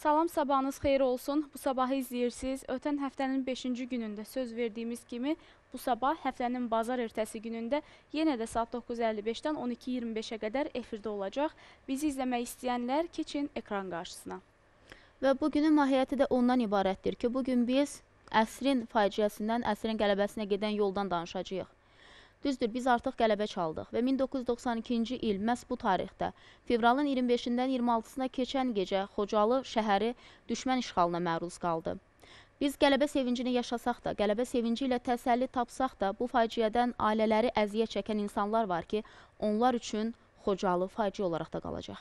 Salam, sabahınız xeyir olsun. Bu sabahı izləyirsiniz. Ötən həftənin 5-ci günündə söz verdiyimiz kimi bu sabah həftənin bazar ertəsi günündə yenə də saat 9:55-dən 12:25-ə qədər efirdə olacaq. Bizi izləmək istəyənlər keçin ekran qarşısına. Və bugünün mahiyyəti də ondan ibarətdir ki, bu gün biz əsrin faciəsindən, əsrin qələbəsinə gedən yoldan danışacağıq. Düzdür, biz artıq qələbə çaldıq və 1992-ci il məhz bu tarixdə fevralın 25-dən 26-sına keçən gecə Xocalı şəhəri düşmən işğalına məruz qaldı. Biz qələbə sevincini yaşasaq da, qələbə sevinci ilə təsəlli tapsaq da, bu faciədən ailələri əziyyət çəkən insanlar var ki, onlar üçün Xocalı faciə olaraq da qalacaq.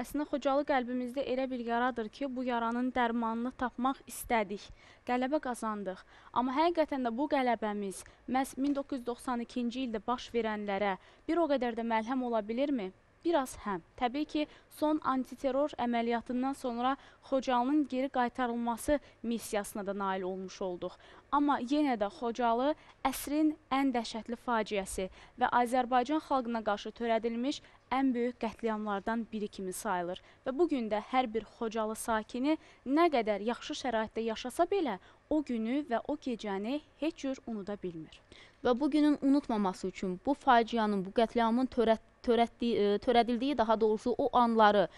Əslində Xocalı qəlbimizdə elə bir yaradır ki, bu yaranın dərmanını tapmaq istədik. Qələbə qazandıq. Amma həqiqətən də bu qələbəmiz məhz 1992-ci ildə baş verənlərə bir o qədər də məlhəm ola bilirmi? Biraz həm. Təbii ki, son antiterror əməliyyatından sonra Xocalının geri qaytarılması missiyasına da nail olmuş olduq. Amma yenə də Xocalı əsrin ən dəhşətli faciəsi və Azərbaycan xalqına qarşı törədilmiş ən böyük qətliamlardan biri kimi sayılır. Və bu gün də hər bir Xocalı sakini nə qədər yaxşı şəraitdə yaşasa belə, o günü və o gecəni heç cür unuda bilmir. Və bu günün unutmaması üçün bu faciənin, bu qətliamın törət, törətdiyi, törədildiyi daha doğrusu o anları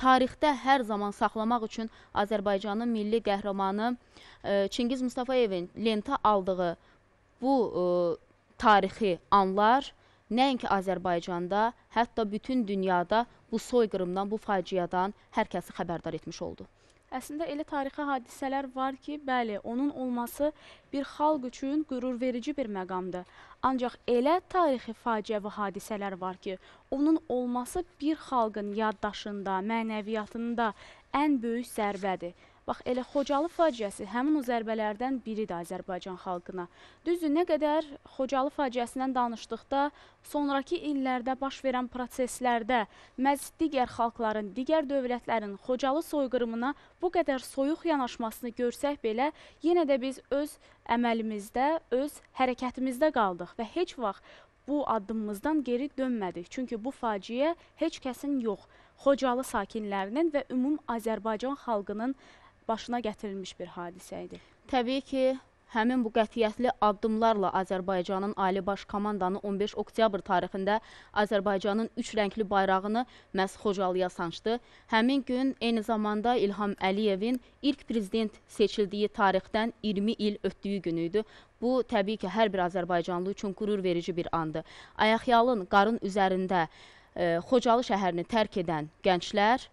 tarixdə hər zaman saxlamaq üçün Azərbaycanın milli qəhrəmanı Çingiz Mustafayevin lentə aldığı bu ə, tarixi anlar nəinki Azərbaycanda, hətta bütün dünyada bu soyqırımdan, bu faciədən hər kəsi xəbərdar etmiş oldu. Əslində elə tarixi hadisələr var ki, bəli, onun olması bir xalq üçün qürurverici bir məqamdır. Ancaq elə tarixi faciəvi hadisələr var ki, onun olması bir xalqın yaddaşında, mənəviyyatında ən böyük zərbədir. Bax, elə Xocalı faciəsi həmin o zərbələrdən biridir Azərbaycan xalqına. Düzdür, nə qədər Xocalı faciəsindən danışdıqda, sonrakı illərdə baş verən proseslərdə məhz digər xalqların, digər dövlətlərin Xocalı soyqırımına bu qədər soyuq yanaşmasını görsək belə, yenə də biz öz əməlimizdə, öz hərəkətimizdə qaldıq və heç vaxt bu addımımızdan geri dönmədik. Çünki bu faciə heç kəsin yox, Xocalı sakinlərinin və ümum Azərbaycan xalqının başına gətirilmiş bir hadisə idi. Təbii ki, həmin bu qətiyyətli addımlarla Azərbaycanın Ali Baş Komandanı 15 oktyabr tarixində Azərbaycanın üç rəngli bayrağını məhz Xocalıya sancdı. Həmin gün eyni zamanda İlham Əliyevin ilk prezident seçildiyi tarixdən 20 il ötdüyü gün idi. Bu təbii ki, hər bir Azərbaycanlı üçün qürur verici bir andır. Ayaqyalın qarın üzərində e, Xocalı şəhərini tərk edən gənclər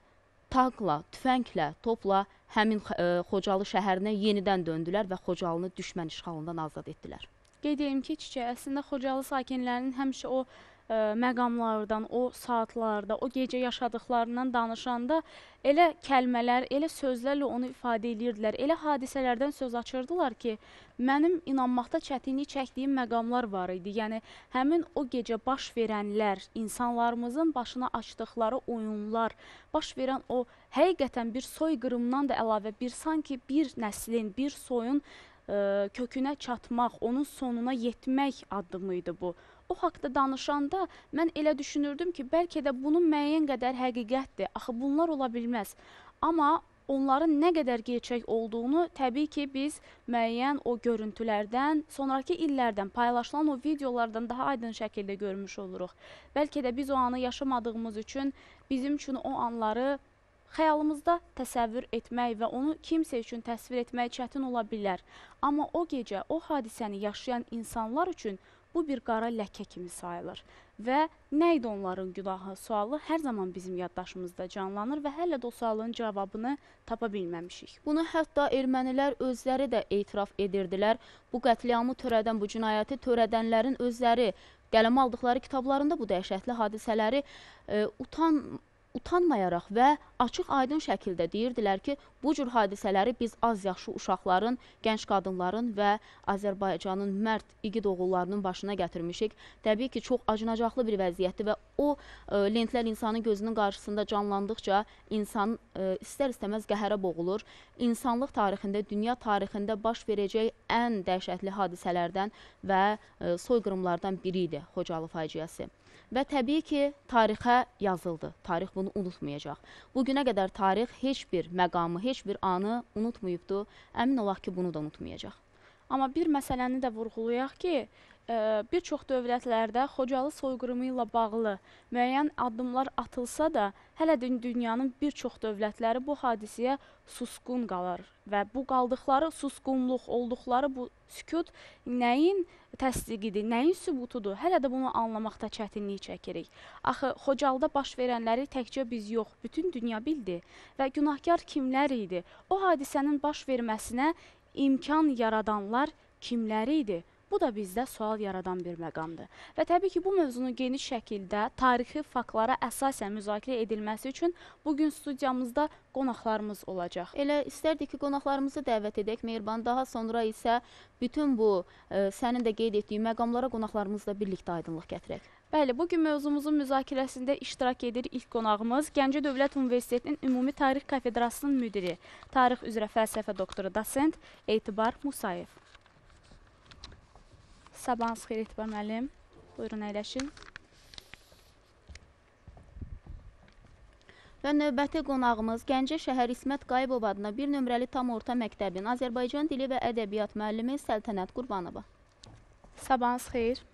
tankla, tüfənglə, topla həmin e, Xocalı şəhərinə yenidən döndülər və Xocalını düşmən işğalından azad etdilər. Qeyd edim ki, Çiçək, əslində Xocalı sakinlərinin həmişə o ə, e, məqamlardan, o saatlarda, o gecə yaşadıqlarından danışanda elə kəlmələr, elə sözlərlə onu ifadə edirdilər. Elə hadisələrdən söz açırdılar ki, mənim inanmaqda çətinlik çəkdiyim məqamlar var idi. Yəni həmin o gecə baş verənlər, insanlarımızın başına açdıqları oyunlar, baş verən o həqiqətən bir soyqırımdan da əlavə bir sanki bir nəslin, bir soyun ə, kökünə çatmaq, onun sonuna yetmək addımı idi bu. O haqqda danışanda mən elə düşünürdüm ki, bəlkə də bunun müəyyən qədər həqiqətdir. Axı bunlar ola bilməz. Amma onların nə qədər gerçək olduğunu təbii ki, biz müəyyən o görüntülərdən, sonrakı illərdən paylaşılan o videolardan daha aydın şəkildə görmüş oluruq. Bəlkə də biz o anı yaşamadığımız üçün bizim üçün o anları xəyalımızda təsəvvür etmək və onu kimsə üçün təsvir etmək çətin ola bilər. Amma o gecə o hadisəni yaşayan insanlar üçün bu bir qara ləkə kimi sayılır. Və nə idi onların günahı sualı hər zaman bizim yaddaşımızda canlanır və hələ də o sualın cavabını tapa bilməmişik. Bunu hətta ermənilər özləri də etiraf edirdilər. Bu qətliamı törədən, bu cinayəti törədənlərin özləri qələm aldıqları kitablarında bu dəhşətli hadisələri e, utan utanmayaraq və açıq-aydın şəkildə deyirdilər ki, bu cür hadisələri biz az yaxşı uşaqların, gənc qadınların və Azərbaycanın mərd igid oğullarının başına gətirmişik. Təbii ki, çox acınacaqlı bir vəziyyətdir və o e, lentlər insanın gözünün qarşısında canlandıqca insan e, istər-istəməz qəhərə boğulur. İnsanlıq tarixində, dünya tarixində baş verəcək ən dəhşətli hadisələrdən və e, soyqırımlardan biri idi Xocalı faciəsi. Və təbii ki, tarixə yazıldı. Tarix bunu unutmayacaq. Bu günə qədər tarix heç bir məqamı, heç bir anı unutmayıbdı. Əmin olaq ki, bunu da unutmayacaq. Amma bir məsələni də vurğulayaq ki, bir çox dövlətlərdə Xocalı soyqırımı ilə bağlı müəyyən addımlar atılsa da, hələ də dünyanın bir çox dövlətləri bu hadisəyə susqun qalır və bu qaldıqları susqunluq, olduqları bu sükut nəyin təsdiqidir, nəyin sübutudur? Hələ də bunu anlamaqda çətinlik çəkirik. Axı Xocalıda baş verənləri təkcə biz yox, bütün dünya bildi və günahkar kimlər idi? O hadisənin baş verməsinə imkan yaradanlar kimlər idi? Bu da bizdə sual yaradan bir məqamdır. Və təbii ki, bu mövzunun geniş şəkildə tarixi faktlara əsasən müzakirə edilməsi üçün bu gün studiyamızda qonaqlarımız olacaq. Elə istərdik ki, qonaqlarımızı dəvət edək Mehriban. Daha sonra isə bütün bu ə, sənin də qeyd etdiyin məqamlara qonaqlarımızla birlikdə aydınlıq gətirək. Bəli, bu gün mövzumuzun müzakirəsində iştirak edir ilk qonağımız Gəncə Dövlət Universitetinin Ümumi Tarix Kafedrasının müdiri, tarix üzrə fəlsəfə doktoru dosent Etibar Musayev. Sabahınız xeyir Etibar müəllim. Buyurun əyləşin. Və növbəti qonağımız Gəncə şəhər İsmət Qayıbov adına bir nömrəli tam orta məktəbin Azərbaycan dili və ədəbiyyat müəllimi Səltənət Qurbanova. Sabahınız xeyir.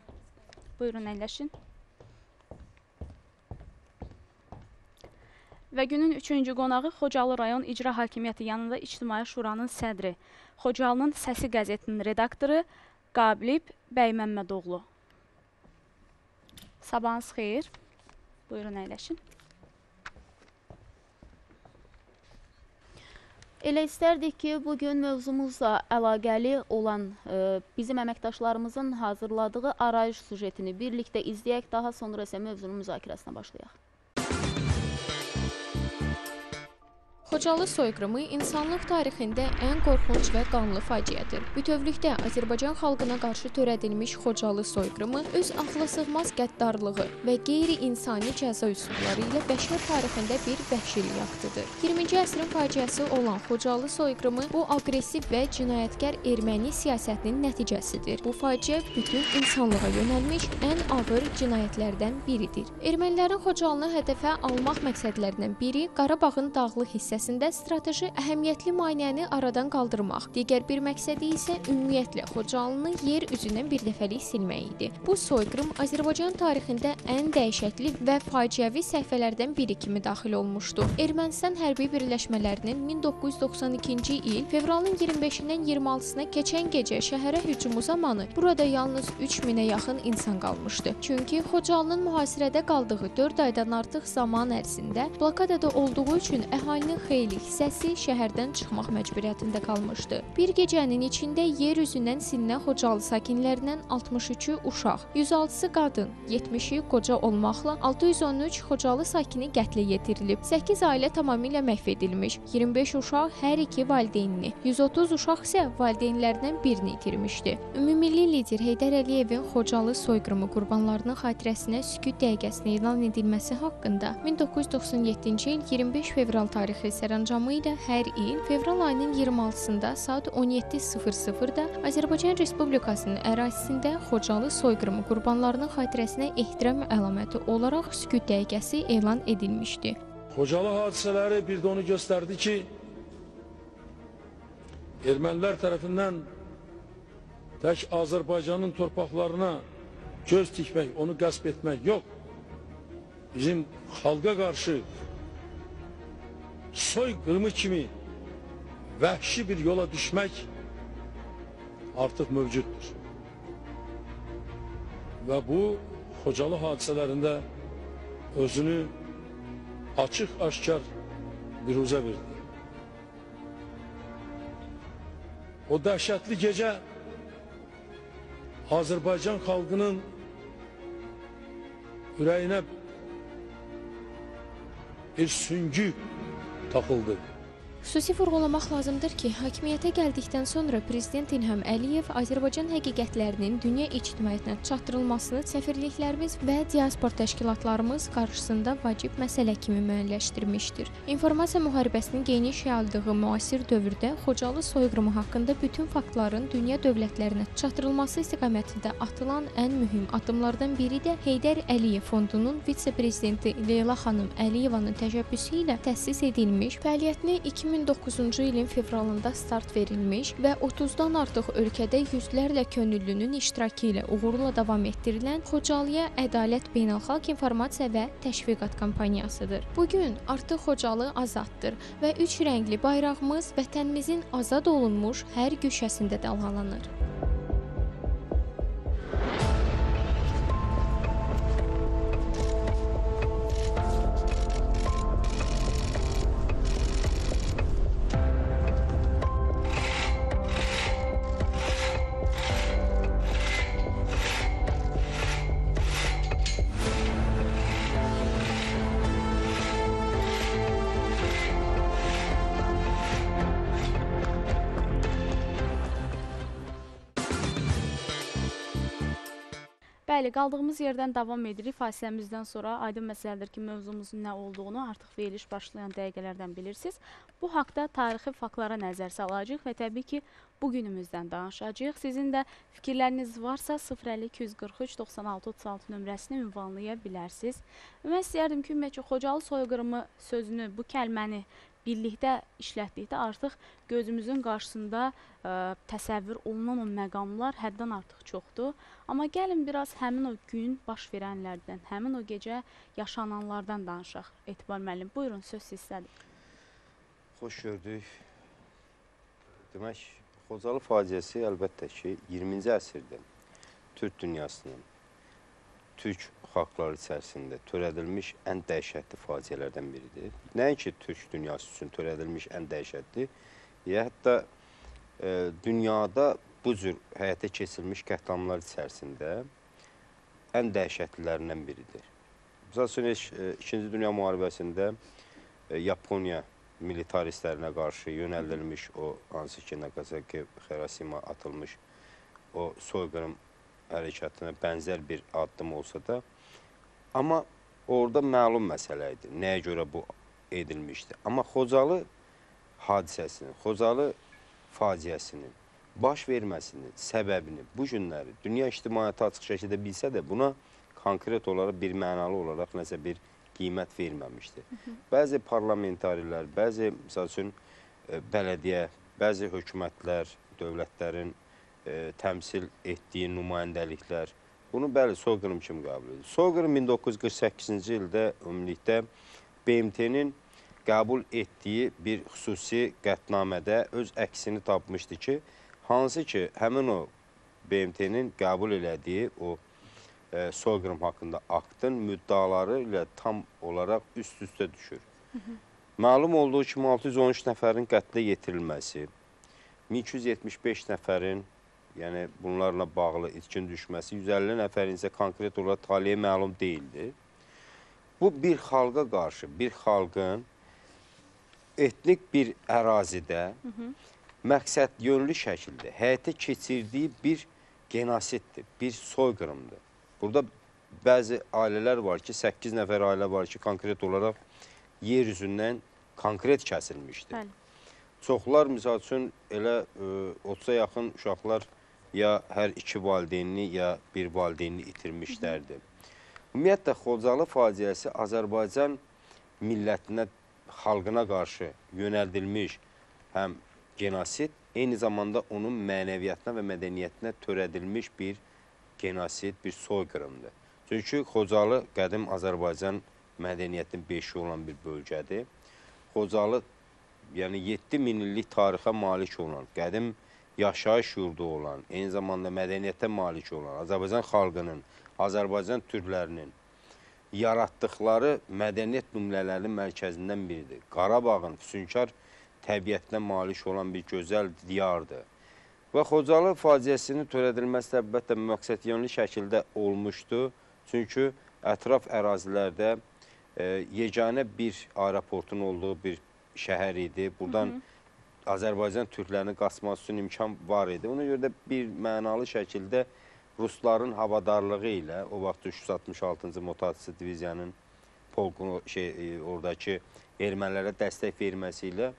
Buyurun əyləşin. Və günün üçüncü qonağı Xocalı rayon İcra Hakimiyyəti yanında İctimai Şuranın sədri, Xocalının Səsi qəzetinin redaktoru Qabilib Bəyməmmədoğlu. Sabahınız xeyir. Buyurun əyləşin. Elə istərdik ki, bu gün mövzumuzla əlaqəli olan ə, bizim əməkdaşlarımızın hazırladığı arayış sujetini birlikdə izləyək, daha sonra isə mövzunun müzakirəsinə başlayaq. Xocalı soyqırımı insanlıq tarixində ən qorxunc və qanlı faciədir. Bütövlükdə Azərbaycan xalqına qarşı törədilmiş Xocalı soyqırımı öz axla sığmaz qəddarlığı və qeyri-insani cəza üsulları ilə bəşər tarixində bir vəhşilik aktıdır. 20-ci əsrin faciəsi olan Xocalı soyqırımı bu aqressiv və cinayətkar erməni siyasətinin nəticəsidir. Bu faciə bütün insanlığa yönəlmiş ən ağır cinayətlərdən biridir. Ermənilərin Xocalını hədəfə almaq məqsədlərindən biri Qarabağın dağlıq hissəsində hissəsində strateji əhəmiyyətli maneəni aradan qaldırmaq, digər bir məqsədi isə ümumiyyətlə Xocalını yer üzündən birdəfəlik silmək idi. Bu soyqırım Azərbaycan tarixində ən dəhşətli və faciəvi səhifələrdən biri kimi daxil olmuşdu. Ermənistan hərbi birləşmələrinin 1992-ci il fevralın 25-dən 26-sına keçən gecə şəhərə hücumu zamanı burada yalnız 3000-ə yaxın insan qalmışdı. Çünki Xocalının mühasirədə qaldığı 4 aydan artıq zaman ərzində blokadada olduğu üçün əhalinin xeyli hissəsi şəhərdən çıxmaq məcburiyyətində qalmışdı. Bir gecənin içində yer üzündən silinən Xocalı sakinlərindən 63-ü uşaq, 106-sı qadın, 70-i qoca olmaqla 613 Xocalı sakini qətlə yetirilib. 8 ailə tamamilə məhv edilmiş. 25 uşaq hər iki valideynini, 130 uşaq isə valideynlərindən birini itirmişdi. Ümummilli lider Heydər Əliyevin Xocalı soyqırımı qurbanlarının xatirəsinə sükut dəqiqəsini elan edilməsi haqqında 1997-ci il 25 fevral tarixli sərəncamı ilə hər il fevral ayının 26-sında saat 17:00-da Azərbaycan Respublikasının ərazisində Xocalı soyqırımı qurbanlarının xatirəsinə ehtiram əlaməti olaraq sükut dəqiqəsi elan edilmişdi. Xocalı hadisələri bir də onu göstərdi ki, ermənilər tərəfindən tək Azərbaycanın torpaqlarına göz tikmək, onu qəsb etmək yox. Bizim xalqa qarşı soyqırımı kimi vəhşi bir yola düşmək artıq mövcuddur. Və bu Xocalı hadisələrində özünü açıq-aşkar biruzə verdi. O dəhşətli gecə Azərbaycan xalqının ürəyinə bir süngü takıldı. Xüsusi vurğulamaq lazımdır ki, hakimiyyətə gəldikdən sonra prezident İlham Əliyev Azərbaycan həqiqətlərinin dünya ictimaiyyətinə çatdırılmasını səfirliklərimiz və diaspor təşkilatlarımız qarşısında vacib məsələ kimi müəyyənləşdirmişdir. İnformasiya müharibəsinin geniş yayıldığı müasir dövrdə Xocalı soyqırımı haqqında bütün faktların dünya dövlətlərinə çatdırılması istiqamətində atılan ən mühüm addımlardan biri də Heydər Əliyev Fondunun vitse-prezidenti Leyla xanım Əliyevanın təşəbbüsü ilə təsis edilmiş, fəaliyyətini 2009-cu ilin fevralında start verilmiş və 30-dan artıq ölkədə yüzlərlə könüllünün iştirakı ilə uğurla davam etdirilən Xocalıya Ədalət Beynəlxalq İnformasiya və Təşviqat kampaniyasıdır. Bu gün artıq Xocalı azaddır və üç rəngli bayrağımız vətənimizin azad olunmuş hər güşəsində dalğalanır. Bəli, qaldığımız yerdən davam edirik. Fasiləmizdən sonra aydın məsələdir ki, mövzumuzun nə olduğunu artıq veriliş başlayan dəqiqələrdən bilirsiniz. Bu haqda tarixi faktlara nəzər salacağıq və təbii ki, bu günümüzdən danışacağıq. Sizin də fikirləriniz varsa 050 243 96 36 nömrəsini ünvanlaya bilərsiniz. Mən istəyərdim ki, ümumiyyətcə Xocalı soyqırımı sözünü, bu kəlməni birlikdə işlətdikdə artıq gözümüzün qarşısında ə, təsəvvür olunan o məqamlar həddən artıq çoxdur. Amma gəlin biraz həmin o gün baş verənlərdən, həmin o gecə yaşananlardan danışaq. Etibar müəllim, buyurun söz sizdədir. Xoş gördük. Demək, Xocalı faciəsi əlbəttə ki, 20-ci əsrdə Türk dünyasının, Türk xalqları içərisində törədilmiş ən dəhşətli faciələrdən biridir. Nəinki Türk dünyası üçün törədilmiş ən dəhşətli, ya hətta e, dünyada bu cür həyata keçirilmiş qətliamlar içərisində ən dəhşətlilərindən biridir. Məsəl üçün, e, İkinci Dünya müharibəsində e, Yaponiya militaristlərinə qarşı yönəldilmiş o hansı ki, Nagasaki, Xerosima atılmış o soyqırım hərəkatına bənzər bir addım olsa da, amma orada məlum məsələ idi, nəyə görə bu edilmişdi. Amma Xocalı hadisəsinin, Xocalı faciəsinin baş verməsinin səbəbini bu günləri dünya ictimaiyyəti açıq şəkildə bilsə də buna konkret olaraq bir mənalı olaraq nəsə bir qiymət verməmişdi. Bəzi parlamentarilər, bəzi məsəl üçün e, bələdiyyə, bəzi hökumətlər, dövlətlərin e, təmsil etdiyi nümayəndəliklər bunu bəli soyqırım kimi qəbul edir. Soyqırım 1948-ci ildə ümumilikdə BMT-nin qəbul etdiyi bir xüsusi qətnamədə öz əksini tapmışdı ki, hansı ki, həmin o BMT-nin qəbul elədiyi o e, soyqırım haqqında aktın müddaları ilə tam olaraq üst-üstə düşür. Hı -hı. Məlum olduğu kimi 613 nəfərin qətlə yetirilməsi, 1275 nəfərin yəni bunlarla bağlı itkin düşməsi, 150 nəfərin isə konkret olaraq taliyə məlum deyildi. Bu bir xalqa qarşı, bir xalqın etnik bir ərazidə Hı -hı. Məqsəd yönlü şəkildə həyata keçirdiyi bir genosiddir, bir soyqırımdır. Burada bəzi ailələr var ki, 8 nəfər ailə var ki, konkret olaraq yer üzündən konkret kəsilmişdir. Bəli. Çoxlar, misal üçün, elə e, 30-a yaxın uşaqlar ya hər iki valideynini, ya bir valideynini itirmişlərdir. Ümumiyyətlə, Xocalı faciəsi Azərbaycan millətinə, xalqına qarşı yönəldilmiş həm genosid, eyni zamanda onun mənəviyyatına və mədəniyyətinə törədilmiş bir genosid, bir soyqırımdır. Çünki Xocalı qədim Azərbaycan mədəniyyətinin beşi olan bir bölgədir. Xocalı yəni 7000 illik tarixə malik olan, qədim yaşayış yurdu olan, eyni zamanda mədəniyyətə malik olan Azərbaycan xalqının, Azərbaycan türklərinin yaratdıqları mədəniyyət nümunələrinin mərkəzindən biridir. Qarabağın füsunkar təbiətinə malik olan bir gözəl diyardır. Və Xocalı faciəsinin törədilməsi əlbəttə məqsədyönlü şəkildə olmuşdu. Çünki ətraf ərazilərdə e, yeganə bir aeroportun olduğu bir şəhər idi. Buradan Azərbaycan türklərinin qaçması üçün imkan var idi. Ona görə də bir mənalı şəkildə rusların havadarlığı ilə o vaxt 366-cı motatisi diviziyanın polkunu şey e, oradakı ermənilərə dəstək verməsi ilə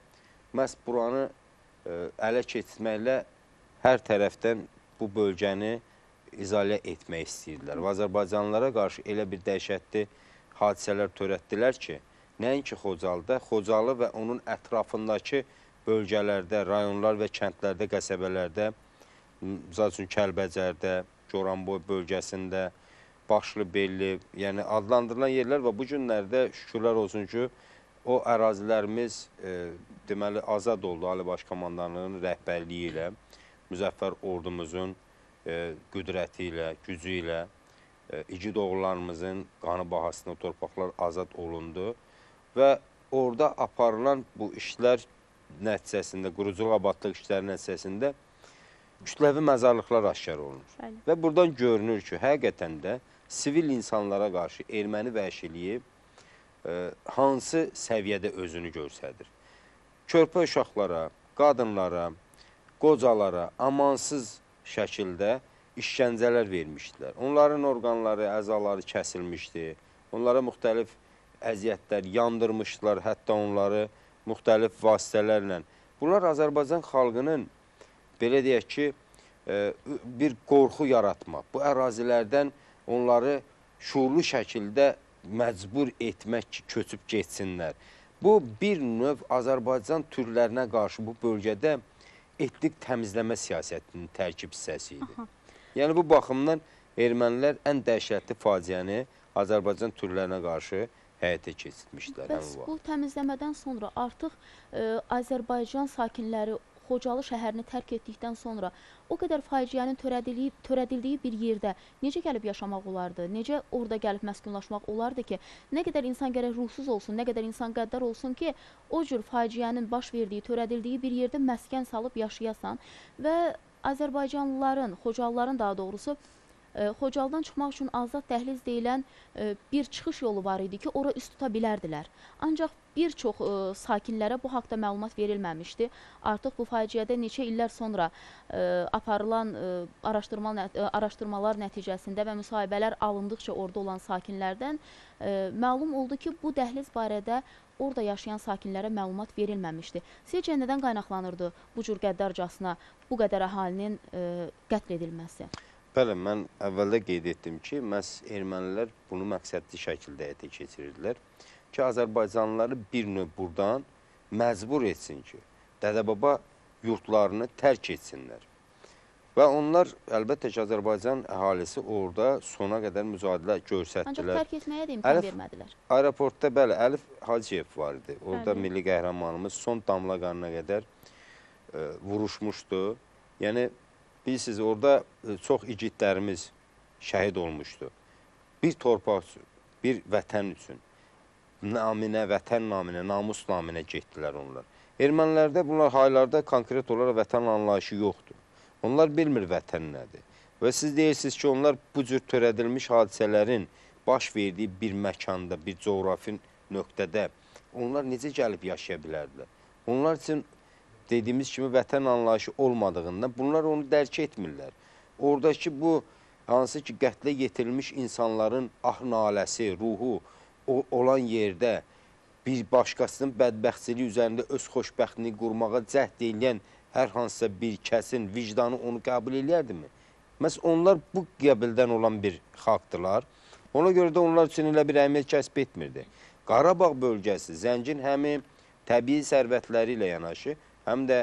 məhz buranı e, ələ keçirməklə hər tərəfdən bu bölgəni izolə etmək istəyirdilər. Və Azərbaycanlılara qarşı elə bir dəhşətli hadisələr törətdilər ki, nəinki Xocalıda, Xocalı və onun ətrafındakı bölgələrdə, rayonlar və kəndlərdə, qəsəbələrdə, misal üçün Kəlbəcərdə, Goranboy bölgəsində, Başlı Belli, yəni adlandırılan yerlər və bu günlərdə şükürlər olsun ki, o ərazilərimiz e, deməli azad oldu Ali Baş Komandanlığının rəhbərliyi ilə, müzəffər ordumuzun e, qüdrəti ilə, gücü ilə, e, igid oğullarımızın qanı bahasına torpaqlar azad olundu və orada aparılan bu işlər nəticəsində, quruculuq abadlıq işləri nəticəsində kütləvi məzarlıqlar aşkar olunur. Bəli. Və buradan görünür ki, həqiqətən də sivil insanlara qarşı erməni vəhşiliyi hansı səviyyədə özünü göstərir. Körpə uşaqlara, qadınlara, qocalara amansız şəkildə işgəncələr vermişdilər. Onların orqanları, əzaları kəsilmişdi. Onlara müxtəlif əziyyətlər yandırmışdılar, hətta onları müxtəlif vasitələrlə. Bunlar Azərbaycan xalqının belə deyək ki, bir qorxu yaratmaq, bu ərazilərdən onları şuurlu şəkildə məcbur etmək ki, köçüb getsinlər. Bu bir növ Azərbaycan türklərinə qarşı bu bölgədə etnik təmizləmə siyasətinin tərkib hissəsi idi. Yəni bu baxımdan ermənilər ən dəhşətli faciəni Azərbaycan türklərinə qarşı həyata keçirmişdilər Bəs bu təmizləmədən sonra artıq e, Azərbaycan sakinləri Xocalı şəhərini tərk etdikdən sonra o qədər faciənin törədildiyi, törədildiyi bir yerdə necə gəlib yaşamaq olardı? Necə orada gəlib məskunlaşmaq olardı ki, nə qədər insan gərək ruhsuz olsun, nə qədər insan qəddar olsun ki, o cür faciənin baş verdiyi, törədildiyi bir yerdə məskən salıb yaşayasan və Azərbaycanlıların, Xocalıların daha doğrusu Xocalıdan çıxmaq üçün azad dəhliz deyilən e, bir çıxış yolu var idi ki, ora üst tuta bilərdilər. Ancaq bir çox e, sakinlərə bu haqqda məlumat verilməmişdi. Artıq bu faciədə neçə illər sonra e, aparılan e, araşdırma nət- araşdırmalar nəticəsində və müsahibələr alındıqca orada olan sakinlərdən e, məlum oldu ki, bu dəhliz barədə orada yaşayan sakinlərə məlumat verilməmişdi. Sizcə nədən qaynaqlanırdı bu cür qəddarcasına bu qədər əhalinin e, qətl edilməsi? Bəli, mən əvvəldə qeyd etdim ki, məhz ermənilər bunu məqsədli şəkildə həyata keçirirdilər ki, Azərbaycanlıları bir növ buradan məcbur etsin ki, Dədəbaba yurtlarını tərk etsinlər. Və onlar əlbəttə ki, Azərbaycan əhalisi orada sona qədər mücadilə Ancaq göstərdilər. tərk etməyə də imkan Əlif- vermədilər. Aeroportda bəli, Əlif Hacıyev var idi. Orada Bəli. milli qəhrəmanımız son damla qanına qədər e, vuruşmuşdu. Yəni bilirsiniz, orada e, çox igidlərimiz şəhid olmuşdu. Bir torpaq üçün, bir vətən üçün naminə, vətən naminə, namus naminə getdilər onlar. Ermənilərdə bunlar haylarda konkret olaraq vətən anlayışı yoxdur. Onlar bilmir vətən nədir. Və siz deyirsiniz ki, onlar bu cür törədilmiş hadisələrin baş verdiyi bir məkanda, bir coğrafi nöqtədə onlar necə gəlib yaşaya bilərdilər? Onlar üçün dediyimiz kimi vətən anlayışı olmadığından bunlar onu dərk etmirlər. Oradakı bu hansı ki qətlə yetirilmiş insanların ah naləsi, ruhu o, olan yerdə bir başqasının bədbəxtçiliyi üzərində öz xoşbəxtliyini qurmağa cəhd edən hər hansısa bir kəsin vicdanı onu qəbul eləyərdimi? Məs onlar bu qəbildən olan bir xalqdılar. Ona görə də onlar üçün elə bir əhəmiyyət kəsb etmirdi. Qarabağ bölgəsi zəngin həmin təbii sərvətləri ilə yanaşı, həm də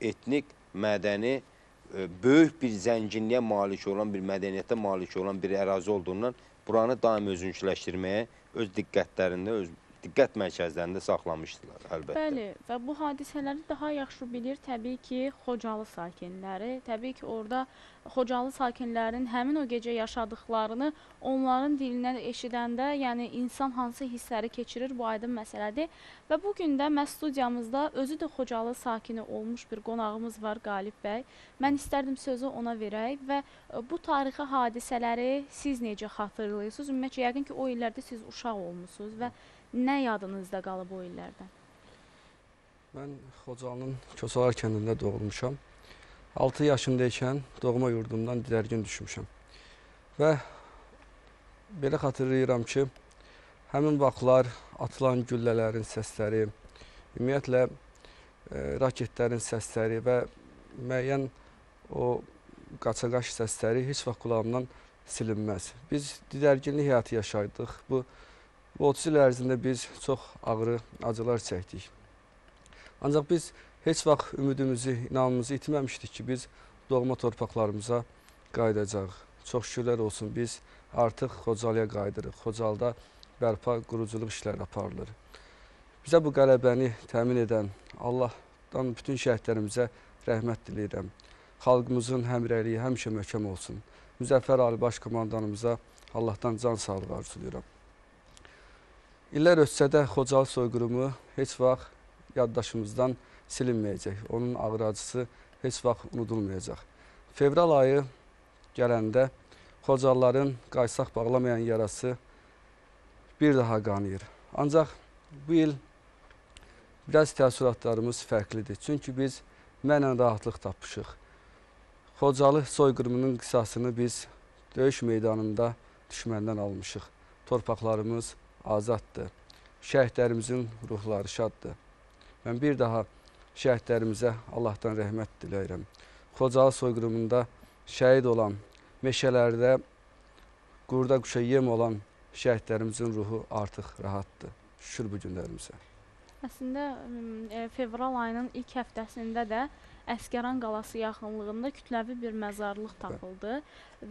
etnik, mədəni, e, böyük bir zənginliyə malik olan, bir mədəniyyətə malik olan bir ərazi olduğundan buranı daim özünkiləşdirməyə öz diqqətlərində, öz diqqət mərkəzlərində saxlamışdılar əlbəttə. Bəli, və bu hadisələri daha yaxşı bilir təbii ki, Xocalı sakinləri. Təbii ki, orada Xocalı sakinlərinin həmin o gecə yaşadıklarını onların dilindən eşidəndə, yəni insan hansı hissləri keçirir, bu aydın məsələdir. Və bu gün də məhz studiyamızda özü də Xocalı sakini olmuş bir qonağımız var, Qalib bəy. Mən istərdim sözü ona verək və e, bu tarixi hadisələri siz necə xatırlayırsınız? Ümumiyyətcə yəqin ki, o illərdə siz uşaq olmusunuz və nə yadınızda qalıb o illərdən? Mən Xocalının Kosalar kəndində doğulmuşam. 6 yaşımdaykən doğma yurdumdan didərgin düşmüşəm. Və belə xatırlayıram ki, həmin vaxtlar atılan güllələrin səsləri, ümumiyyətlə e, raketlərin səsləri və müəyyən o qaçaqaç səsləri heç vaxt qulağımdan silinməz. Biz didərginli həyatı yaşaydıq. Bu, bu 30 il ərzində biz çox ağrı, acılar çəkdik. Ancaq biz heç vaxt ümidimizi, inamımızı itirməmişdik ki, biz doğma torpaqlarımıza qayıdacağıq. Çox şükürlər olsun biz artıq Xocalıya qayıdırıq. Xocalda bərpa, quruculuq işləri aparılır. Bizə bu qələbəni təmin edən Allahdan bütün şəhidlərimizə rəhmət diləyirəm. Xalqımızın həmrəyliyi həmişə möhkəm olsun. Müzəffər Ali Baş Komandanımıza Allahdan can sağlığı arzulayıram. İllər ötsə də Xocalı soyqırımı heç vaxt yaddaşımızdan silinməyəcək. Onun ağır acısı heç vaxt unudulmayacaq. Fevral ayı gələndə Xocalıların qaysaq bağlamayan yarası bir daha qanıyır. Ancaq bu il biraz təəssüratlarımız fərqlidir. Çünki biz mənlə rahatlıq tapmışıq. Xocalı soyqırımının qisasını biz döyüş meydanında düşməndən almışıq. Torpaqlarımız azaddır. Şəhidlərimizin ruhları şaddır. Mən bir daha şəhidlərimizə Allahdan rəhmət diləyirəm. Xocalı soyqırımında şəhid olan, meşələrdə qurda quşa yem olan şəhidlərimizin ruhu artıq rahatdır. Şükür bu günlərimizə. Əslində e, fevral ayının ilk həftəsində də Əskəran qalası yaxınlığında kütləvi bir məzarlıq tapıldı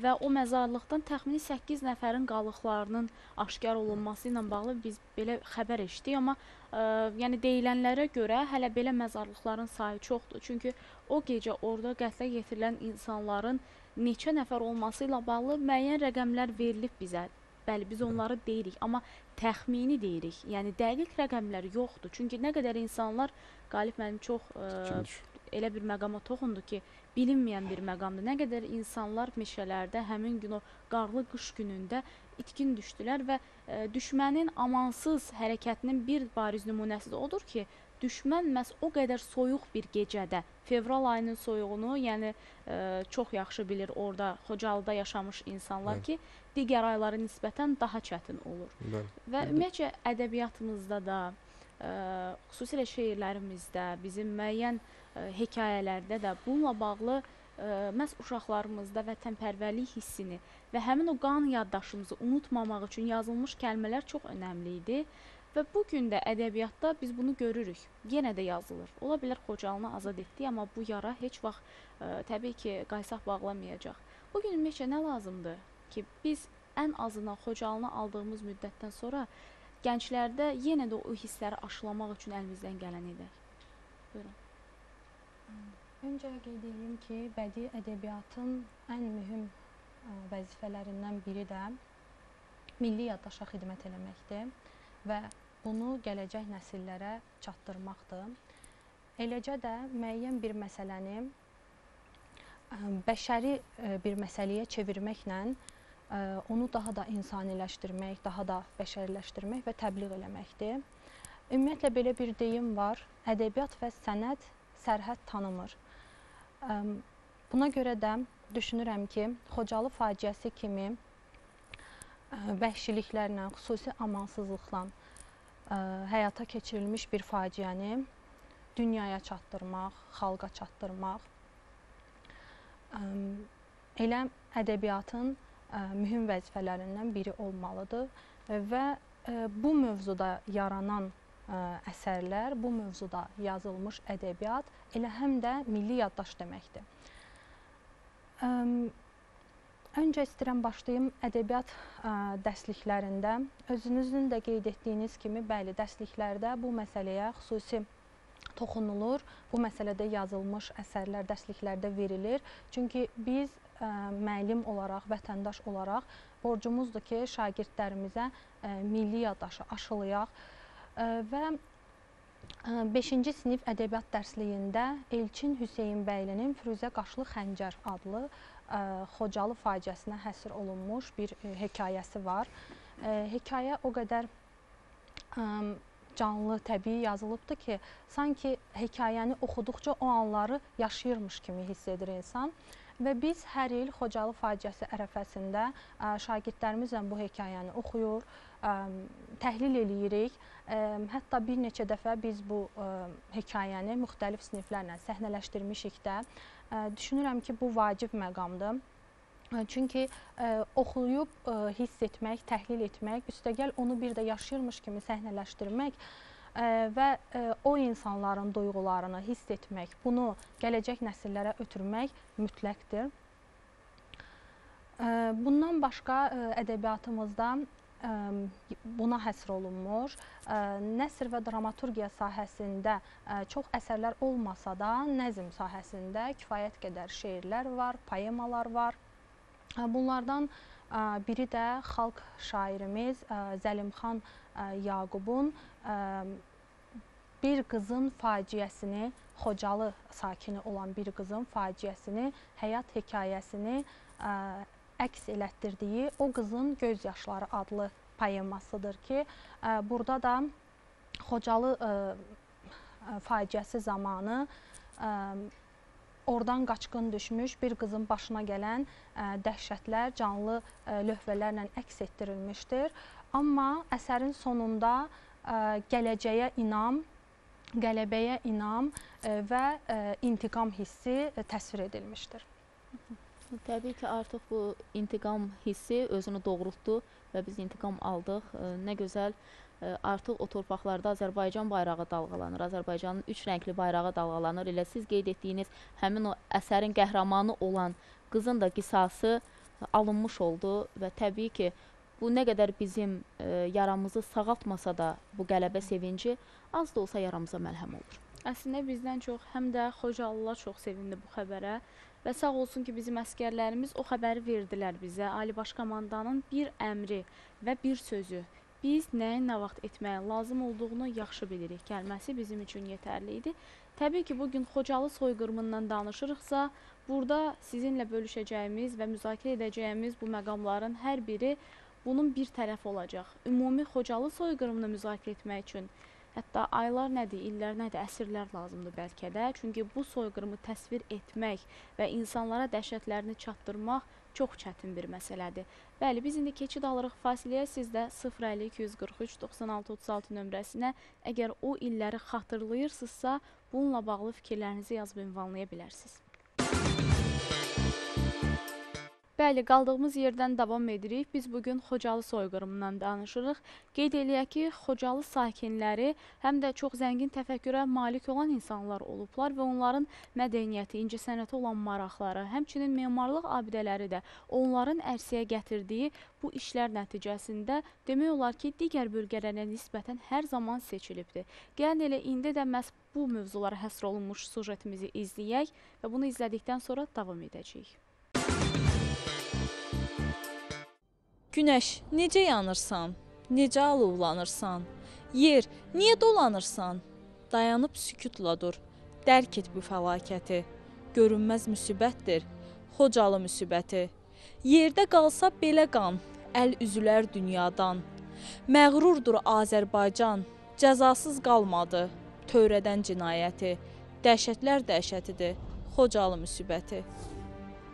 və o məzarlıqdan təxmini 8 nəfərin qalıqlarının aşkar olunması ilə bağlı biz belə xəbər eşitdik, amma ə, yəni deyilənlərə görə hələ belə məzarlıqların sayı çoxdur. Çünki o gecə orada qətlə yetirilən insanların neçə nəfər olması ilə bağlı müəyyən rəqəmlər verilib bizə. Bəli, biz onları deyirik, amma təxmini deyirik. Yəni dəqiq rəqəmlər yoxdur. Çünki nə qədər insanlar Qalib mənim çox ə, Kimdir? Elə bir məqama toxundu ki, bilinməyən bir məqamdır. Nə qədər insanlar meşələrdə həmin gün o qarlı qış günündə itkin düşdülər və ə, düşmənin amansız hərəkətinin bir bariz nümunəsi də odur ki, düşmən məhz o qədər soyuq bir gecədə, fevral ayının soyuğunu, yəni ə, çox yaxşı bilir orada Xocalıda yaşamış insanlar Bəli. ki, digər aylara nisbətən daha çətin olur. Bəli. Və ümumiyyətcə ədəbiyyatımızda da, ə, xüsusilə şeirlərimizdə, bizim müəyyən ə, hekayələrdə də bununla bağlı ə, məhz uşaqlarımızda vətənpərvərlik hissini və həmin o qan yaddaşımızı unutmamaq üçün yazılmış kəlmələr çox önəmli idi. Və bu gün də ədəbiyyatda biz bunu görürük. Yenə də yazılır. Ola bilər Xocalını azad etdik, amma bu yara heç vaxt ə, təbii ki, qaysaq bağlamayacaq. Bu gün ümumiyyətcə nə lazımdır ki, biz ən azından Xocalını aldığımız müddətdən sonra gənclərdə yenə də o hissləri aşılamaq üçün əlimizdən gələn edək. Öncə qeyd edeyim ki, bədii ədəbiyyatın ən mühüm vəzifələrindən biri də milli yaddaşa xidmət eləməkdir və bunu gələcək nəsillərə çatdırmaqdır. Eləcə də müəyyən bir məsələni bəşəri bir məsələyə çevirməklə onu daha da insaniləşdirmək, daha da bəşəriləşdirmək və təbliğ eləməkdir. Ümumiyyətlə belə bir deyim var: ədəbiyyat və sənət sərhəd tanımır. Buna görə də düşünürəm ki, Xocalı faciəsi kimi ə, vəhşiliklərlə, xüsusi amansızlıqla ə, həyata keçirilmiş bir faciəni dünyaya çatdırmaq, xalqa çatdırmaq elə ədəbiyyatın ə, mühüm vəzifələrindən biri olmalıdır və bu mövzuda yaranan əsərlər, bu mövzuda yazılmış ədəbiyyat elə həm də milli yaddaş deməkdir. Öncə istəyirəm başlayım ədəbiyyat ə, dərsliklərində. Özünüzün də qeyd etdiyiniz kimi, bəli, dərsliklərdə bu məsələyə xüsusi toxunulur. Bu məsələdə yazılmış əsərlər dərsliklərdə verilir. Çünki biz ə, müəllim olaraq, vətəndaş olaraq borcumuzdur ki, şagirdlərimizə ə, milli yaddaşı aşılayaq və 5-ci sinif ədəbiyyat dərsliyində Elçin Hüseynbəylinin Firuzə Qaşlı Xəncər adlı ə, Xocalı faciəsinə həsr olunmuş bir ə, hekayəsi var. Ə, hekayə o qədər ə, canlı, təbii yazılıbdı ki, sanki hekayəni oxuduqca o anları yaşayırmış kimi hiss edir insan. Və biz hər il Xocalı faciəsi ərəfəsində ə, şagirdlərimizlə bu hekayəni oxuyur, ə, təhlil eləyirik. Hətta bir neçə dəfə biz bu hekayəni müxtəlif siniflərlə səhnələşdirmişik də. Düşünürəm ki, bu vacib məqamdır. Çünki ə, oxuyub ə, hiss etmək, təhlil etmək, üstəgəl onu bir də yaşayırmış kimi səhnələşdirmək ə, və ə, o insanların duyğularını hiss etmək, bunu gələcək nəsillərə ötürmək mütləqdir. Bundan başqa ədəbiyyatımızda buna həsr olunmuş, ə, nəsr və dramaturgiya sahəsində çox əsərlər olmasa da, nəzm sahəsində kifayət qədər şeirlər var, poemalar var. Bunlardan biri də xalq şairimiz Zəlimxan Yaqubun bir qızın faciəsini, Xocalı sakini olan bir qızın faciəsini, həyat hekayəsini əks elətdirdiyi O qızın göz yaşları adlı poemasıdır ki, ə, burada da Xocalı ə, ə, faciəsi zamanı oradan qaçqın düşmüş bir qızın başına gələn dəhşətlər canlı ə, lövhələrlə əks etdirilmişdir. Amma əsərin sonunda gələcəyə inam, qələbəyə inam və intiqam hissi təsvir edilmişdir. Təbii ki, artıq bu intiqam hissi özünü doğrultdu və biz intiqam aldıq. Nə gözəl artıq o torpaqlarda Azərbaycan bayrağı dalğalanır. Azərbaycanın üç rəngli bayrağı dalğalanır. Elə siz qeyd etdiyiniz həmin o əsərin qəhrəmanı olan qızın da qisası alınmış oldu və təbii ki, bu nə qədər bizim yaramızı sağaltmasa da bu qələbə sevinci az da olsa yaramıza məlhəm olur. Əslində bizdən çox həm də Xocalılar çox sevindi bu xəbərə və sağ olsun ki, bizim əskərlərimiz o xəbəri verdilər bizə. Ali Baş Komandanın bir əmri və bir sözü. Biz nəyin nə vaxt etməyə lazım olduğunu yaxşı bilirik. Gəlməsi bizim üçün yetərli idi. Təbii ki, bu gün Xocalı soyqırımından danışırıqsa, burada sizinlə bölüşəcəyimiz və müzakirə edəcəyimiz bu məqamların hər biri bunun bir tərəfi olacaq. Ümumi Xocalı soyqırımını müzakirə etmək üçün Hətta aylar nədir, illər nədir, əsrlər lazımdır bəlkə də. Çünki bu soyqırımı təsvir etmək və insanlara dəhşətlərini çatdırmaq çox çətin bir məsələdir. Bəli, biz indi keçid alırıq fasiləyə. Siz də 050 243 96 36 nömrəsinə əgər o illəri xatırlayırsınızsa, bununla bağlı fikirlərinizi yazıb ünvanlaya bilərsiniz. Bəli, qaldığımız yerdən davam edirik. Biz bu gün Xocalı soyqırımından danışırıq. Qeyd eləyək ki, Xocalı sakinləri həm də çox zəngin təfəkkürə malik olan insanlar olublar və onların mədəniyyəti, incəsənətə olan maraqları, həmçinin memarlıq abidələri də onların ərsəyə gətirdiyi bu işlər nəticəsində demək olar ki, digər bölgələrə nisbətən hər zaman seçilibdir. Gəlin elə indi də məhz bu mövzulara həsr olunmuş sujetimizi izləyək və bunu izlədikdən sonra davam edəcəyik. Günəş, necə yanırsan? Necə alovlanırsan? Yer, niyə dolanırsan? Dayanıb sükutla dur. Dərk et bu fəlakəti. Görünməz müsibətdir. Xocalı müsibəti. Yerdə qalsa belə qan, əl üzülər dünyadan. Məğrurdur Azərbaycan, cəzasız qalmadı. Törədən cinayəti. Dəhşətlər dəhşətidir. Xocalı müsibəti.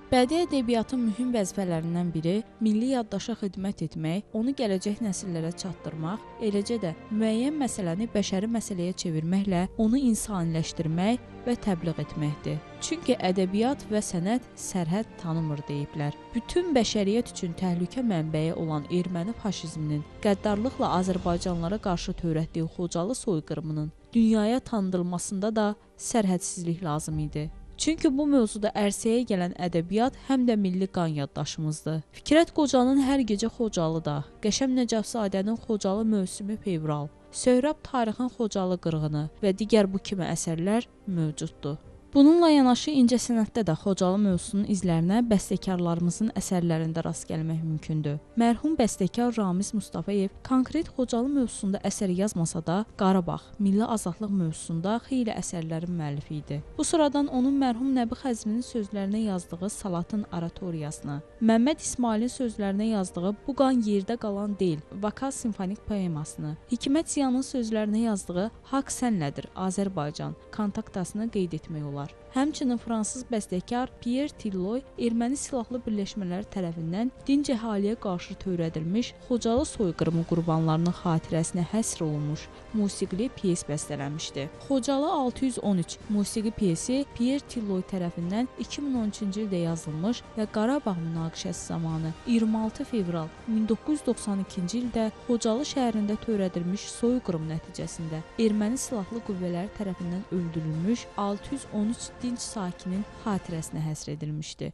Bədii ədəbiyyatın mühüm vəzifələrindən biri milli yaddaşa xidmət etmək, onu gələcək nəsillərə çatdırmaq, eləcə də müəyyən məsələni bəşəri məsələyə çevirməklə onu insaniləşdirmək və təbliğ etməkdir. Çünki ədəbiyyat və sənət sərhəd tanımır deyiblər. Bütün bəşəriyyət üçün təhlükə mənbəyi olan erməni faşizminin qəddarlıqla Azərbaycanlılara qarşı törətdiyi Xocalı soyqırımının dünyaya tanıdılmasında da sərhədsizlik lazım idi. Çünki bu mövzuda ərsəyə gələn ədəbiyyat həm də milli qan yaddaşımızdır. Fikrət Qocanın Hər gecə Xocalıda, Qəşəm Nəcəfzadənin Xocalı mövsümü fevral, Söhrəb Tarixin Xocalı qırğını və digər bu kimi əsərlər mövcuddur. Bununla yanaşı incəsənətdə də Xocalı mövzusunun izlərinə bəstəkarlarımızın əsərlərində rast gəlmək mümkündür. Mərhum bəstəkar Ramiz Mustafayev konkret Xocalı mövzusunda əsər yazmasa da, Qarabağ, milli azadlıq mövzusunda xeyli əsərlərin müəllifi idi. Bu sıradan onun mərhum Nəbi Xəzminin sözlərinə yazdığı Salatın oratoriyasını, Məmməd İsmailin sözlərinə yazdığı Bu qan yerdə qalan deyil, vokal simfonik poemasını, Hikmət Ziyanın sözlərinə yazdığı Haqq sənlədir, Azərbaycan kantaktasını qeyd etmək olar. Señor. Həmçinin fransız bəstəkar Pierre Tilloy erməni silahlı birləşmələri tərəfindən dinc əhaliyə qarşı törədilmiş Xocalı soyqırımı qurbanlarının xatirəsinə həsr olunmuş musiqili pyes bəstələmişdi. Xocalı 613 musiqi pyesi Pierre Tilloy tərəfindən 2013-cü ildə yazılmış və Qarabağ münaqişəsi zamanı 26 fevral 1992-ci ildə Xocalı şəhərində törədilmiş soyqırım nəticəsində erməni silahlı qüvvələri tərəfindən öldürülmüş 613 dinc sakinin xatirəsinə həsr edilmişdi.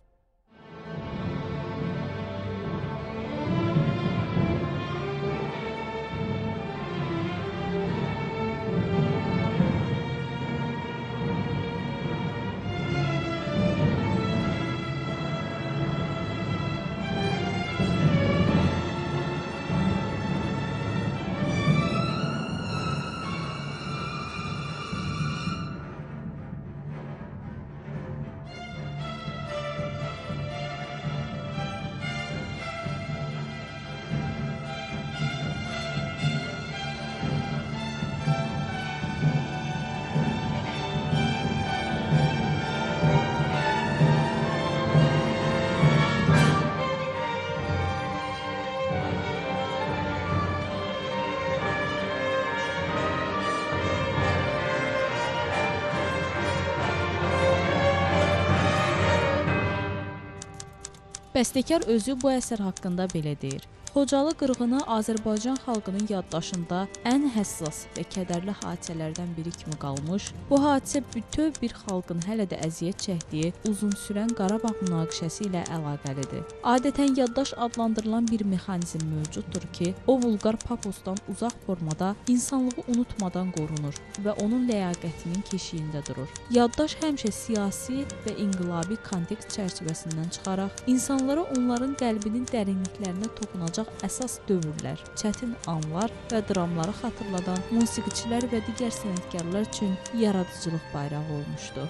Bəstəkar özü bu əsər haqqında belə deyir. Xocalı qırğını Azərbaycan xalqının yaddaşında ən həssas və kədərli hadisələrdən biri kimi qalmış. Bu hadisə bütöv bir xalqın hələ də əziyyət çəkdiyi uzun sürən Qarabağ münaqişəsi ilə əlaqəlidir. Adətən yaddaş adlandırılan bir mexanizm mövcuddur ki, o vulqar paposdan uzaq formada insanlığı unutmadan qorunur və onun ləyaqətinin keşiyində durur. Yaddaş həmişə siyasi və inqilabi kontekst çərçivəsindən çıxaraq insanlara onların qəlbinin dərinliklərinə toxunacaq əsas dövrlər, çətin anlar və dramları xatırladan musiqiçilər və digər sənətkarlar üçün yaradıcılıq bayrağı olmuşdu.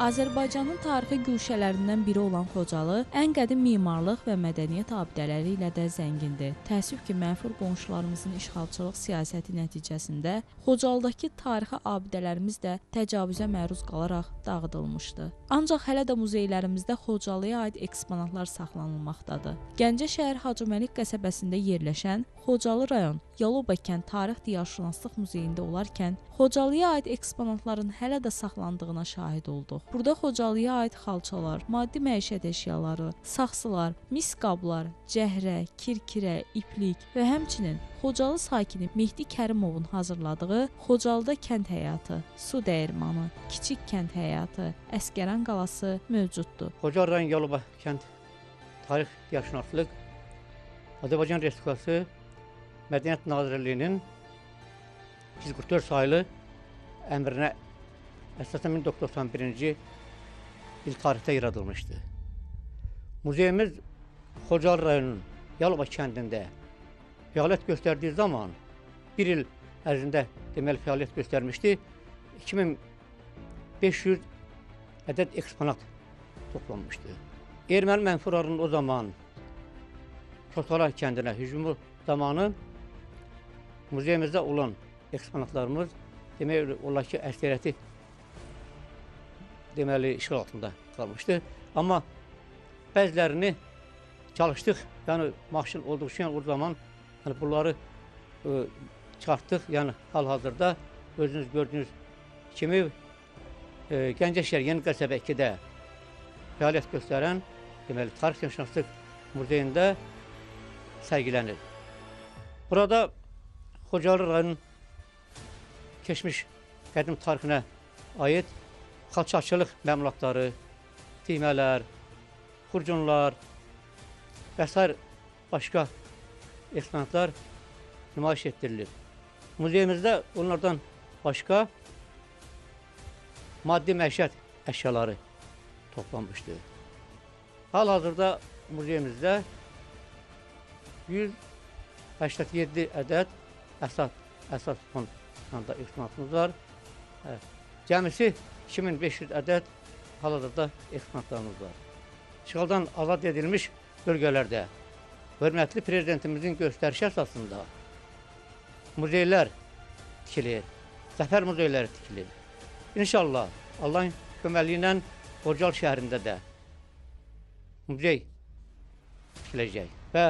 Azərbaycanın tarixi güşələrindən biri olan Xocalı ən qədim memarlıq və mədəniyyət abidələri ilə də zəngindir. Təəssüf ki, mənfur qonşularımızın işğalçılıq siyasəti nəticəsində Xocalıdakı tarixi abidələrimiz də təcavüzə məruz qalaraq dağıdılmışdı. Ancaq hələ də muzeylərimizdə Xocalıya aid eksponatlar saxlanılmaqdadır. Gəncə şəhər Hacıməlik qəsəbəsində yerləşən Xocalı rayon Yaloba kənd Tarix Diyarşünaslıq muzeyində olarkən Xocalıya aid eksponatların hələ də saxlandığına şahid olduq. Burada Xocalıya aid xalçalar, maddi məişət əşyaları, saxsılar, mis qablar, cəhrə, kirkirə, iplik və həmçinin Xocalı sakini Mehdi Kərimovun hazırladığı Xocalıda kənd həyatı, su dəyirmanı, kiçik kənd həyatı, Əskəran qalası mövcuddur. Xocalı rayon Yaloba kənd Tarix Diyarşünaslıq Azərbaycan Respublikası Mədəniyyət Nazirliyinin 244 saylı əmrinə əsasən 1991-ci il tarixdə yaradılmışdı. Muzeyimiz Xocalı rayonunun Yalova kəndində fəaliyyət göstərdiyi zaman bir il ərzində deməli fəaliyyət göstərmişdi. 2500 ədəd eksponat toplanmışdı. Erməni mənfurlarının o zaman Çotalar kəndinə hücumu zamanı muzeyimizdə olan eksponatlarımız demək olar ki, əksəriyyəti deməli işğal altında qalmışdı. Amma bəzilərini çalışdıq, yəni maşın olduğu üçün o zaman yəni bunları ə, çıxartdıq. Yəni hal-hazırda özünüz gördüyünüz kimi ə, Gəncə şəhər Yeni Qəsəbə 2-də fəaliyyət göstərən deməli tarix şəxsiyyət muzeyində sərgilənir. Burada Xocalı rayonun keçmiş qədim tarixinə aid xalçaçılıq məmulatları, tiymələr, xurcunlar və s. başqa eksponatlar nümayiş etdirilir. Muzeyimizdə onlardan başqa maddi məişət əşyaları toplanmışdı. Hal-hazırda muzeyimizdə 187 ədəd əsas əsas fondda eksponatımız var. Hə, Cəmisi 2500 ədəd hal-hazırda eksponatlarımız var. İşğaldan azad edilmiş bölgələrdə hörmətli prezidentimizin göstərişi əsasında muzeylər tikilir, zəfər muzeyləri tikilir. İnşallah Allahın köməkliyi ilə Qocal şəhərində də muzey tikiləcək və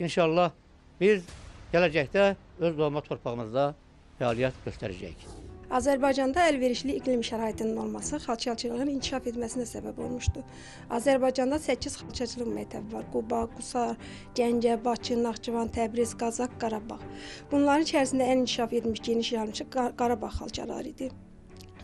inşallah biz gələcəkdə öz doğma torpağımızda fəaliyyət göstərəcəyik. Azərbaycanda əlverişli iqlim şəraitinin olması xalçaçılığın inkişaf etməsinə səbəb olmuşdu. Azərbaycanda 8 xalçaçılıq məktəbi var. Quba, Qusar, Gəncə, Bakı, Naxçıvan, Təbriz, Qazax, Qarabağ. Bunların içərisində ən inkişaf etmiş, geniş yayılmış Qarabağ xalçaları idi.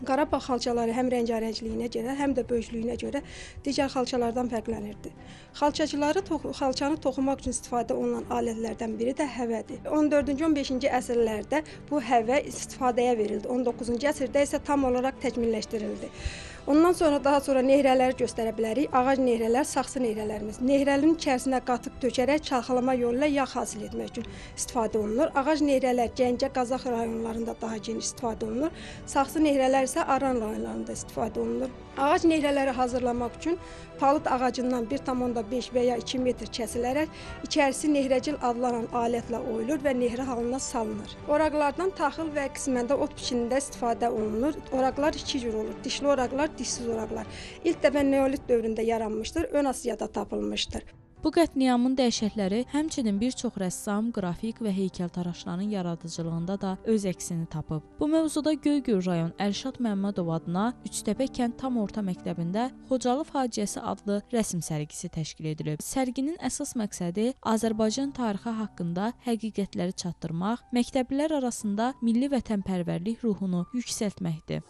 Qarabağ xalçaları həm rəngarəngliyinə görə, həm də böyüklüyünə görə digər xalçalardan fərqlənirdi. Xalçacıları toxu, xalçanı toxumaq üçün istifadə olunan alətlərdən biri də həvədir. 14-cü, 15-ci əsrlərdə bu həvə istifadəyə verildi. 19-cu əsrdə isə tam olaraq təkmilləşdirildi. Ondan sonra daha sonra nehrələri göstərə bilərik. Ağac nehrələr, saxsı nehrələrimiz. Nehrənin içərisinə qatıq tökərək çalxalama yolu ilə yağ hasil etmək üçün istifadə olunur. Ağac nehrələr Gəncə, Qazax rayonlarında daha geniş istifadə olunur. Saxsı nehrələr isə Aran rayonlarında istifadə olunur. Ağac nehrələri hazırlamaq üçün palıd ağacından 1,5 və ya 2 metr kəsilərək içərisi nehrəcil adlanan alətlə oyulur və nehrə halına salınır. Oraqlardan taxıl və qisməndə ot biçimində istifadə olunur. Oraqlar iki cür olur. Dişli oraqlar, dişsiz oraqlar. İlk dəfə neolit dövründə yaranmışdır, Ön Asiyada tapılmışdır. Bu qətliamın dəhşətləri həmçinin bir çox rəssam, qrafik və heykəltaraşların yaradıcılığında da öz əksini tapıb. Bu mövzuda Göygöl rayon Əlşad Məmmədov adına Üçtəpə kənd tam orta məktəbində Xocalı faciəsi adlı rəsm sərgisi təşkil edilib. Sərginin əsas məqsədi Azərbaycan tarixi haqqında həqiqətləri çatdırmaq, məktəblilər arasında milli vətənpərvərlik ruhunu yüksəltməkdir.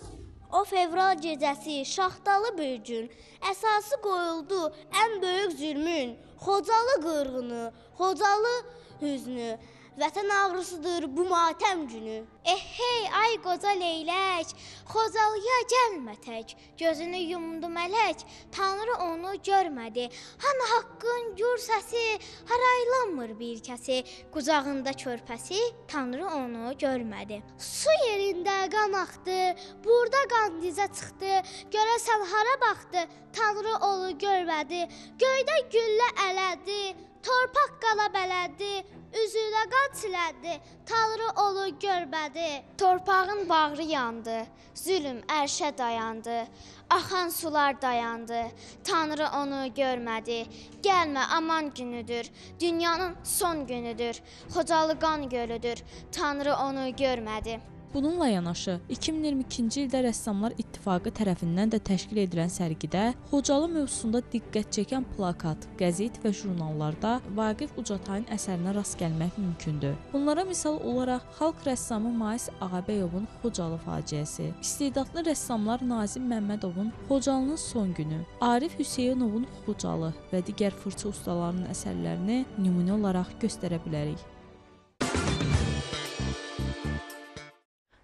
O fevral gecəsi şaxtalı bir gün əsası qoyuldu ən böyük zülmün. Xocalı qırğını, Xocalı hüznü, vətən ağrısıdır bu matəm günü. Eh hey ay qoca leylək, Xocalıya gəlmə tək, gözünü yumdu mələk, Tanrı onu görmədi. Hanı haqqın gür səsi, haraylanmır bir kəsi, qucağında körpəsi, Tanrı onu görmədi. Su yerində qan axdı, burada qan dizə çıxdı, görəsən hara baxdı, Tanrı onu görmədi. Göydə güllə ələdi, torpaq qala bələdi, üzünə qan silədi, Tanrı onu görmədi. Torpağın bağrı yandı, zülm ərşə dayandı, axan sular dayandı, Tanrı onu görmədi. Gəlmə aman günüdür, dünyanın son günüdür, Xocalı qan gölüdür, Tanrı onu görmədi. Bununla yanaşı 2022-ci ildə Rəssamlar İttifaqı tərəfindən də təşkil edilən sərgidə Xocalı mövzusunda diqqət çəkən plakat, qəzet və jurnallarda Vaqif Ucatayın əsərinə rast gəlmək mümkündür. Bunlara misal olaraq xalq rəssamı Mais Ağabəyovun Xocalı faciəsi, istedadlı rəssamlar Nazim Məmmədovun Xocalının son günü, Arif Hüseynovun Xocalı və digər fırça ustalarının əsərlərini nümunə olaraq göstərə bilərik.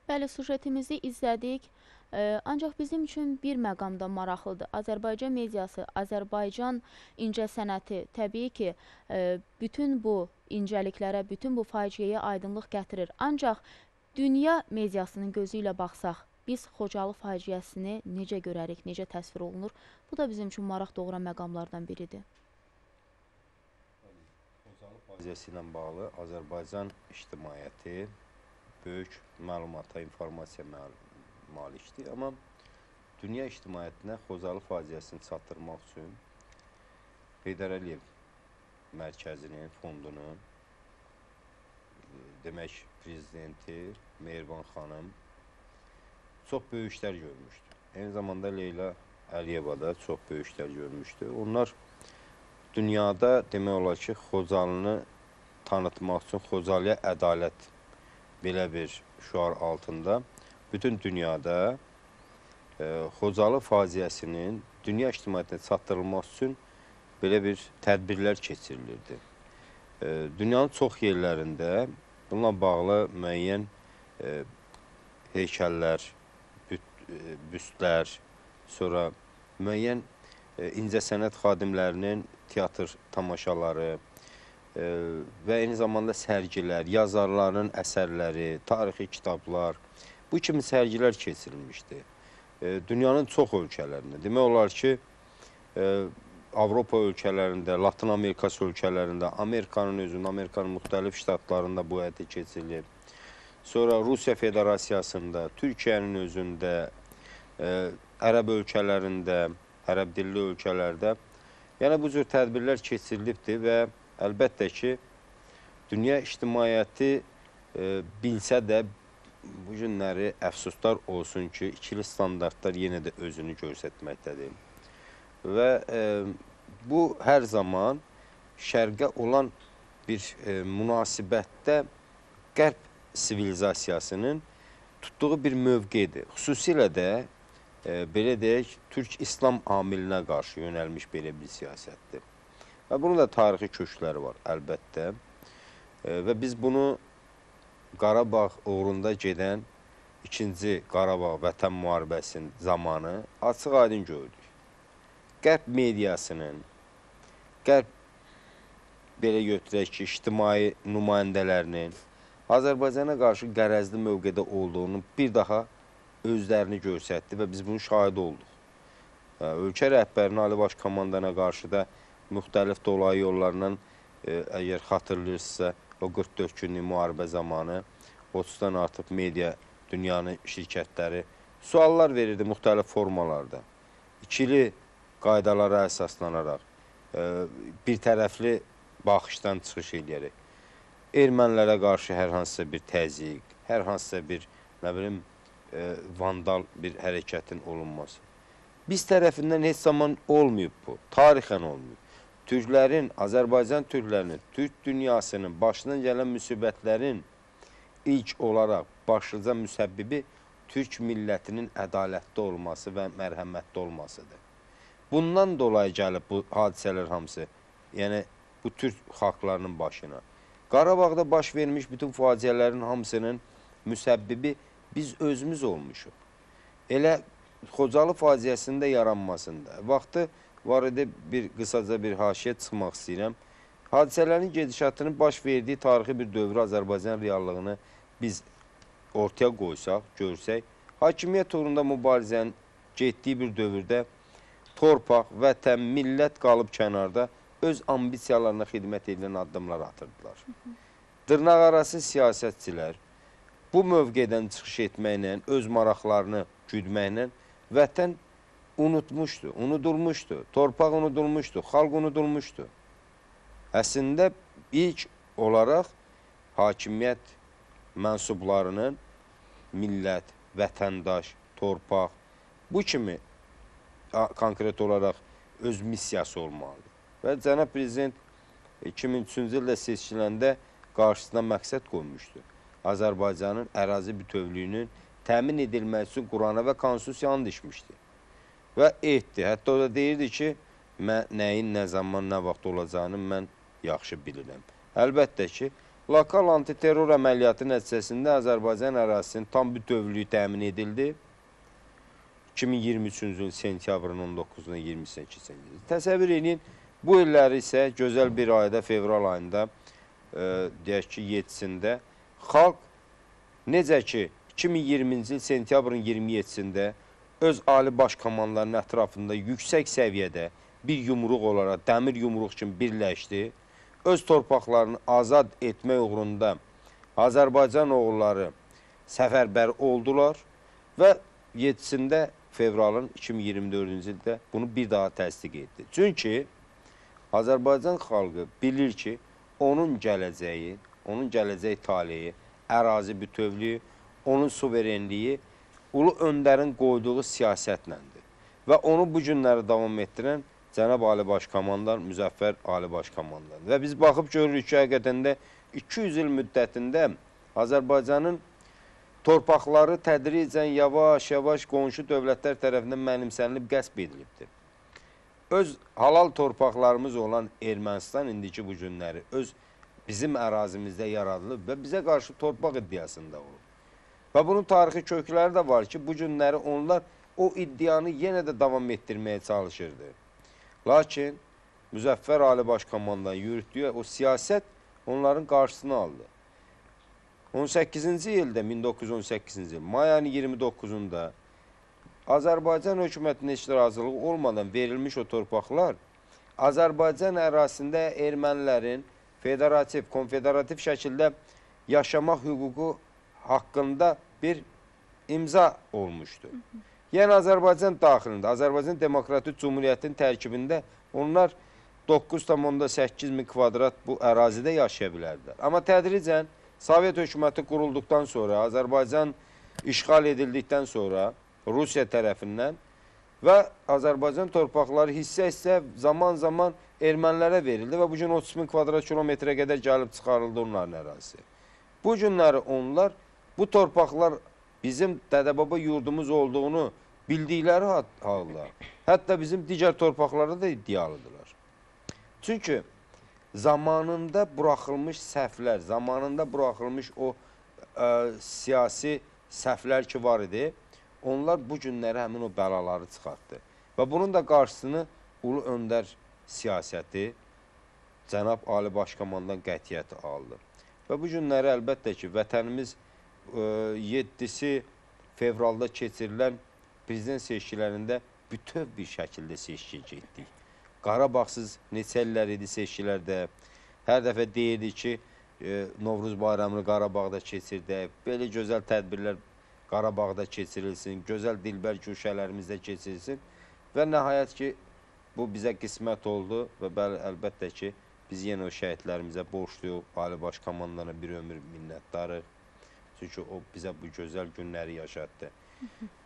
Bəli, sujetimizi izlədik. E, ancaq bizim üçün bir məqamda maraqlıdır. Azərbaycan mediası, Azərbaycan incəsənəti təbii ki, e, bütün bu incəliklərə, bütün bu faciəyə aydınlıq gətirir. Ancaq dünya mediasının gözü ilə baxsaq, biz Xocalı faciəsini necə görərik, necə təsvir olunur? Bu da bizim üçün maraq doğuran məqamlardan biridir. Xocalı faciəsi ilə bağlı Azərbaycan ictimaiyyəti böyük məlumata, informasiya malikdir. Amma dünya ictimaiyyətinə Xocalı faciəsini çatdırmaq üçün Heydər Əliyev mərkəzinin, fondunun, demək, prezidenti Mehriban xanım çox böyük işlər görmüşdü. Eyni zamanda Leyla Əliyeva da çox böyük işlər görmüşdü. Onlar dünyada demək olar ki, Xocalını tanıtmaq üçün Xocalıya ədalət belə bir şüar altında bütün dünyada e, Xocalı faciəsinin dünya ictimaiyyətinə çatdırılması üçün belə bir tədbirlər keçirilirdi. E, dünyanın çox yerlərində bununla bağlı müəyyən e, heykəllər, büt, e, büstlər, sonra müəyyən e, incəsənət xadimlərinin teatr tamaşaları və eyni zamanda sərgilər, yazarların əsərləri, tarixi kitablar, bu kimi sərgilər keçirilmişdi. Dünyanın çox ölkələrində. Demək olar ki, e, Avropa ölkələrində, Latın Amerikası ölkələrində, Amerikanın özünün, Amerikanın müxtəlif ştatlarında bu həyata keçirilir. Sonra Rusiya Federasiyasında, Türkiyənin özündə, e, ərəb ölkələrində, ərəb dilli ölkələrdə yəni bu cür tədbirlər keçirilibdir və əlbəttə ki, dünya ictimaiyyəti e, bilsə də bu günləri əfsuslar olsun ki, ikili standartlar yenə də özünü göstərməkdədir. Və e, bu hər zaman şərqə olan bir e, münasibətdə qərb sivilizasiyasının tutduğu bir mövqedir. Xüsusilə də e, belə deyək, Türk İslam amilinə qarşı yönəlmiş belə bir siyasətdir. Və bunun da tarixi kökləri var əlbəttə. E, və biz bunu Qarabağ uğrunda gedən ikinci Qarabağ vətən müharibəsinin zamanı açıq aydın gördük. Qərb mediasının, qərb belə götürək ki, ictimai nümayəndələrinin Azərbaycana qarşı qərəzli mövqedə olduğunu bir daha özlərini göstərdi və biz bunun şahidi olduq. Hə, Ölkə rəhbərinin Ali Baş Komandana qarşı da müxtəlif dolayı yollarla e, əgər xatırlayırsınızsa, o 44 günlük müharibə zamanı 30-dan artıq media dünyanın şirkətləri suallar verirdi müxtəlif formalarda. İkili qaydalara əsaslanaraq e, bir tərəfli baxışdan çıxış edərək ermənilərə qarşı hər hansısa bir təzyiq, hər hansısa bir nə bilim e, vandal bir hərəkətin olunması. Biz tərəfindən heç zaman olmayıb bu. Tarixən olmayıb. Türklərin, Azərbaycan türklərinin, Türk dünyasının başına gələn müsibətlərin ilk olaraq başlıca müsəbbibi Türk millətinin ədalətli olması və mərhəmətli olmasıdır. Bundan dolayı gəlib bu hadisələr hamısı, yəni bu Türk xalqlarının başına. Qarabağda baş vermiş bütün faciələrin hamısının müsəbbibi biz özümüz olmuşuq. Elə Xocalı faciəsində yaranmasında. Vaxtı var idi bir qısaca bir haşiyə çıxmaq istəyirəm. Hadisələrin gedişatının baş verdiyi tarixi bir dövrü Azərbaycan reallığını biz ortaya qoysaq, görsək, hakimiyyət uğrunda mübarizənin getdiyi bir dövrdə torpaq, vətən, millət qalıb kənarda öz ambisiyalarına xidmət edilən addımlar atırdılar. Dırnaq arası siyasətçilər bu mövqedən çıxış etməklə, öz maraqlarını güdməklə vətən unutmuşdu, unudulmuşdu, torpaq unudulmuşdu, xalq unudulmuşdu. Əslində ilk olaraq hakimiyyət mənsublarının millət, vətəndaş, torpaq bu kimi konkret olaraq öz missiyası olmalıdır. Və cənab prezident 2003-cü ildə seçkiləndə qarşısına məqsəd qoymuşdu. Azərbaycanın ərazi bütövlüyünün təmin edilməsi üçün Qurana və Konstitusiyanı dişmişdi. Və etdi. Hətta o da deyirdi ki, mən nəyin, nə zaman, nə vaxt olacağını mən yaxşı bilirəm. Əlbəttə ki, lokal antiterror əməliyyatı nəticəsində Azərbaycan ərazisinin tam bütövlüyü təmin edildi. 2023-cü il sentyabrın 19-dan 28-ci Təsəvvür edin, Bu illəri isə gözəl bir ayda, fevral ayında, e, deyək ki, 7-sində xalq necə ki, 2020-ci il sentyabrın 27-sində öz ali baş komandalarının ətrafında yüksək səviyyədə bir yumruq olaraq, dəmir yumruq kimi birləşdi, öz torpaqlarını azad etmək uğrunda Azərbaycan oğulları səfərbər oldular və 7-sində fevralın 2024-cü ildə bunu bir daha təsdiq etdi. Çünki Azərbaycan xalqı bilir ki, onun gələcəyi, onun gələcək taleyi, ərazi bütövlüyü, onun suverenliyi ulu öndərin qoyduğu siyasətləndir. Və onu bu günləri davam etdirən Cənab Ali Baş Komandar Müzəffər Ali Baş Komandar. Və biz baxıb görürük ki, həqiqətən də 200 il müddətində Azərbaycanın torpaqları tədricən yavaş-yavaş qonşu dövlətlər tərəfindən mənimsənilib qəsb edilibdir öz halal torpaqlarımız olan Ermənistan indiki bu günləri öz bizim ərazimizdə yaradılıb və bizə qarşı torpaq iddiasında olub. Və bunun tarixi kökləri də var ki, bu günləri onlar o iddianı yenə də davam etdirməyə çalışırdı. Lakin Müzəffər Ali Baş Komandan yürütdüyü o siyasət onların qarşısını aldı. 18-ci ildə, 1918-ci il, may ayının 29-unda Azərbaycan hökumətinin heç razılığı olmadan verilmiş o torpaqlar Azərbaycan ərazisində ermənilərin federativ, konfederativ şəkildə yaşamaq hüququ haqqında bir imza olmuşdu. Yəni Azərbaycan daxilində, Azərbaycan Demokratik Cumhuriyyətinin tərkibində onlar 9,8 min kvadrat bu ərazidə yaşaya bilərdilər. Amma tədricən Sovet hökuməti qurulduqdan sonra, Azərbaycan işğal edildikdən sonra Rusiya tərəfindən və Azərbaycan torpaqları hissə-hissə zaman-zaman ermənilərə verildi və bu gün 30 min kvadrat kilometrə qədər gəlib çıxarıldı onların ərazisi. Bu günləri onlar bu torpaqlar bizim dədəbaba yurdumuz olduğunu bildikləri halda, hətta bizim digər torpaqlarda da iddialıdırlar. Çünki zamanında buraxılmış səhvlər, zamanında buraxılmış o ə, siyasi səhvlər ki var idi, onlar bu günləri həmin o bəlaları çıxartdı. Və bunun da qarşısını Ulu Öndər siyasəti, Cənab Ali Başkomandan qətiyyəti aldı. Və bu günləri əlbəttə ki, vətənimiz 7-si fevralda keçirilən prezident seçkilərində bütöv bir şəkildə seçki getdik. Qarabağsız neçə illər idi seçkilərdə. Hər dəfə deyirdi ki, e, Novruz bayramını Qarabağda keçirdək. Belə gözəl tədbirlər Qarabağda keçirilsin, gözəl dilbər güşələrimizdə keçirilsin. Və nəhayət ki, bu bizə qismət oldu və bəli, əlbəttə ki, biz yenə o şəhidlərimizə borçluyuq, Ali Baş Komandana bir ömür minnətdarıq. Çünki o bizə bu gözəl günləri yaşatdı.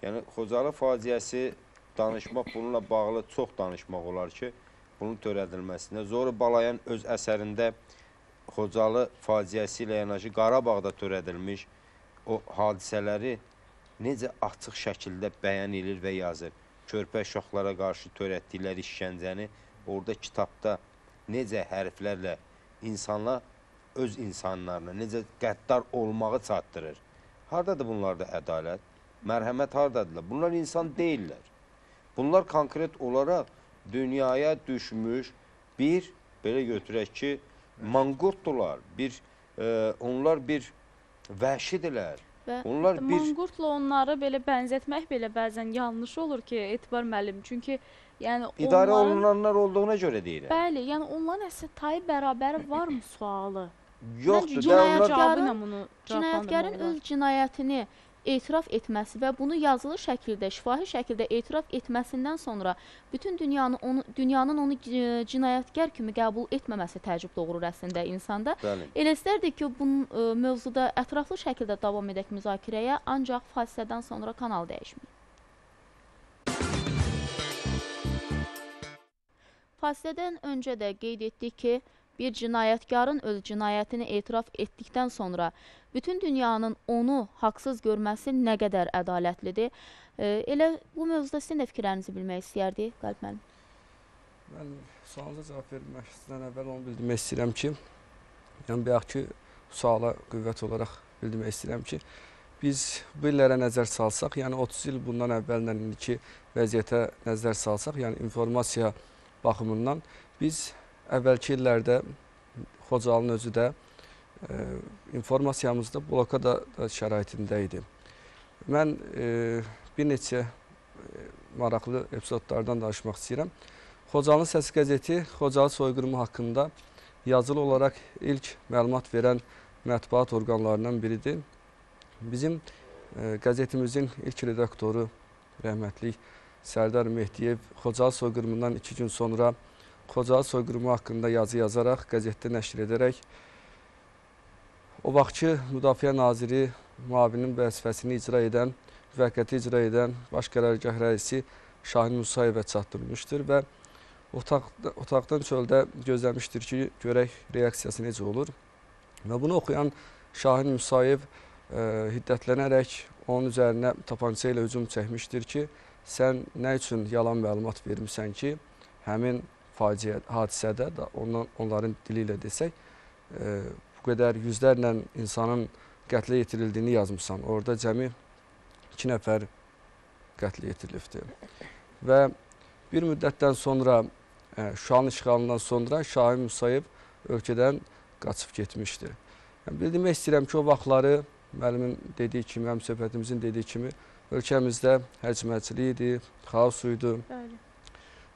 Yəni, Xocalı faciəsi danışmaq, bununla bağlı çox danışmaq olar ki, bunun törədilməsində. Zoru Balayan öz əsərində Xocalı faciəsi ilə yanaşı Qarabağda törədilmiş o hadisələri necə açıq şəkildə bəyan edir və yazır. Körpə uşaqlara qarşı törətdikləri işgəncəni orada kitabda necə hərflərlə insanlar öz insanlarına necə qəddar olmağı çatdırır. Hardadır bunlarda ədalət? Mərhəmət hardadırlar? Bunlar insan deyirlər. Bunlar konkret olaraq dünyaya düşmüş bir, belə götürək ki, manqurtdular. Bir, e, onlar bir vəhşidirlər. Və Onlar bir manqurtla onları belə bənzətmək belə bəzən yanlış olur ki, Etibar müəllim. Çünki yəni idarə onların olunanlar olduğuna görə deyirəm. Bəli, yəni onların əsl tayı bərabəri varmı sualı? Yoxdur, ilə bunu Cinayətkarın öz cinayətini etiraf etməsi və bunu yazılı şəkildə, şifahi şəkildə etiraf etməsindən sonra bütün dünyanın onu dünyanın onu ci- cinayətkar kimi qəbul etməməsi təəccüb doğurur əslində insanda. Bəli. Elə istərdik ki, bunun ə, mövzuda ətraflı şəkildə davam edək müzakirəyə, ancaq fasilədən sonra kanal dəyişməyin. Fasilədən öncə də qeyd etdik ki, bir cinayətkarın öz cinayətini etiraf etdikdən sonra bütün dünyanın onu haqsız görməsi nə qədər ədalətlidir? E, elə bu mövzuda sizin də fikirlərinizi bilmək istəyərdik, Qalb müəllim. Mən sualınıza cavab verməkdən əvvəl onu bildirmək istəyirəm ki, yəni bayaq ki, suala qüvvət olaraq bildirmək istəyirəm ki, biz bu illərə nəzər salsaq, yəni 30 il bundan əvvəllə indiki vəziyyətə nəzər salsaq, yəni informasiya baxımından biz əvvəlki illərdə Xocalının özü də e, informasiyamızda blokada da şəraitində idi. Mən e, bir neçə e, maraqlı epizodlardan danışmaq istəyirəm. Xocalının Səs qəzeti Xocalı soyqırımı haqqında yazılı olaraq ilk məlumat verən mətbuat orqanlarından biridir. Bizim e, qəzetimizin ilk redaktoru rəhmətlik Sərdar Mehdiyev Xocalı soyqırımından iki gün sonra Xocalı soyqırımı haqqında yazı yazaraq, qəzetdə nəşr edərək o vaxtki Müdafiə Naziri müavinin vəzifəsini icra edən, müvəqqəti icra edən Baş Qərargah rəisi Şahin Musayevə çatdırılmışdır və otaq, otaqdan çöldə gözləmişdir ki, görək reaksiyası necə olur. Və bunu oxuyan Şahin Musayev ə, hiddətlənərək onun üzərinə tapança ilə hücum çəkmişdir ki, sən nə üçün yalan məlumat vermisən ki, həmin faciə hadisədə da ondan onların dili ilə desək, e, bu qədər yüzlərlə insanın qətlə yetirildiyini yazmısan. Orada cəmi 2 nəfər qətlə yetirilibdir. Və bir müddətdən sonra ə, Şuşanın işğalından sonra Şahin Musayev ölkədən qaçıb getmişdi. Yəni, bildirmək istəyirəm ki, o vaxtları müəllimin dediyi kimi, həm söhbətimizin dediyi kimi ölkəmizdə həcməciliyi idi, xaos idi. Bəli.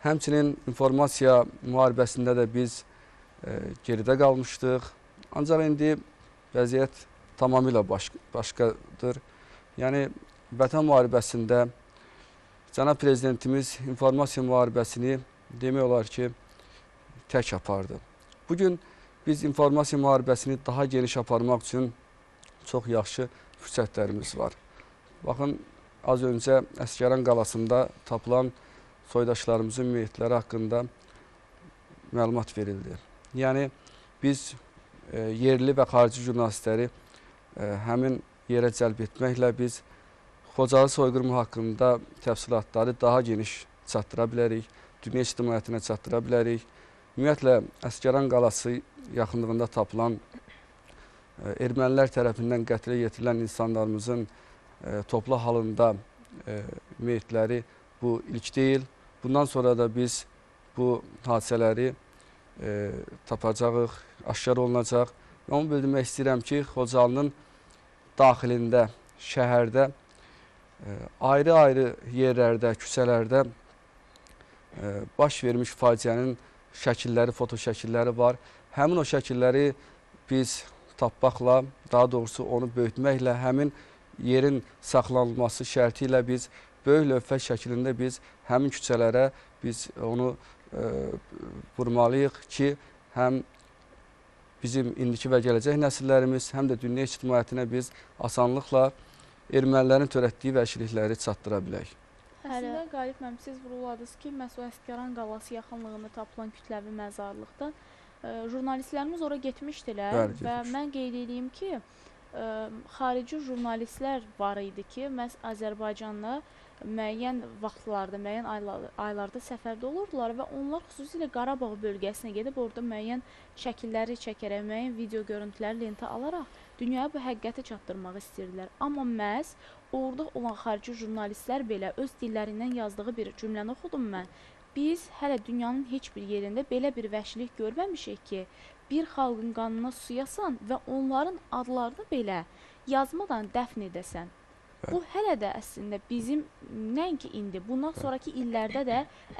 Həmçinin informasiya müharibəsində də biz e, geridə qalmışdıq. Ancaq indi vəziyyət tamamilə baş, başqadır. Yəni Vətən müharibəsində cənab prezidentimiz informasiya müharibəsini demək olar ki, tək apardı. Bu gün biz informasiya müharibəsini daha geniş aparmaq üçün çox yaxşı fürsətlərimiz var. Baxın, az öncə Əskəran qalasında tapılan soydaşlarımızın meyitləri haqqında məlumat verildi. Yəni, biz e, yerli və xarici jurnalistləri e, həmin yerə cəlb etməklə biz Xocalı soyqırımı haqqında təfsilatları daha geniş çatdıra bilərik, dünya ictimaiyyətinə çatdıra bilərik. Ümumiyyətlə, Əskəran qalası yaxınlığında tapılan e, ermənilər tərəfindən qətlə yetirilən insanlarımızın e, toplu halında e, meyitləri bu ilk deyil. Bundan sonra da biz bu hadisələri e, tapacağıq, aşkar olunacaq. Və onu bildirmək istəyirəm ki, Xocalının daxilində, şəhərdə ayrı-ayrı yerlərdə, küçələrdə baş vermiş faciənin şəkilləri, foto şəkilləri var. Həmin o şəkilləri biz tapmaqla, daha doğrusu onu böyütməklə, həmin yerin saxlanılması şərti ilə biz böyük lövhə şəklində biz həmin küçələrə biz onu e, vurmalıyıq ki, həm bizim indiki və gələcək nəsillərimiz, həm də dünya ictimaiyyətinə biz asanlıqla ermənilərin törətdiyi vəhşilikləri çatdıra bilək. Əslində Qalib müəllim siz vurğuladınız ki, məhz o Əskəran qalası yaxınlığında tapılan kütləvi məzarlıqda ə, jurnalistlərimiz ora getmişdilər Bəli, və getmiş. mən qeyd edeyim ki, ə, xarici jurnalistlər var idi ki, məhz Azərbaycanla müəyyən vaxtlarda, müəyyən aylar, aylarda səfərdə olurdular və onlar xüsusilə Qarabağ bölgəsinə gedib orada müəyyən şəkilləri çəkərək, müəyyən video görüntüləri lentə alaraq dünyaya bu həqiqəti çatdırmaq istəyirdilər. Amma məhz orada olan xarici jurnalistlər belə öz dillərindən yazdığı bir cümləni oxudum mən. Biz hələ dünyanın heç bir yerində belə bir vəhşilik görməmişik ki, bir xalqın qanına suyasan və onların adlarını belə yazmadan dəfn edəsən. Bu hələ də əslində bizim nəinki indi, bundan sonrakı illərdə də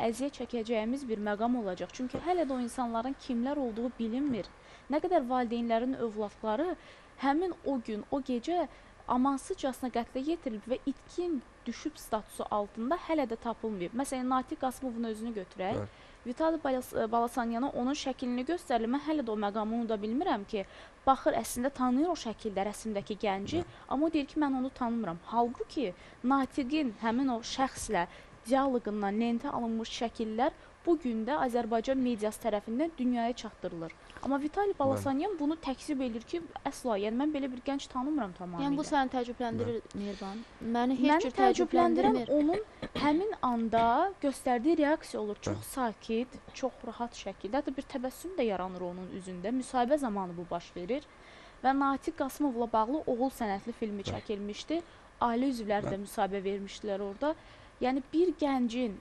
əziyyət çəkəcəyimiz bir məqam olacaq. Çünki hələ də o insanların kimlər olduğu bilinmir. Nə qədər valideynlərin övladları həmin o gün, o gecə amansızcasına qətlə yetirilib və itkin düşüb statusu altında hələ də tapılmayıb. Məsələn, Natiq Qasımovun özünü götürək. Bəli. Vitali Balas Balasanyan'a onun şəklini göstərilir. Mən hələ də o məqamı unuda bilmirəm ki, baxır əslində tanıyır o şəkildə rəsmdəki gənci, amma o deyir ki, mən onu tanımıram. Halbuki Natiqin həmin o şəxslə dialoqundan lentə alınmış şəkillər bu gün də Azərbaycan mediası tərəfindən dünyaya çatdırılır. Amma Vitali Balasanyan bunu təkzib edir ki, əsla, yəni mən belə bir gənc tanımıram tamamilə. Yəni bu səni təəccübləndirir Mehriban? Məni heç Məni cür təəccübləndirən təəccübləndirmir. onun həmin anda göstərdiyi reaksiya olur. Çox sakit, çox rahat şəkildə. Hətta bir təbəssüm də yaranır onun üzündə. Müsahibə zamanı bu baş verir. Və Natiq Qasımovla bağlı Oğul sənədli filmi çəkilmişdi. Ailə üzvləri də müsahibə vermişdilər orada. Yəni bir gəncin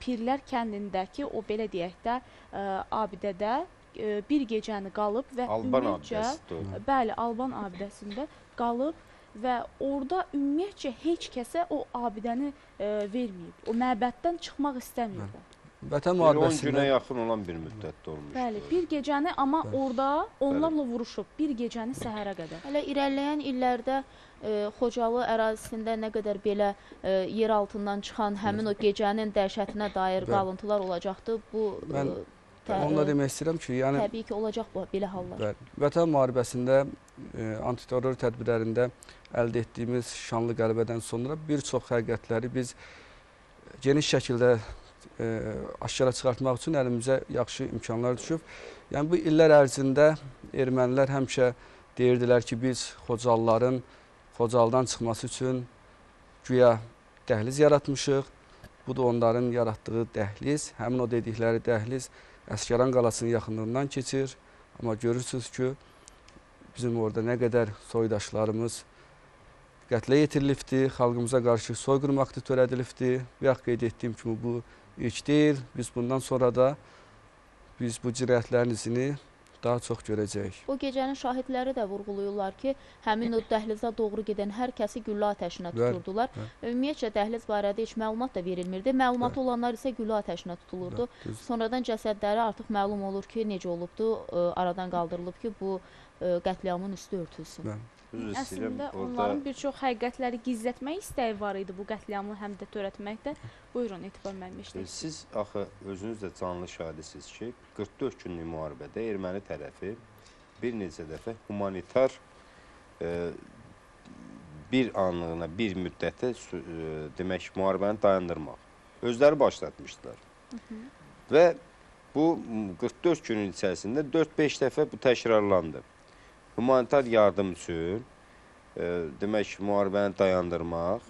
Pirlər kəndindəki o belə deyək də ə, abidədə ə, bir gecəni qalıb və Alban ümumiyyətcə o. bəli, Alban abidəsində qalıb və orada ümumiyyətcə heç kəsə o abidəni ə, verməyib. O məbəddən çıxmaq istəməyiblər. Vətən Bir 10 günə müharibəsində yaxın olan bir müddətdə olmuşdu. Bəli, bir gecəni amma orada onlarla vuruşub, bir gecəni səhərə qədər. Hələ irəliləyən illərdə e, Xocalı ərazisində nə qədər belə e, yer altından çıxan həmin o gecənin dəhşətinə dair Bəli. qalıntılar olacaqdı. Bu Mən e, tə- onu da demək istəyirəm ki, yəni təbii ki, olacaq bu belə hallar. Bəli. Vətən müharibəsində e, antiterror tədbirlərində əldə etdiyimiz şanlı qələbədən sonra bir çox həqiqətləri biz geniş şəkildə e, aşkara çıxartmaq üçün əlimizə yaxşı imkanlar düşüb. Yəni bu illər ərzində ermənilər həmişə deyirdilər ki, biz Xocalıların Xocalıdan çıxması üçün güya dəhliz yaratmışıq. Bu da onların yaratdığı dəhliz, həmin o dedikləri dəhliz Əskəran qalasının yaxınlığından keçir. Amma görürsünüz ki, bizim orada nə qədər soydaşlarımız qətlə yetirilibdi, xalqımıza qarşı soyqırım aktı törədilibdi. Bayaq qeyd etdiyim kimi bu ilk deyil. Biz bundan sonra da biz bu cinayətlərin izini daha çox görəcəyik. O gecənin şahidləri də vurğulayırlar ki, həmin o dəhlizə doğru gedən hər kəsi güllə atəşinə tuturdular. bəli. Ümumiyyətcə dəhliz barədə heç məlumat da verilmirdi. Məlumatı olanlar isə güllə atəşinə tutulurdu. Düz. Sonradan cəsədləri artıq məlum olur ki, necə olubdu, ə, aradan qaldırılıb ki, bu ə, qətliamın üstü örtülsün. Bəli. Üzr istəyirəm, Əslində orada onların bir çox həqiqətləri gizlətmək istəyi var idi bu qətliamı həm də törətməkdə. Buyurun Etibar müəllim e, işləyir. siz axı özünüz də canlı şahidisiniz ki, 44 günlük müharibədə erməni tərəfi bir neçə dəfə humanitar e, bir anlığına, bir müddətə e, demək müharibəni dayandırmaq özləri başlatmışdılar. Və bu m, 44 günün içərisində 4-5 dəfə bu təkrarlandı. Humanitar yardım üçün e, demək müharibəni dayandırmaq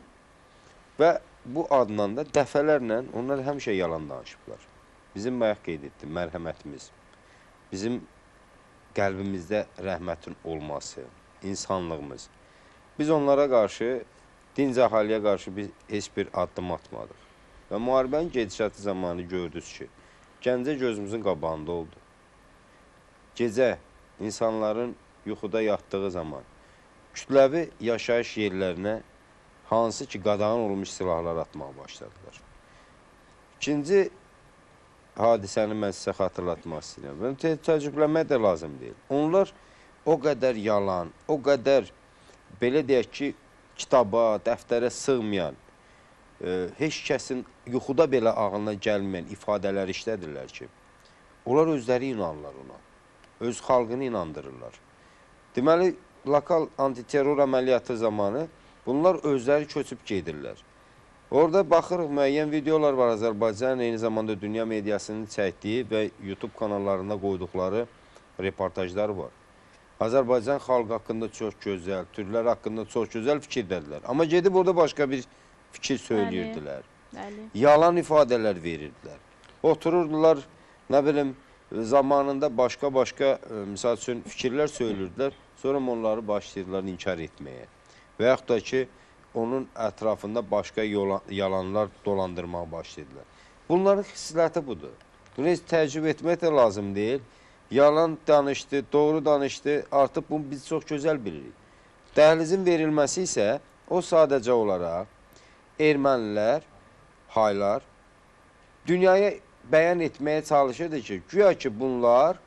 və bu adla da dəfələrlə onlar həmişə yalan danışıblar. Bizim bayaq qeyd etdim, mərhəmətimiz, bizim qəlbimizdə rəhmətin olması, insanlığımız. Biz onlara qarşı, dinc əhaliyə qarşı biz heç bir addım atmadıq. Və müharibənin gedişatı zamanı gördünüz ki, Gəncə gözümüzün qabağında oldu. Gecə insanların yuxuda yatdığı zaman kütləvi yaşayış yerlərinə hansı ki qadağan olmuş silahlar atmağa başladılar. İkinci hadisəni mən sizə xatırlatmaq istəyirəm. Mən tə təcrübələmək də lazım deyil. Onlar o qədər yalan, o qədər belə deyək ki, kitaba, dəftərə sığmayan, e, heç kəsin yuxuda belə ağlına gəlməyən ifadələr işlədirlər ki, onlar özləri inanırlar ona. Öz xalqını inandırırlar. Deməli, lokal antiterror əməliyyatı zamanı bunlar özləri köçüb gedirlər. Orada baxırıq müəyyən videolar var Azərbaycan, eyni zamanda dünya mediasının çəkdiyi və YouTube kanallarında qoyduqları reportajlar var. Azərbaycan xalqı haqqında çox gözəl, türlər haqqında çox gözəl fikirdədilər. Amma gedib orada başqa bir fikir söyləyirdilər. Bəli. Yalan ifadələr verirdilər. Otururdular, nə bilim, zamanında başqa-başqa, e, misal üçün fikirlər söyləyirdilər. Sonra onları başlayırdılar inkar etməyə. Və yaxud da ki, onun ətrafında başqa yalanlar dolandırmağa başlayırdılar. Bunların xisləti budur. Bunu heç təəccüb etmək də lazım deyil. Yalan danışdı, doğru danışdı, artıq bunu biz çox gözəl bilirik. Dəhlizin verilməsi isə o sadəcə olaraq ermənilər, haylar dünyaya bəyan etməyə çalışırdı ki, güya ki bunlar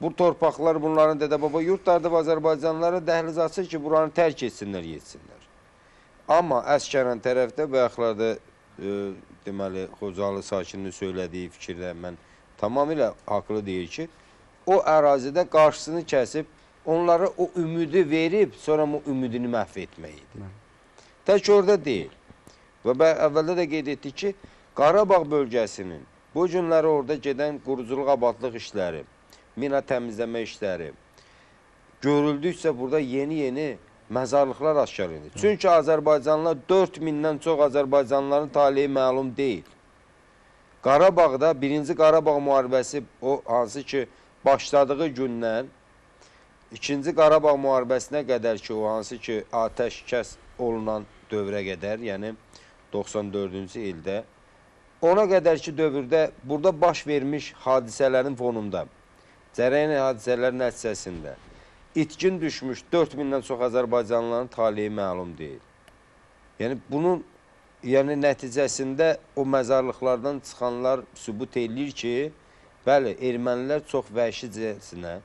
bu torpaqlar bunların dədə-baba yurtlardır və Azərbaycanlılara dəhliz açır ki, buranı tərk etsinlər, yetsinlər. Amma əskərən tərəfdə bayaqlarda e, deməli Xocalı sakininin söylədiyi fikirlə mən tamamilə haqlı deyir ki, o ərazidə qarşısını kəsib onlara o ümidi verib, sonra o ümidini məhv etmək idi. Tək orada deyil. Və əvvəldə də qeyd etdik ki, Qarabağ bölgəsinin bu günləri orada gedən quruculuq abadlıq işləri, mina təmizləmə işləri görüldüksə burada yeni-yeni məzarlıqlar aşkar edir. Çünki Azərbaycanlılar 4000-dən çox Azərbaycanlıların taleyi məlum deyil. Qarabağda 1-ci Qarabağ müharibəsi o hansı ki başladığı gündən 2-ci Qarabağ müharibəsinə qədər ki, o hansı ki atəşkəs olunan dövrə qədər, yəni 94-cü ildə ona qədər ki dövrdə burada baş vermiş hadisələrin fonunda, cərəyan hadisələrin nəticəsində itkin düşmüş 4000-dən çox Azərbaycanlıların taleyi məlum deyil. Yəni bunun yəni nəticəsində o məzarlıqlardan çıxanlar sübut eləyir ki, bəli, ermənilər çox vəhşicəsinə,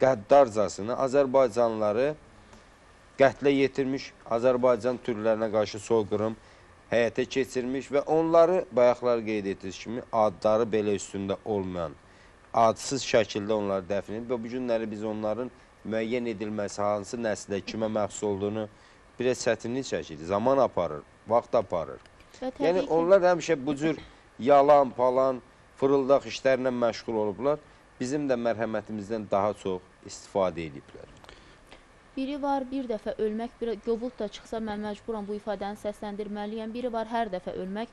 qəddarcasına Azərbaycanlıları qətlə yetirmiş, Azərbaycan türlərinə qarşı soyqırım həyata keçirmiş və onları bayaqlar qeyd etdiyiniz kimi adları belə üstündə olmayan, adsız şəkildə onları dəfn edib və bu günləri biz onların müəyyən edilməsi hansı nəslə kimə məxsus olduğunu biraz çətinlik çəkir. Zaman aparır, vaxt aparır. Yəni ki, onlar həmişə bu cür yalan, palan, fırıldaq işlərlə məşğul olublar. Bizim də mərhəmətimizdən daha çox istifadə ediblər. Biri var bir dəfə ölmək, bir qobud da çıxsa mən məcburam bu ifadəni səsləndirməliyəm. Biri var hər dəfə ölmək.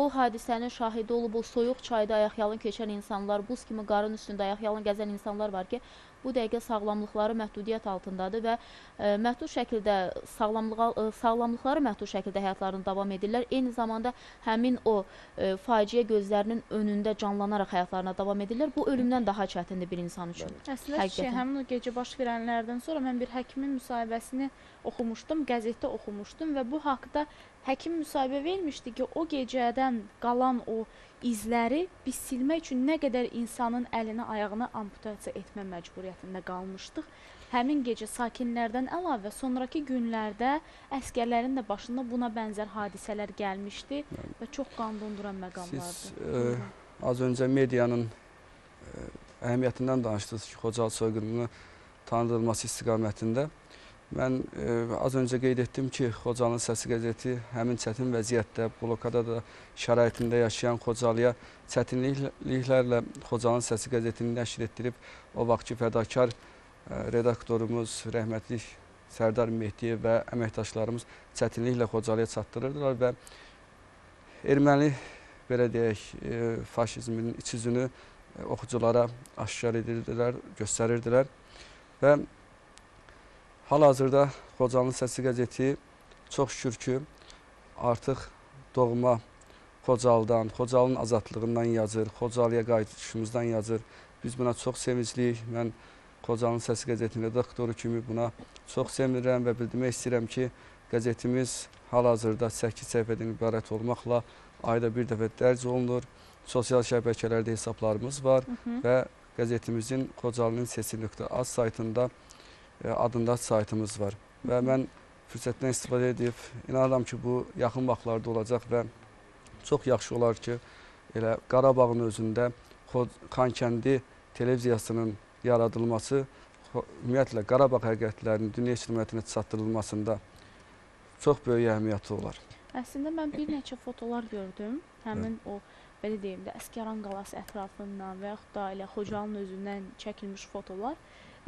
O hadisənin şahidi olub o soyuq çayda ayaqyalın keçən insanlar, buz kimi qarın üstündə ayaqyalın gəzən insanlar var ki, bu dəqiqə sağlamlıqları məhdudiyyət altındadır və ə, məhdud şəkildə sağlamlığa ə, sağlamlıqları məhdud şəkildə həyatlarını davam edirlər. Eyni zamanda həmin o ə, faciə gözlərinin önündə canlanaraq həyatlarına davam edirlər. Bu ölümdən daha çətindir bir insan üçün. Əslində şey, həmin o gecə baş verənlərdən sonra mən bir həkimin müsahibəsini oxumuşdum, qəzetdə oxumuşdum və bu haqqda həkim müsahibə vermişdi ki, o gecədən qalan o izləri biz silmək üçün nə qədər insanın əlini, ayağını amputasiya etmə məcburiyyətində qalmışdıq. Həmin gecə sakinlərdən əlavə sonrakı günlərdə əskərlərin də başına buna bənzər hadisələr gəlmişdi və çox qan donduran məqamlardı. Siz ə, az öncə medianın ə, əhəmiyyətindən danışdınız ki, Xocalı soyqırımının tanıdılması istiqamətində. Mən ə, az öncə qeyd etdim ki, Xocalının Səsi qəzeti həmin çətin vəziyyətdə, blokada da şəraitində yaşayan Xocalıya çətinliklərlə Xocalının Səsi qəzetini nəşr etdirib o vaxtki fədakar ə, redaktorumuz rəhmətlik Sərdar Mehdiyev və əməkdaşlarımız çətinliklə Xocalıya çatdırırdılar və erməni belə deyək, ə, faşizmin iç üzünü ə, oxuculara aşkar edirdilər, göstərirdilər və Hal-hazırda Xocalının Səsi qəzeti çox şükür ki, artıq doğma Xocalıdan, Xocalının azadlığından yazır, Xocalıya qayıdışımızdan yazır. Biz buna çox sevincliyik. Mən Xocalının Səsi qəzetinin redaktoru kimi buna çox sevinirəm və bildirmək istəyirəm ki, qəzetimiz hal-hazırda 8 səhifədən ibarət olmaqla ayda bir dəfə dərc olunur. Sosial şəbəkələrdə hesablarımız var Hı -hı. və qəzetimizin Xocalının sesi.az saytında e, adında saytımız var. Və mən fürsətdən istifadə edib inanıram ki, bu yaxın vaxtlarda olacaq və çox yaxşı olar ki, elə Qarabağın özündə Xankəndi televiziyasının yaradılması ümumiyyətlə Qarabağ həqiqətlərinin dünya ictimaiyyətinə çatdırılmasında çox böyük əhəmiyyəti olar. Əslində mən bir neçə fotolar gördüm. Həmin o belə deyim də Əsgəran qalası ətrafından və yaxud da elə Xocalının özündən çəkilmiş fotolar.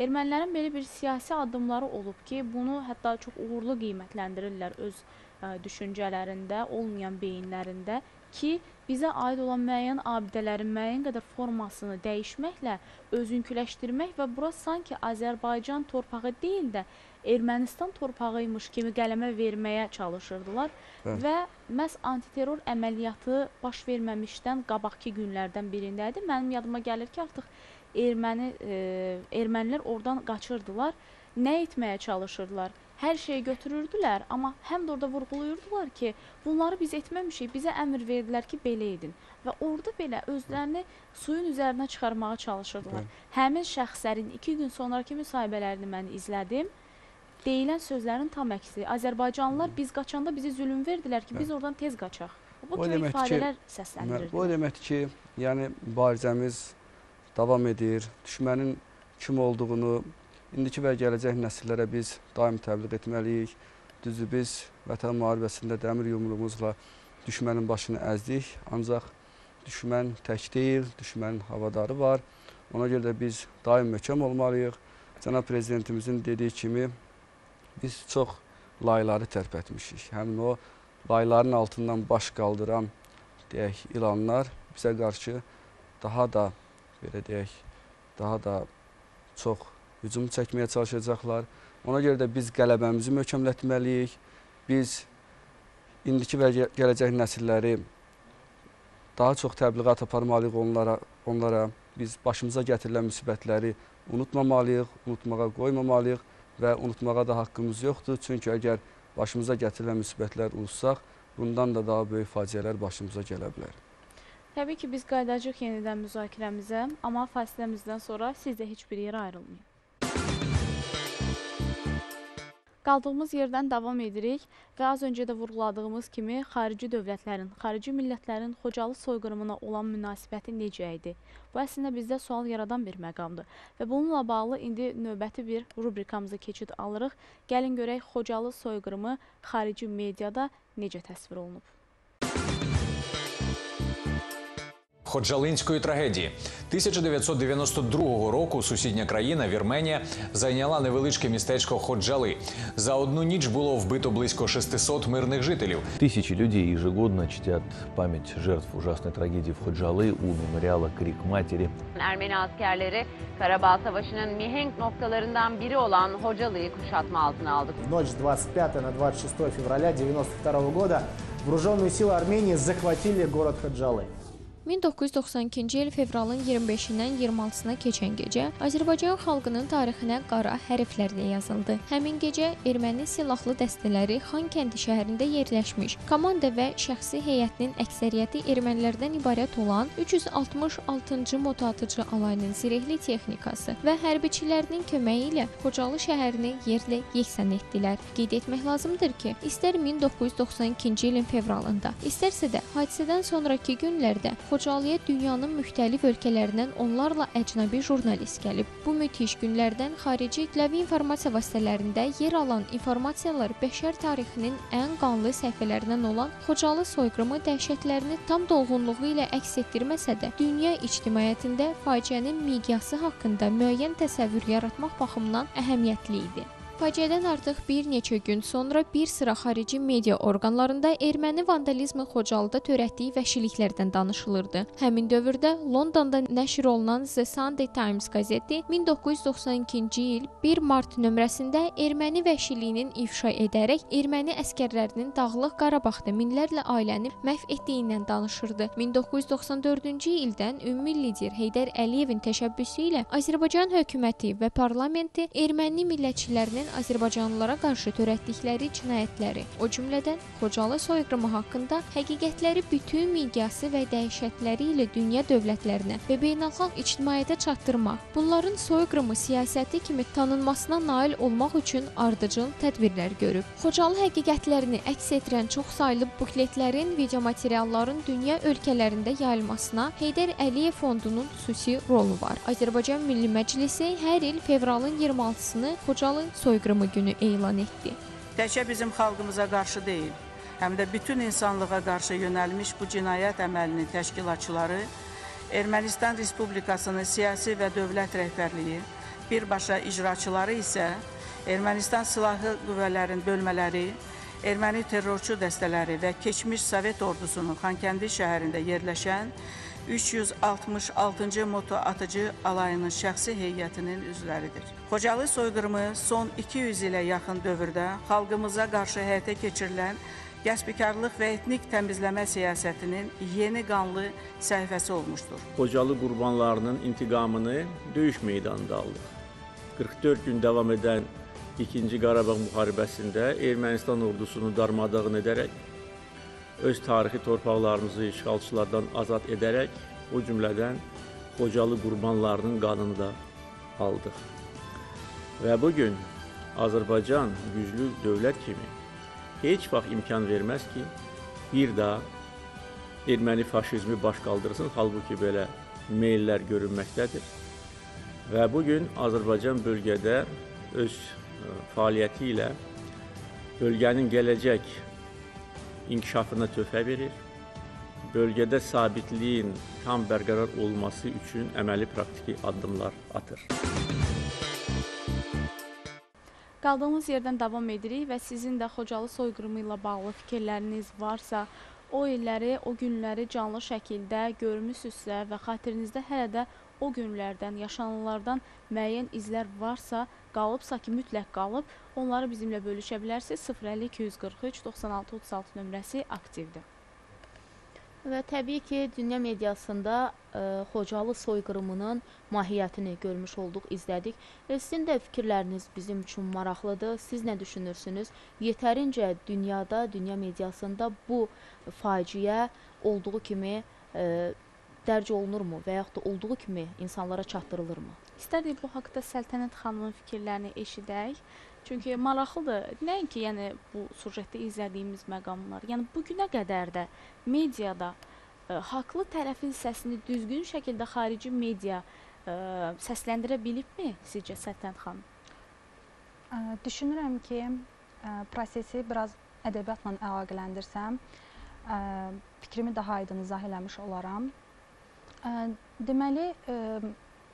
Ermənilərin belə bir siyasi addımları olub ki, bunu hətta çox uğurlu qiymətləndirirlər öz ə, düşüncələrində, olmayan beyinlərində ki, bizə aid olan müəyyən abidələrin müəyyən qədər formasını dəyişməklə özünküləşdirmək və bura sanki Azərbaycan torpağı deyil də Ermənistan torpağıymış kimi qələmə verməyə çalışırdılar Bəli. və məhz antiterror əməliyyatı baş verməmişdən qabaqki günlərdən birində idi. Mənim yadıma gəlir ki, artıq erməni e, ermənilər oradan qaçırdılar. Nə etməyə çalışırdılar? Hər şeyi götürürdülər, amma həm də orada vurğulayırdılar ki, bunları biz etməmişik, bizə əmr verdilər ki, belə edin. Və orada belə özlərini suyun üzərinə çıxarmağa çalışırdılar. Həmin şəxslərin 2 gün sonrakı müsahibələrini mən izlədim. Deyilən sözlərin tam əksi. Azərbaycanlılar biz qaçanda bizi zülm verdilər ki, biz oradan tez qaçaq. Bu O kimi deməkdir ki, ifadələr Bu o səsləndirirdi. deməkdir ki, yəni mübarizəmiz davam edir. Düşmənin kim olduğunu indiki və gələcək nəsillərə biz daim təbliğ etməliyik. Düzdür, biz Vətən müharibəsində dəmir yumruğumuzla düşmənin başını əzdik. Ancaq düşmən tək deyil, düşmənin havadarı var. Ona görə də biz daim möhkəm olmalıyıq. Cənab prezidentimizin dediyi kimi biz çox layları tərpətmişik. Həmin o layların altından baş qaldıran deyək ilanlar bizə qarşı daha da belə deyək, daha da çox hücum çəkməyə çalışacaqlar. Ona görə də biz qələbəmizi möhkəmlətməliyik. Biz indiki və gə- gələcək nəsilləri daha çox təbliğat aparmalıyıq onlara, onlara. Biz başımıza gətirilən müsibətləri unutmamalıyıq, unutmağa qoymamalıyıq və unutmağa da haqqımız yoxdur. Çünki əgər başımıza gətirilən müsibətlər unutsaq, bundan da daha böyük faciələr başımıza gələ bilər. Təbii ki, biz qayıdacağıq yenidən müzakirəmizə, amma fasiləmizdən sonra siz də heç bir yerə ayrılmayın. Qaldığımız yerdən davam edirik və az öncə də vurğuladığımız kimi xarici dövlətlərin, xarici millətlərin Xocalı soyqırımına olan münasibəti necə idi? Bu əslində bizdə sual yaradan bir məqamdır və bununla bağlı indi növbəti bir rubrikamızı keçid alırıq. Gəlin görək Xocalı soyqırımı xarici mediada necə təsvir olunub? Ходжалинської трагедії. 1992 року сусідня країна Вірменія зайняла невеличке містечко Ходжали. За одну ніч було вбито близько 600 мирних жителів. Тысячи людей ежегодно чтят память жертв ужасной трагедии в Ходжалы у мемориала «Крик матери». Ermeni askerleri Karabağ Savaşı'nın mihenk noktalarından biri olan Hocalı'yı kuşatma altına aldı. В ночь с 25 на 26 февраля 1992 года вооруженные силы Армении захватили город Хаджалы. 1992-ci il fevralın 25-dən 26-sına keçən gecə Azərbaycan xalqının tarixinə qara hərflərlə yazıldı. Həmin gecə erməni silahlı dəstələri Xankəndi şəhərində yerləşmiş komanda və şəxsi heyətinin əksəriyyəti ermənilərdən ibarət olan 366-cı motatıcı alayının zirehli texnikası və hərbiçilərinin köməyi ilə Xocalı şəhərini yerlə yeksan etdilər. Qeyd etmək lazımdır ki, istər 1992-ci ilin fevralında, istərsə də hadisədən sonrakı günlərdə Xocalıya dünyanın müxtəlif ölkələrindən onlarla əcnəbi jurnalist gəlib. Bu müthiş günlərdən xarici kütləvi informasiya vasitələrində yer alan informasiyalar bəşər tarixinin ən qanlı səhifələrindən olan Xocalı soyqırımı dəhşətlərini tam dolğunluğu ilə əks etdirməsə də, dünya ictimaiyyətində faciənin miqyası haqqında müəyyən təsəvvür yaratmaq baxımından əhəmiyyətli idi. Faciədən artıq bir neçə gün sonra bir sıra xarici media orqanlarında erməni vandalizmi Xocalıda törətdiyi vəhşiliklərdən danışılırdı. Həmin dövrdə Londonda nəşr olunan The Sunday Times qəzeti 1992-ci il 1 mart nömrəsində erməni vəhşiliyinin ifşa edərək erməni əskərlərinin Dağlıq Qarabağda minlərlə ailəni məhv etdiyindən danışırdı. 1994-cü ildən ümumi lider Heydər Əliyevin təşəbbüsü ilə Azərbaycan hökuməti və parlamenti erməni millətçilərinin azərbaycanlılara qarşı törətdikləri cinayətləri, o cümlədən Xocalı soyqırımı haqqında həqiqətləri bütün miqyası və dəhşətləri ilə dünya dövlətlərinə və beynəlxalq ictimaiyyətə çatdırmaq, bunların soyqırımı siyasəti kimi tanınmasına nail olmaq üçün ardıcıl tədbirlər görüb. Xocalı həqiqətlərini əks etdirən çoxsaylı bukletlərin, video materialların dünya ölkələrində yayılmasına Heydər Əliyev fondunun xüsusi rolu var. Azərbaycan Milli Məclisi hər il fevralın 26-sını Xocalı soyqırımı günü elan etdi. Təkcə bizim xalqımıza qarşı deyil, həm də bütün insanlığa qarşı yönəlmiş bu cinayət əməlinin təşkilatçıları Ermənistan Respublikasının siyasi və dövlət rəhbərliyi, birbaşa icraçıları isə Ermənistan silahlı qüvvələrin bölmələri, erməni terrorçu dəstələri və keçmiş Sovet ordusunun Xankəndi şəhərində yerləşən 366-cı moto atıcı alayının şəxsi heyətinin üzvləridir. Xocalı soyqırımı son 200 ilə yaxın dövrdə xalqımıza qarşı həyata keçirilən qəsbikarlıq və etnik təmizləmə siyasətinin yeni qanlı səhifəsi olmuşdur. Xocalı qurbanlarının intiqamını döyüş meydanında aldıq. 44 gün davam edən 2-ci Qarabağ müharibəsində Ermənistan ordusunu darmadağın edərək öz tarixi torpaqlarımızı işğalçılardan azad edərək, o cümlədən Xocalı qurbanlarının qanını da aldıq. Və bu gün Azərbaycan güclü dövlət kimi heç vaxt imkan verməz ki, bir daha erməni faşizmi baş qaldırsın, halbuki belə meyllər görünməkdədir. Və bu gün Azərbaycan bölgədə öz ə, fəaliyyəti ilə bölgənin gələcək inkişafına töhfə verir. Bölgədə sabitliyin tam bərqərar olması üçün əməli praktiki addımlar atır. Qaldığımız yerdən davam edirik və sizin də Xocalı soyqırımı ilə bağlı fikirləriniz varsa, o illəri, o günləri canlı şəkildə görmüsünüzsə və xatirinizdə hələ də o günlərdən, yaşananlardan müəyyən izlər varsa, qalıbsa ki, mütləq qalıb, onları bizimlə bölüşə bilərsiniz. 050 243 96 36 nömrəsi aktivdir. Və təbii ki, dünya mediasında ə, Xocalı soyqırımının mahiyyətini görmüş olduq, izlədik. Və sizin də fikirləriniz bizim üçün maraqlıdır. Siz nə düşünürsünüz? Yetərincə dünyada, dünya mediasında bu faciə olduğu kimi ə, dərc olunurmu və yaxud da olduğu kimi insanlara çatdırılırmı? İstərdik bu haqqda Səltənət xanımın fikirlərini eşidək. Çünki maraqlıdır. Nəinki yəni bu sujetdə izlədiyimiz məqamlar. Yəni bu günə qədər də mediada ə, haqlı tərəfin səsini düzgün şəkildə xarici media ə, səsləndirə bilibmi sizcə Səltənət xanım? Ə, Düşünürəm ki, ə, prosesi biraz ədəbiyyatla əlaqələndirsəm, ə, fikrimi daha aydın izah eləmiş olaram. Ə, Deməli, ə,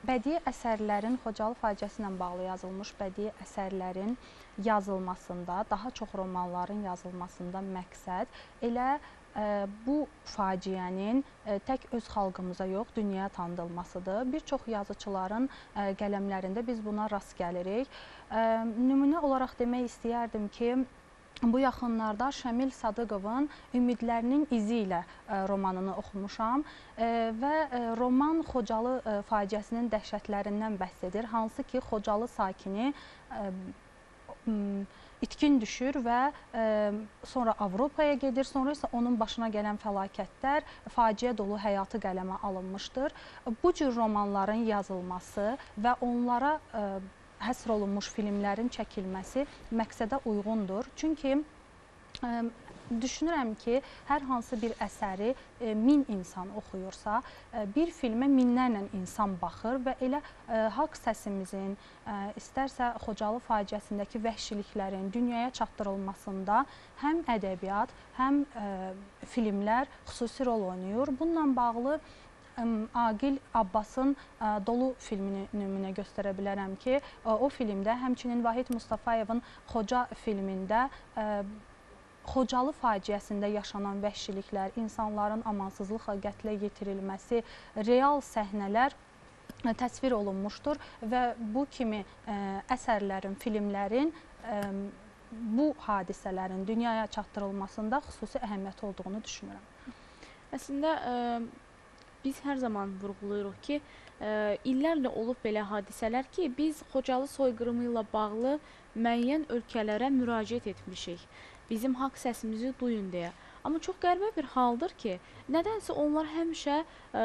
bədii əsərlərin Xocalı faciəsi ilə bağlı yazılmış bədii əsərlərin yazılmasında, daha çox romanların yazılmasında məqsəd elə ə, bu faciənin ə, tək öz xalqımıza yox, dünyaya tanıdılmasıdır. Bir çox yazıçıların ə, qələmlərində biz buna rast gəlirik. Nümunə olaraq demək istəyərdim ki, Bu yaxınlarda Şəmil Sadıqovun Ümidlərinin izi ilə ə, romanını oxumuşam ə, və ə, roman Xocalı faciəsinin dəhşətlərindən bəhs edir. Hansı ki, Xocalı sakini itkin düşür və ə, sonra Avropaya gedir, sonra isə onun başına gələn fəlakətlər, faciə dolu həyatı qələmə alınmışdır. Bu cür romanların yazılması və onlara ə, həsr olunmuş filmlərin çəkilməsi məqsədə uyğundur. Çünki ə, düşünürəm ki, hər hansı bir əsəri ə, min insan oxuyursa, ə, bir filmə minlərlə insan baxır və elə ə, haqq səsimizin, ə, istərsə Xocalı faciəsindəki vəhşiliklərin dünyaya çatdırılmasında həm ədəbiyyat, həm ə, filmlər xüsusi rol oynayır. Bununla bağlı Aqil Abbasın Dolu filmini nümunə göstərə bilərəm ki, o filmdə həmçinin Vahid Mustafayevin Xoca filmində Xocalı faciəsində yaşanan vəhşiliklər, insanların amansızlıqla qətlə yetirilməsi, real səhnələr təsvir olunmuşdur və bu kimi əsərlərin, filmlərin bu hadisələrin dünyaya çatdırılmasında xüsusi əhəmiyyət olduğunu düşünürəm. Əslində ə, biz hər zaman vurğulayırıq ki, ə, illərlə olub belə hadisələr ki, biz Xocalı soyqırımı ilə bağlı müəyyən ölkələrə müraciət etmişik. Bizim haqq səsimizi duyun deyə. Amma çox qəribə bir haldır ki, nədənsə onlar həmişə ə,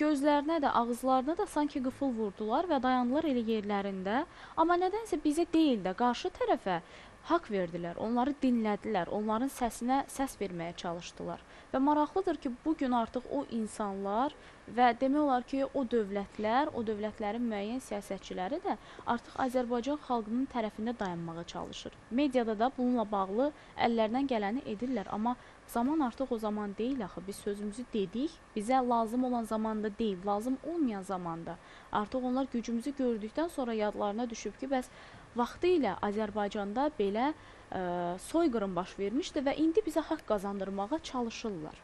gözlərinə də, ağızlarına da sanki qıfıl vurdular və dayandılar elə yerlərində. Amma nədənsə bizə deyil də qarşı tərəfə haqq verdilər, onları dinlədilər, onların səsinə səs verməyə çalışdılar. Və maraqlıdır ki, bu gün artıq o insanlar və demək olar ki, o dövlətlər, o dövlətlərin müəyyən siyasətçiləri də artıq Azərbaycan xalqının tərəfində dayanmağa çalışır. Mediada da bununla bağlı əllərindən gələni edirlər, amma zaman artıq o zaman deyil axı. Biz sözümüzü dedik, bizə lazım olan zamanda deyil, lazım olmayan zamanda. Artıq onlar gücümüzü gördükdən sonra yadlarına düşüb ki, bəs vaxtı ilə Azərbaycanda belə ə, soyqırım baş vermişdi və indi bizə haqq qazandırmağa çalışırlar.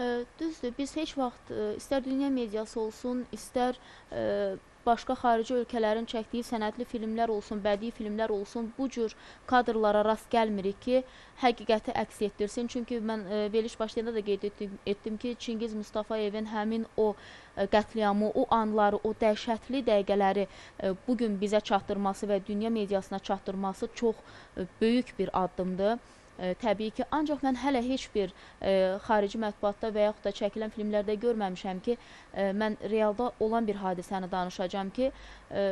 Ə, düzdür, biz heç vaxt ə, istər dünya mediası olsun, istər ə, başqa xarici ölkələrin çəkdiyi sənədli filmlər olsun, bədii filmlər olsun, bu cür kadrlara rast gəlmirik ki, həqiqəti əks etdirsin. Çünki mən ə, veriliş başlayanda da qeyd etdim, etdim ki, Çingiz Mustafayevin həmin o ə, qətliamı, o anları, o dəhşətli dəqiqələri ə, bu gün bizə çatdırması və dünya mediasına çatdırması çox ə, böyük bir addımdır. Təbii ki, ancaq mən hələ heç bir ə, xarici mətbuatda və yaxud da çəkilən filmlərdə görməmişəm ki, ə, mən realda olan bir hadisəni danışacağam ki, ə,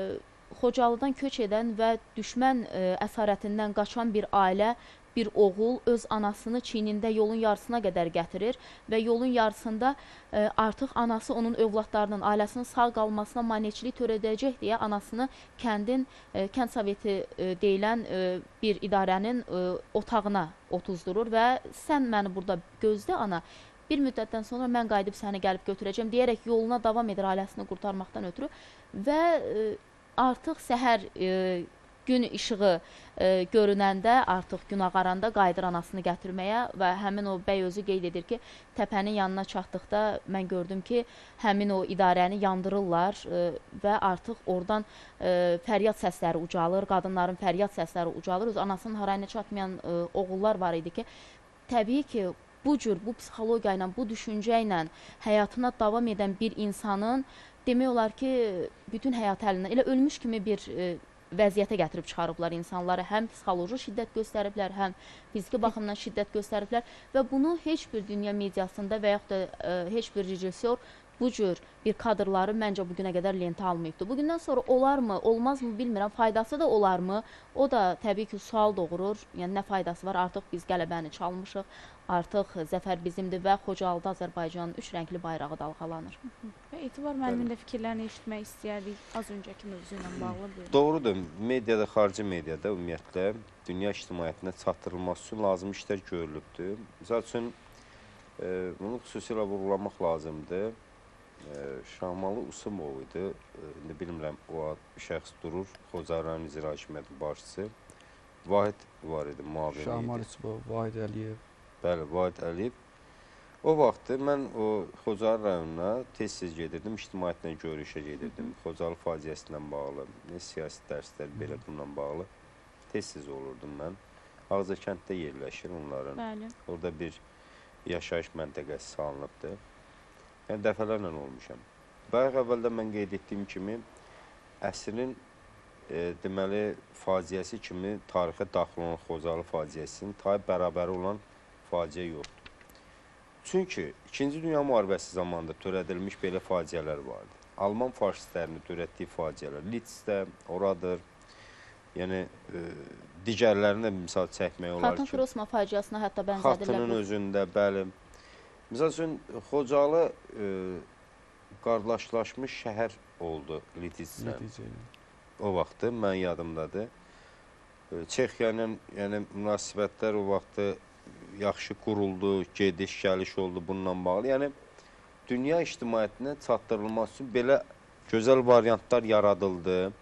Xocalıdan köç edən və düşmən əsarətindən qaçan bir ailə bir oğul öz anasını çiynində yolun yarısına qədər gətirir və yolun yarısında ə, artıq anası onun övladlarının, ailəsinin sağ qalmasına maneçilik törədəcək deyə anasını kəndin ə, kənd soveti ə, deyilən ə, bir idarənin ə, otağına otuzdurur və sən məni burada gözlə ana bir müddətdən sonra mən qayıdıb səni gəlib götürəcəm deyərək yoluna davam edir ailəsini qurtarmaqdan ötürü və ə, artıq səhər ə, gün işığı e, görünəndə, artıq gün ağaranda qayıdır anasını gətirməyə və həmin o bəy özü qeyd edir ki, təpənin yanına çatdıqda mən gördüm ki, həmin o idarəni yandırırlar e, və artıq oradan e, fəryad səsləri ucalır, qadınların fəryad səsləri ucalır. Öz anasının harayına çatmayan e, oğullar var idi ki, təbii ki, bu cür, bu psixologiya ilə, bu düşüncə ilə həyatına davam edən bir insanın demək olar ki, bütün həyat əlindən elə ölmüş kimi bir e, vəziyyətə gətirib çıxarıblar insanları. Həm psixoloji şiddət göstəriblər, həm fiziki baxımdan şiddət göstəriblər və bunu heç bir dünya mediasında və yaxud da ə, heç bir rejissor bu cür bir kadrları məncə bu günə qədər lentə almayıbdı. Bu gündən sonra olarmı, olmazmı bilmirəm. Faydası da olarmı? O da təbii ki, sual doğurur. Yəni nə faydası var? Artıq biz qələbəni çalmışıq. Artıq zəfər bizimdir və Xocalıda Azərbaycanın üç rəngli bayrağı dalğalanır. Və Etibar müəllimin də fikirlərini eşitmək istəyərdik az öncəki mövzu ilə bağlı. Buyurun. Doğrudur. Mediada, xarici mediada ümumiyyətlə dünya ictimaiyyətinə çatdırılması üçün lazım işlər görülübdür. Məsəl üçün, e, bunu xüsusilə vurğulamaq lazımdır. e, Şahmalı Usumov idi. E, İndi bilmirəm o şəxs durur. Xocalı rayon icra hakimiyyəti başçısı. Vahid var idi, müavini idi. İsbov, Vahid Əliyev. Bəli, Vahid Əliyev. O vaxtı mən o Xocalı rayonuna tez-tez gedirdim, ictimaiyyətlə görüşə gedirdim. Xocalı faciəsindən bağlı, nə siyasi dərslər belə bununla bağlı tez-tez olurdum mən. Ağza kənddə yerləşir onların. Bəli. Orada bir yaşayış məntəqəsi salınıbdır. Yəni dəfələrlə olmuşam. Bayaq əvvəldə mən qeyd etdiyim kimi əsrin e, deməli faciəsi kimi tarixə daxil olan Xocalı faciəsinin tay bərabəri olan faciə yoxdur. Çünki 2-ci Dünya müharibəsi zamanında törədilmiş belə faciələr vardı. Alman faşistlərinin törətdiyi faciələr, Litsdə, oradır. Yəni e, digərlərini də misal çəkmək olar Xatun ki, Firosma faciəsina hətta bənzədirlər. Xatının özündə, bəli. Məsəl üçün Xocalı e, qardaşlaşmış şəhər oldu ilə. O vaxtı mən yadımdadır. E, Çexiya ilə yəni münasibətlər o vaxtı yaxşı quruldu, gediş, gəliş oldu bununla bağlı. Yəni dünya ictimaiyyətinə çatdırılması üçün belə gözəl variantlar yaradıldı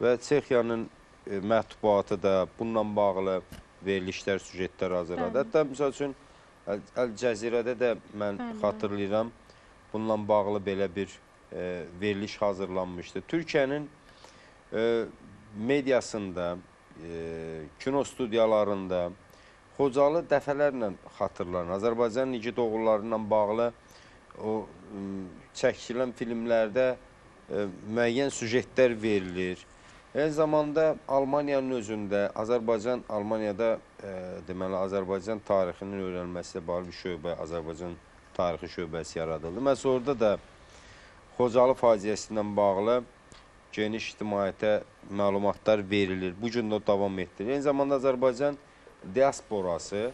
və Çexiyanın e, mətbuatı da bununla bağlı verilişlər, süjetlər hazırladı. Bəli. Hətta misal üçün Əl, Əl Cəzirədə də mən Bəli, xatırlayıram, bununla bağlı belə bir e, veriliş hazırlanmışdı. Türkiyənin e, mediasında, e, kino studiyalarında Xocalı dəfələrlə xatırlanır. Azərbaycan igid oğulları ilə bağlı o çəkilən filmlərdə e, müəyyən süjetlər verilir. Eyni zamanda Almaniyanın özündə, Azərbaycan, Almaniyada e, deməli Azərbaycan tarixinin öyrənilməsi ilə bağlı bir şöbə, Azərbaycan tarixi şöbəsi yaradıldı. Məhz orada da Xocalı faciəsi ilə bağlı geniş ictimaiyyətə məlumatlar verilir. Bu gün də o davam etdirilir. Eyni zamanda Azərbaycan diasporası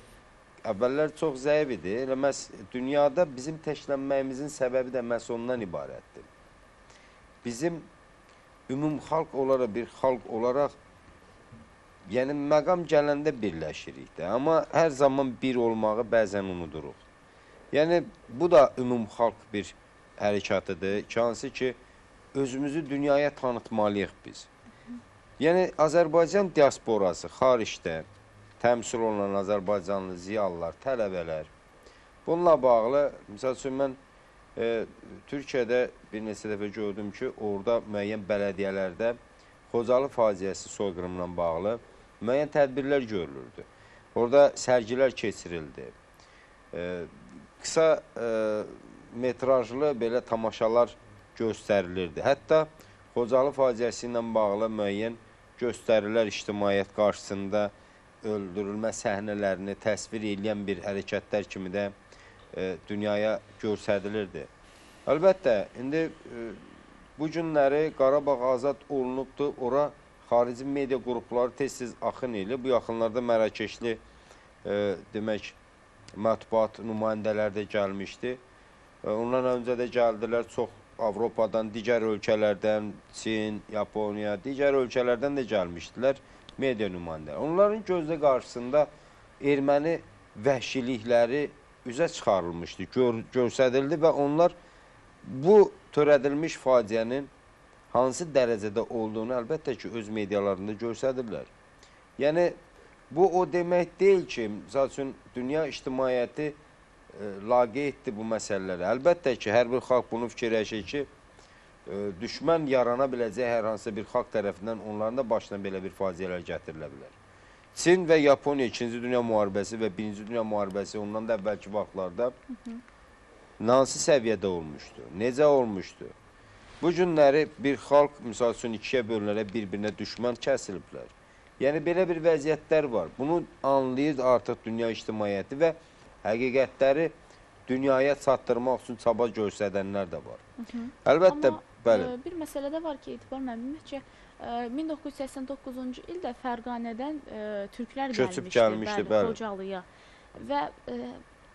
əvvəllər çox zəif idi. Elə məhz dünyada bizim təklənməyimizin səbəbi də məhz ondan ibarətdir. Bizim ümumxalq olaraq bir xalq olaraq yəni məqam gələndə birləşirik də, amma hər zaman bir olmağı bəzən unuduruq. Yəni bu da ümumxalq bir hərəkatıdır, ki, hansı ki özümüzü dünyaya tanıtmalıyıq biz. Yəni Azərbaycan diasporası xaricdə təmsil olunan Azərbaycanlı ziyalılar, tələbələr bununla bağlı məsəl üçün mən e, Türkiyədə bir neçə dəfə gördüm ki, orada müəyyən bələdiyyələrdə Xocalı faciəsi soyqırımla bağlı müəyyən tədbirlər görülürdü. Orada sərgilər keçirildi. E, qısa e, metrajlı belə tamaşalar göstərilirdi. Hətta Xocalı faciəsi ilə bağlı müəyyən göstərilər ictimaiyyət qarşısında öldürülmə səhnələrini təsvir edən bir hərəkətlər kimi də e, dünyaya göstərilirdi. Əlbəttə, indi e, bu günləri Qarabağ azad olunubdur. Ora xarici media qrupları tez-tez axın eləyir. Bu yaxınlarda Mərakeşli e, demək mətbuat nümayəndələri də gəlmişdi. E, ondan öncə də gəldilər çox Avropadan, digər ölkələrdən, Çin, Yaponiya, digər ölkələrdən də gəlmişdilər media nümayəndələri. Onların gözdə qarşısında erməni vəhşilikləri üzə çıxarılmışdı, gör, göstərildi və onlar bu törədilmiş faciənin hansı dərəcədə olduğunu əlbəttə ki, öz medialarında göstərirlər. Yəni, bu o demək deyil ki, misal üçün, dünya ictimaiyyəti e, laqeyddir bu məsələlərə. Əlbəttə ki, hər bir xalq bunu fikirləşir ki, düşmən yarana biləcək hər hansı bir xalq tərəfindən onların da başına belə bir faciələr gətirilə bilər. Çin və Yaponiya 2-ci Dünya müharibəsi və 1-ci Dünya müharibəsi ondan da əvvəlki vaxtlarda hansı səviyyədə olmuşdu? Necə olmuşdu? Bu günləri bir xalq, misal üçün, ikiyə bölünərək bir-birinə düşmən kəsiliblər. Yəni, belə bir vəziyyətlər var. Bunu anlayır artıq dünya ictimaiyyəti və həqiqətləri dünyaya çatdırmaq üçün çaba göstərənlər də var. Əlbəttə, Amma, bəli. bir məsələ də var ki, Etibar müəllim, e, 1989-cu ildə Fərqanədən türklər Köçüb gəlmişdi, gəlmişdi, bəli. Xocalıya. Və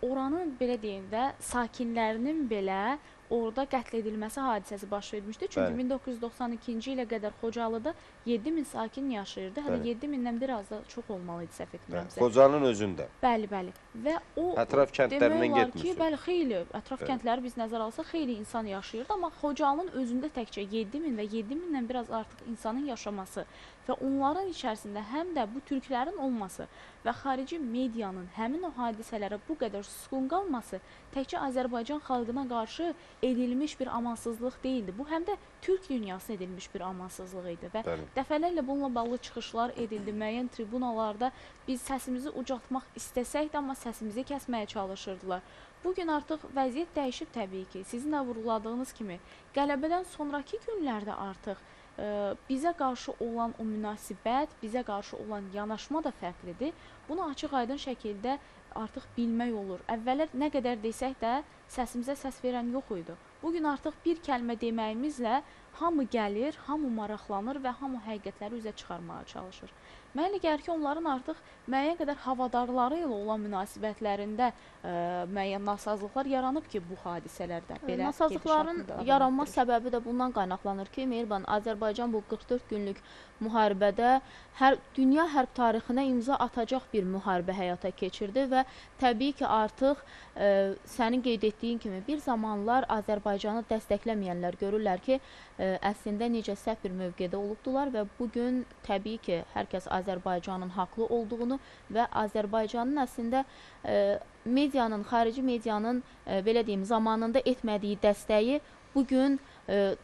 oranın belə deyim də sakinlərinin belə orada qətl edilməsi hadisəsi baş vermişdi. Çünki Bəli. 1992-ci ilə qədər Xocalıda 7000 sakin yaşayırdı. Hələ Bəli. 7000-dən biraz da çox olmalı idi səhv etmirəmsə. Xocanın özündə. Bəli, bəli. Və o Ətraf kəndlərindən olar ki, bəli, xeyli ətraf Bəli. kəndləri biz nəzərə alsaq, xeyli insan yaşayırdı, amma Xocalının özündə təkcə 7000 və 7000-dən biraz artıq insanın yaşaması və onların içərisində həm də bu türklərin olması və xarici medianın həmin o hadisələrə bu qədər susqun qalması təkcə Azərbaycan xalqına qarşı edilmiş bir amansızlıq deyildi. Bu həm də türk dünyasına edilmiş bir amansızlıq idi və Bəli. Dəfələrlə bununla bağlı çıxışlar edildi. Müəyyən tribunalarda biz səsimizi ucaltmaq istəsək də, amma səsimizi kəsməyə çalışırdılar. Bu gün artıq vəziyyət dəyişib təbii ki. Sizin də vurguladığınız kimi qələbədən sonrakı günlərdə artıq ə, bizə qarşı olan o münasibət, bizə qarşı olan yanaşma da fərqlidir. Bunu açıq-aydın şəkildə artıq bilmək olur. Əvvəllər nə qədər desək də səsimizə səs verən yox idi. Bu gün artıq bir kəlmə deməyimizlə hamı gəlir, hamı maraqlanır və hamı həqiqətləri üzə çıxarmağa çalışır. Mənə elə gəlir ki, onların artıq müəyyən qədər havadarları ilə olan münasibətlərində ə, müəyyən nasazlıqlar yaranıb ki, bu hadisələrdə belə Nasazlıqların yaranma səbəbi də bundan qaynaqlanır ki, Mehriban Azərbaycan bu 44 günlük müharibədə hər dünya hərb tarixinə imza atacaq bir müharibə həyata keçirdi və təbii ki, artıq ə, sənin qeyd etdiyin kimi bir zamanlar Azərbaycanı dəstəkləməyənlər görürlər ki, ə, əslində necə səhv bir mövqedə olubdular və bu gün təbii ki, hər kəs Azərbaycanın haqlı olduğunu və Azərbaycanın əslində ə, medianın, xarici medianın ə, belə deyim, zamanında etmədiyi dəstəyi bu gün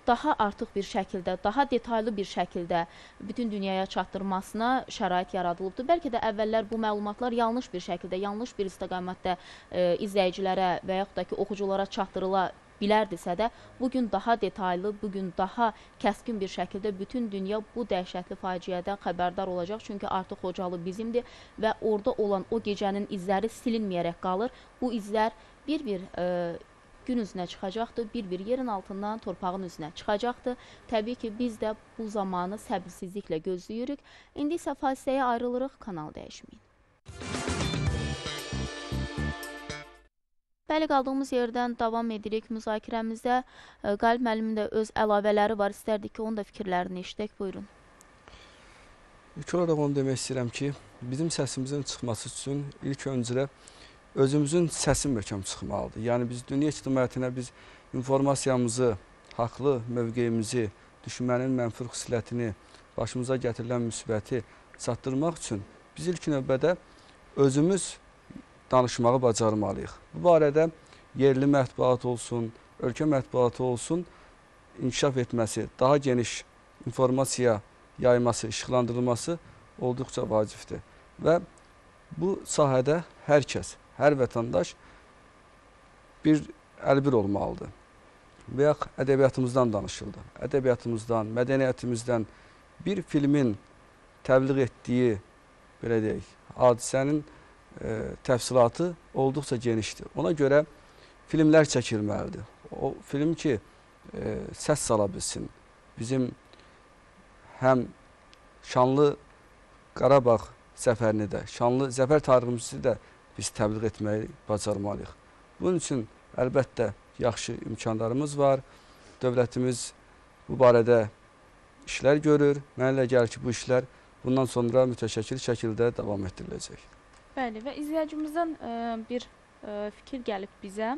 daha artıq bir şəkildə, daha detallı bir şəkildə bütün dünyaya çatdırmasına şərait yaradılıbdır. Bəlkə də əvvəllər bu məlumatlar yanlış bir şəkildə, yanlış bir istiqamətdə ə, izləyicilərə və yaxud da ki, oxuculara çatdırıla bilərdisə də, bu gün daha detallı, bu gün daha kəskin bir şəkildə bütün dünya bu dəhşətli faciədən xəbərdar olacaq. Çünki artıq Xocalı bizimdir və orada olan o gecənin izləri silinməyərək qalır. Bu izlər bir-bir ə, gün üzünə çıxacaqdır, bir-bir yerin altından torpağın üzünə çıxacaqdır. Təbii ki, biz də bu zamanı səbirsizliklə gözləyirik. İndi isə fasiləyə ayrılırıq, kanal dəyişməyin. Bəli, qaldığımız yerdən davam edirik müzakirəmizdə. Qalib müəllimin də öz əlavələri var. İstərdik ki, onun da fikirlərini eşidək. Buyurun. İlk olaraq onu demək istəyirəm ki, bizim səsimizin çıxması üçün ilk öncələ özümüzün səsi möhkəm çıxmalıdır. Yəni biz dünya ictimaiyyətinə biz informasiyamızı, haqlı mövqeyimizi, düşmənin mənfi xüsusiyyətini, başımıza gətirilən müsibəti çatdırmaq üçün biz ilk növbədə özümüz danışmağı bacarmalıyıq. Bu barədə yerli mətbuat olsun, ölkə mətbuatı olsun, inkişaf etməsi, daha geniş informasiya yayması, işıqlandırılması olduqca vacibdir. Və bu sahədə hər kəs, hər vətəndaş bir əlbir olmalıdır. Və yaxud ədəbiyyatımızdan danışıldı. Ədəbiyyatımızdan, mədəniyyətimizdən bir filmin təbliğ etdiyi, belə deyək, hadisənin e, təfsilatı olduqca genişdir. Ona görə filmlər çəkilməlidir. O film ki, e, səs sala bilsin. Bizim həm şanlı Qarabağ zəfərini də, şanlı zəfər tariximizi də biz təbliğ etməyi bacarmalıyıq. Bunun üçün əlbəttə yaxşı imkanlarımız var. Dövlətimiz bu barədə işlər görür. Mənə elə gəlir ki, bu işlər bundan sonra mütəşəkkil şəkildə davam etdiriləcək. Bəli və izləyicimizdən ə, bir ə, fikir gəlib bizə.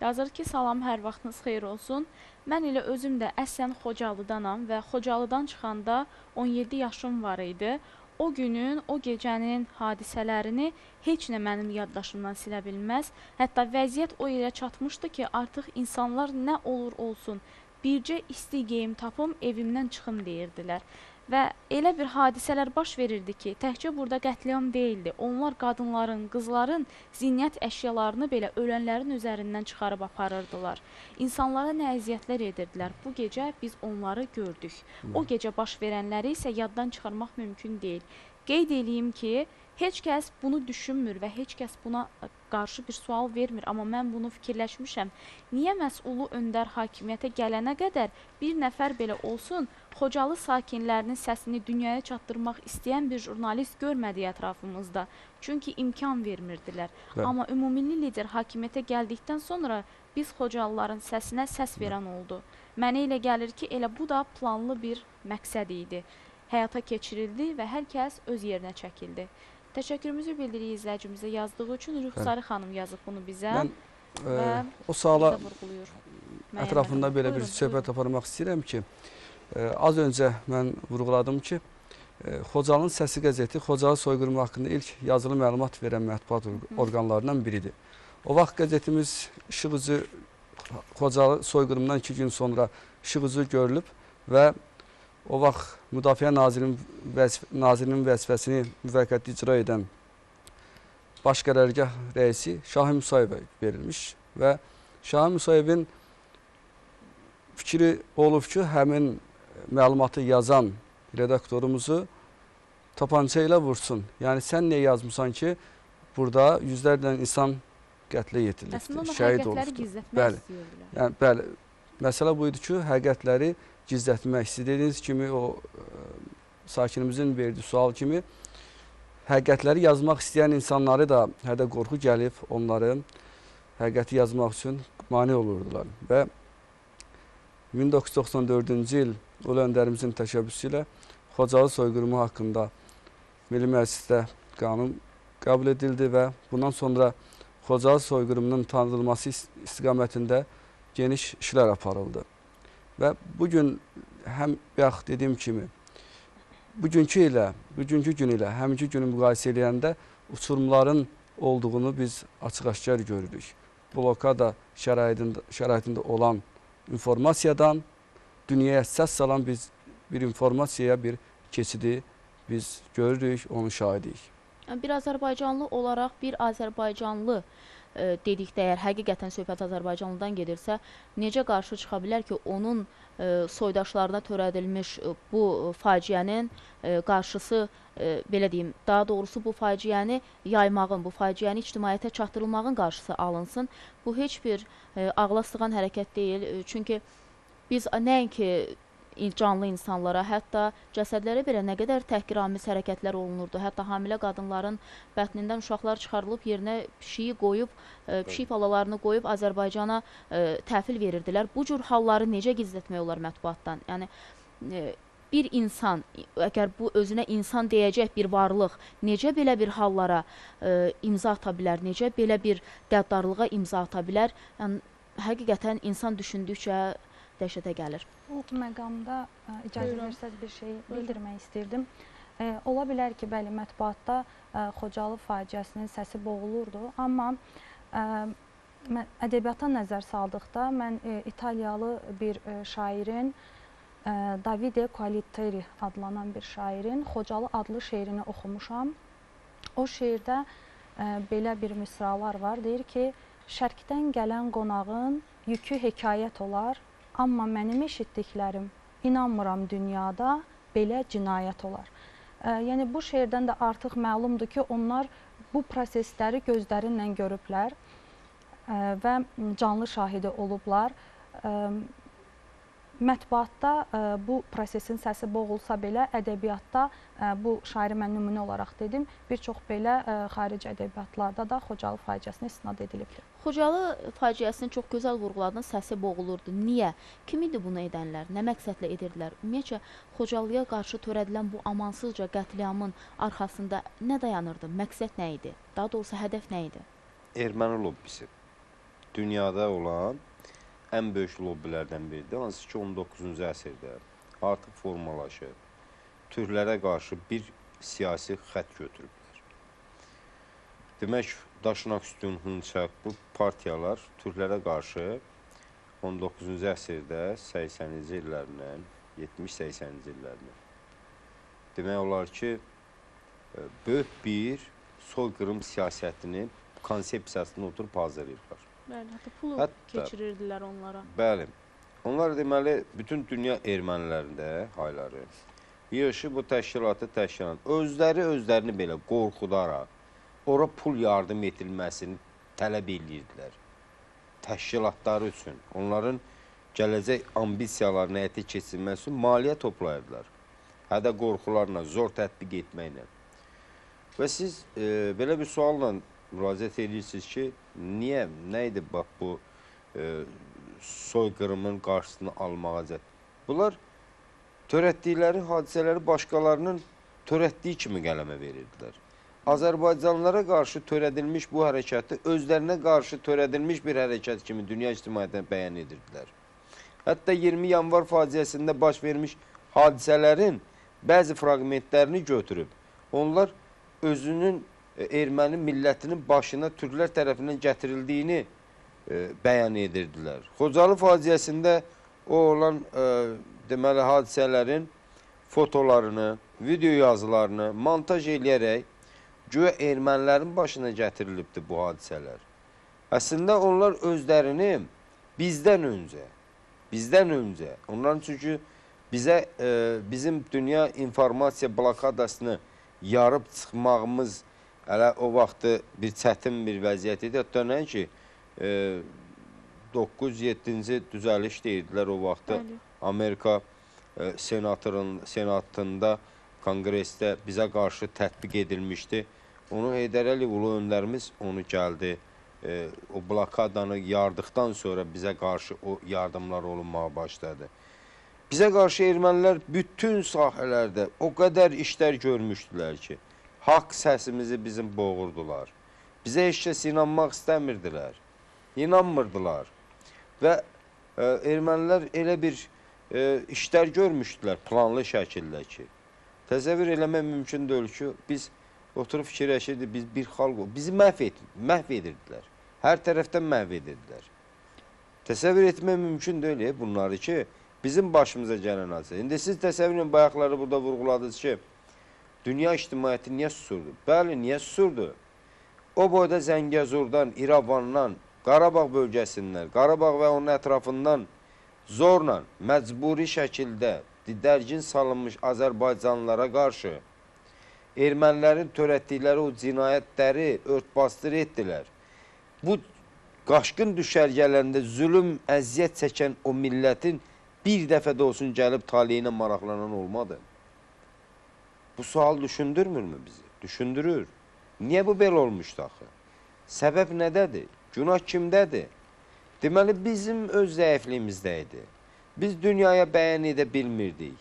Yazır ki, salam, hər vaxtınız xeyir olsun. Mən elə özüm də əslən Xocalıdanam və Xocalıdan çıxanda 17 yaşım var idi. O günün, o gecənin hadisələrini heç nə mənim yaddaşımdan silə bilməz. Hətta vəziyyət o yerə çatmışdı ki, artıq insanlar nə olur olsun, bircə isti geyim tapım, evimdən çıxım deyirdilər. Və elə bir hadisələr baş verirdi ki, təkcə burada qətliam deyildi. Onlar qadınların, qızların zinət əşyalarını belə ölənlərin üzərindən çıxarıb aparırdılar. İnsanlara nə əziyyətlər edirdilər. Bu gecə biz onları gördük. O gecə baş verənləri isə yaddan çıxarmaq mümkün deyil. Qeyd eləyim ki, heç kəs bunu düşünmür və heç kəs buna qarşı bir sual vermir, amma mən bunu fikirləşmişəm. Niyə məhz ulu öndər hakimiyyətə gələnə qədər bir nəfər belə olsun, Xocalı sakinlərinin səsini dünyaya çatdırmaq istəyən bir jurnalist görmədik ətrafımızda. Çünki imkan vermirdilər. Bəli. Amma ümumilli lider hakimiyyətə gəldikdən sonra biz Xocalıların səsinə səs verən oldu. Mənə elə gəlir ki, elə bu da planlı bir məqsəd idi. həyata keçirildi və hər kəs öz yerinə çəkildi. Təşəkkürümüzü bildiririk izləyicimizə yazdığı üçün. Rüxsarı xanım yazıb bunu bizə. Mən və e, o suala ətrafında belə bir Buyurun, söhbət aparmaq istəyirəm ki, e, az öncə mən vurğuladım ki, e, Xocalının Səsi qəzeti Xocalı soyqırımı haqqında ilk yazılı məlumat verən mətbuat orq- orqanlarından biridir. O vaxt qəzetimiz işıq üzü Xocalı soyqırımından iki gün sonra işıq üzü görülüb və o vaxt Müdafiə Nazirinin, vəzif Nazirinin vəzifəsini müvəqqəti icra edən Baş qərargah rəisi Şahin Musayevə verilmiş və Şahin Musayevin fikri olub ki, həmin məlumatı yazan redaktorumuzu tapança ilə vursun. Yəni sən niyə yazmısan ki, burada yüzlərlə insan qətlə Əslində yetirilibdir, şəhid həqiqətləri olubdur. gizlətmək Bəli. istəyirdilər. Yəni bəli. Məsələ bu idi ki, həqiqətləri gizlətmək istədiyiniz kimi o ə, sakinimizin verdiyi sual kimi həqiqətləri yazmaq istəyən insanları da hədə qorxu gəlib onların həqiqəti yazmaq üçün mane olurdular və 1994-cü il Ulu öndərimizin təşəbbüsü ilə Xocalı soyqırımı haqqında Milli Məclisdə qanun qəbul edildi və bundan sonra Xocalı soyqırımının tanıdılması ist- istiqamətində geniş işlər aparıldı. Və bu gün həm bayaq dediyim kimi bugünkü ilə, bugünkü gün ilə həminki günü müqayisə edəndə uçurumların olduğunu biz açıq-aşkar görürük. Blokada şəraitində, şəraitində olan informasiyadan dünyaya səs salan biz bir informasiyaya bir keçidi biz görürük, onun şahidiyik. Bir Azərbaycanlı olaraq bir Azərbaycanlı dedikdə əgər həqiqətən söhbət Azərbaycanlıdan gedirsə, necə qarşı çıxa bilər ki, onun soydaşlarına törədilmiş bu faciənin qarşısı belə deyim, daha doğrusu bu faciəni yaymağın, bu faciəni ictimaiyyətə çatdırılmağın qarşısı alınsın. Bu heç bir ağla sığan hərəkət deyil. Çünki biz nəinki in- canlı insanlara, hətta cəsədlərə belə nə qədər təhqiramiz hərəkətlər olunurdu. Hətta hamilə qadınların bətnindən uşaqlar çıxarılıb yerinə pişiyi qoyub, e, pişik balalarını qoyub Azərbaycana e, təhvil verirdilər. Bu cür halları necə gizlətmək olar mətbuatdan? Yəni e, bir insan əgər bu özünə insan deyəcək bir varlıq necə belə bir hallara e, imza ata bilər? Necə belə bir qəddarlığa imza ata bilər? Yəni həqiqətən insan düşündükcə dəhşətə gəlir. Bu məqamda ə, icazə versəz bir şey bildirmək istirdim. E, ola bilər ki, bəli, mətbuatda ə, Xocalı faciəsinin səsi boğulurdu, amma ə, mən ədəbiyyata nəzər saldıqda mən e, İtaliyalı bir e, şairin e, Davide Qualitteri adlanan bir şairin Xocalı adlı şeirini oxumuşam. O şeirdə belə bir misralar var. Deyir ki, şərqdən gələn qonağın yükü hekayət olar, amma mənim eşitdiklərim inanmıram dünyada belə cinayət olar. Yəni bu şeirdən də artıq məlumdur ki, onlar bu prosesləri gözlərinlə görüblər və canlı şahidi olublar. Mətbuatda ə, bu prosesin səsi boğulsa belə, ədəbiyyatda ə, bu şairi mən nümunə olaraq dedim, bir çox belə ə, xarici ədəbiyyatlarda da Xocalı faciəsinə istinad edilibdir. Xocalı faciəsini çox gözəl vurğuladın, səsi boğulurdu. Niyə? Kim idi bunu edənlər? Nə məqsədlə edirdilər? Ümumiyyətcə Xocalıya qarşı törədilən bu amansızca qətliamın arxasında nə dayanırdı? Məqsəd nə idi? Daha doğrusu hədəf nə idi? Erməni lobbisi dünyada olan ən böyük lobbilərdən biridir. Hansı ki 19-cu əsrdə artıq formalaşıb türklərə qarşı bir siyasi xətt götürüblər. Demək, Daşnaqstun, Hınçaq bu partiyalar türklərə qarşı 19-cu əsrdə 80-ci illərindən 70-80-ci illərindən demək olar ki, e, böyük bir soyqırım siyasətinin konsepsiyasını oturub hazırlayırlar. Bəli, hətta pulu Hətta- keçirirdilər onlara. Bəli. Onlar deməli bütün dünya ermənilərində hayları yığışı bu təşkilatı təşkil edən özləri özlərini belə qorxudaraq ora pul yardım edilməsini tələb edirdilər. Təşkilatları üçün, onların gələcək ambisiyalarını həyata keçirməsi üçün maliyyə toplayırdılar. Hədə qorxularla, zor tətbiq etməklə. Və siz e, belə bir sualla müraciət edirsiniz ki, niyə, nə idi bax bu e, soyqırımın qarşısını almağa cəhd? Bunlar törətdikləri hadisələri başqalarının törətdiyi kimi qələmə verirdilər. Azərbaycanlılara qarşı törədilmiş bu hərəkəti özlərinə qarşı törədilmiş bir hərəkət kimi dünya ictimaiyyətinə bəyan edirdilər. Hətta 20 yanvar faciəsində baş vermiş hadisələrin bəzi fraqmentlərini götürüb, onlar özünün erməni millətinin başına türklər tərəfindən gətirildiyini e, bəyan edirdilər. Xocalı faciəsində o olan e, deməli hadisələrin fotolarını, video yazılarını montaj eləyərək güya ermənilərin başına gətirilibdir bu hadisələr. Əslində onlar özlərini bizdən öncə, bizdən öncə, onların çünki bizə e, bizim dünya informasiya blokadasını yarıb çıxmağımız hələ o vaxtı bir çətin bir vəziyyət idi. Hətta nəinki e, 9-7-ci düzəliş deyirdilər o vaxtı. Bəli. Amerika e, senatının senatında konqresdə bizə qarşı tətbiq edilmişdi. Onu Heydər Əliyev ulu öndərimiz onu gəldi. E, o blokadanı yardıqdan sonra bizə qarşı o yardımlar olunmağa başladı. Bizə qarşı ermənilər bütün sahələrdə o qədər işlər görmüşdülər ki, haqq səsimizi bizim boğurdular. Bizə heç kəs inanmaq istəmirdilər. İnanmırdılar. Və e, ermənilər elə bir e, işlər görmüşdülər planlı şəkildə ki, təsəvvür eləmək mümkün deyil ki, biz oturub fikirləşirdik, biz bir xalq, bizi məhv, et, məhv edirdilər. Hər tərəfdən məhv edirdilər. Təsəvvür etmək mümkün deyil e, bunları ki, bizim başımıza gələn hadise. İndi siz təsəvvür edin, bayaqları burada vurğuladınız ki, dünya ictimaiyyəti niyə susurdu? Bəli, niyə susurdu? O boyda Zəngəzurdan, İrəvandan, Qarabağ bölgəsindən, Qarabağ və onun ətrafından zorla, məcburi şəkildə didərgin salınmış Azərbaycanlılara qarşı ermənilərin törətdikləri o cinayətləri örtbasdır etdilər. Bu qaşqın düşərgələrində zülüm, əziyyət çəkən o millətin bir dəfə də olsun gəlib taleyinə maraqlanan olmadı. Bu sual düşündürmürmü bizi? Düşündürür. Niyə bu belə olmuşdu axı? Səbəb nədədir? Günah kimdədir? Deməli, bizim öz zəifliyimizdə idi. Biz dünyaya bəyan edə bilmirdik.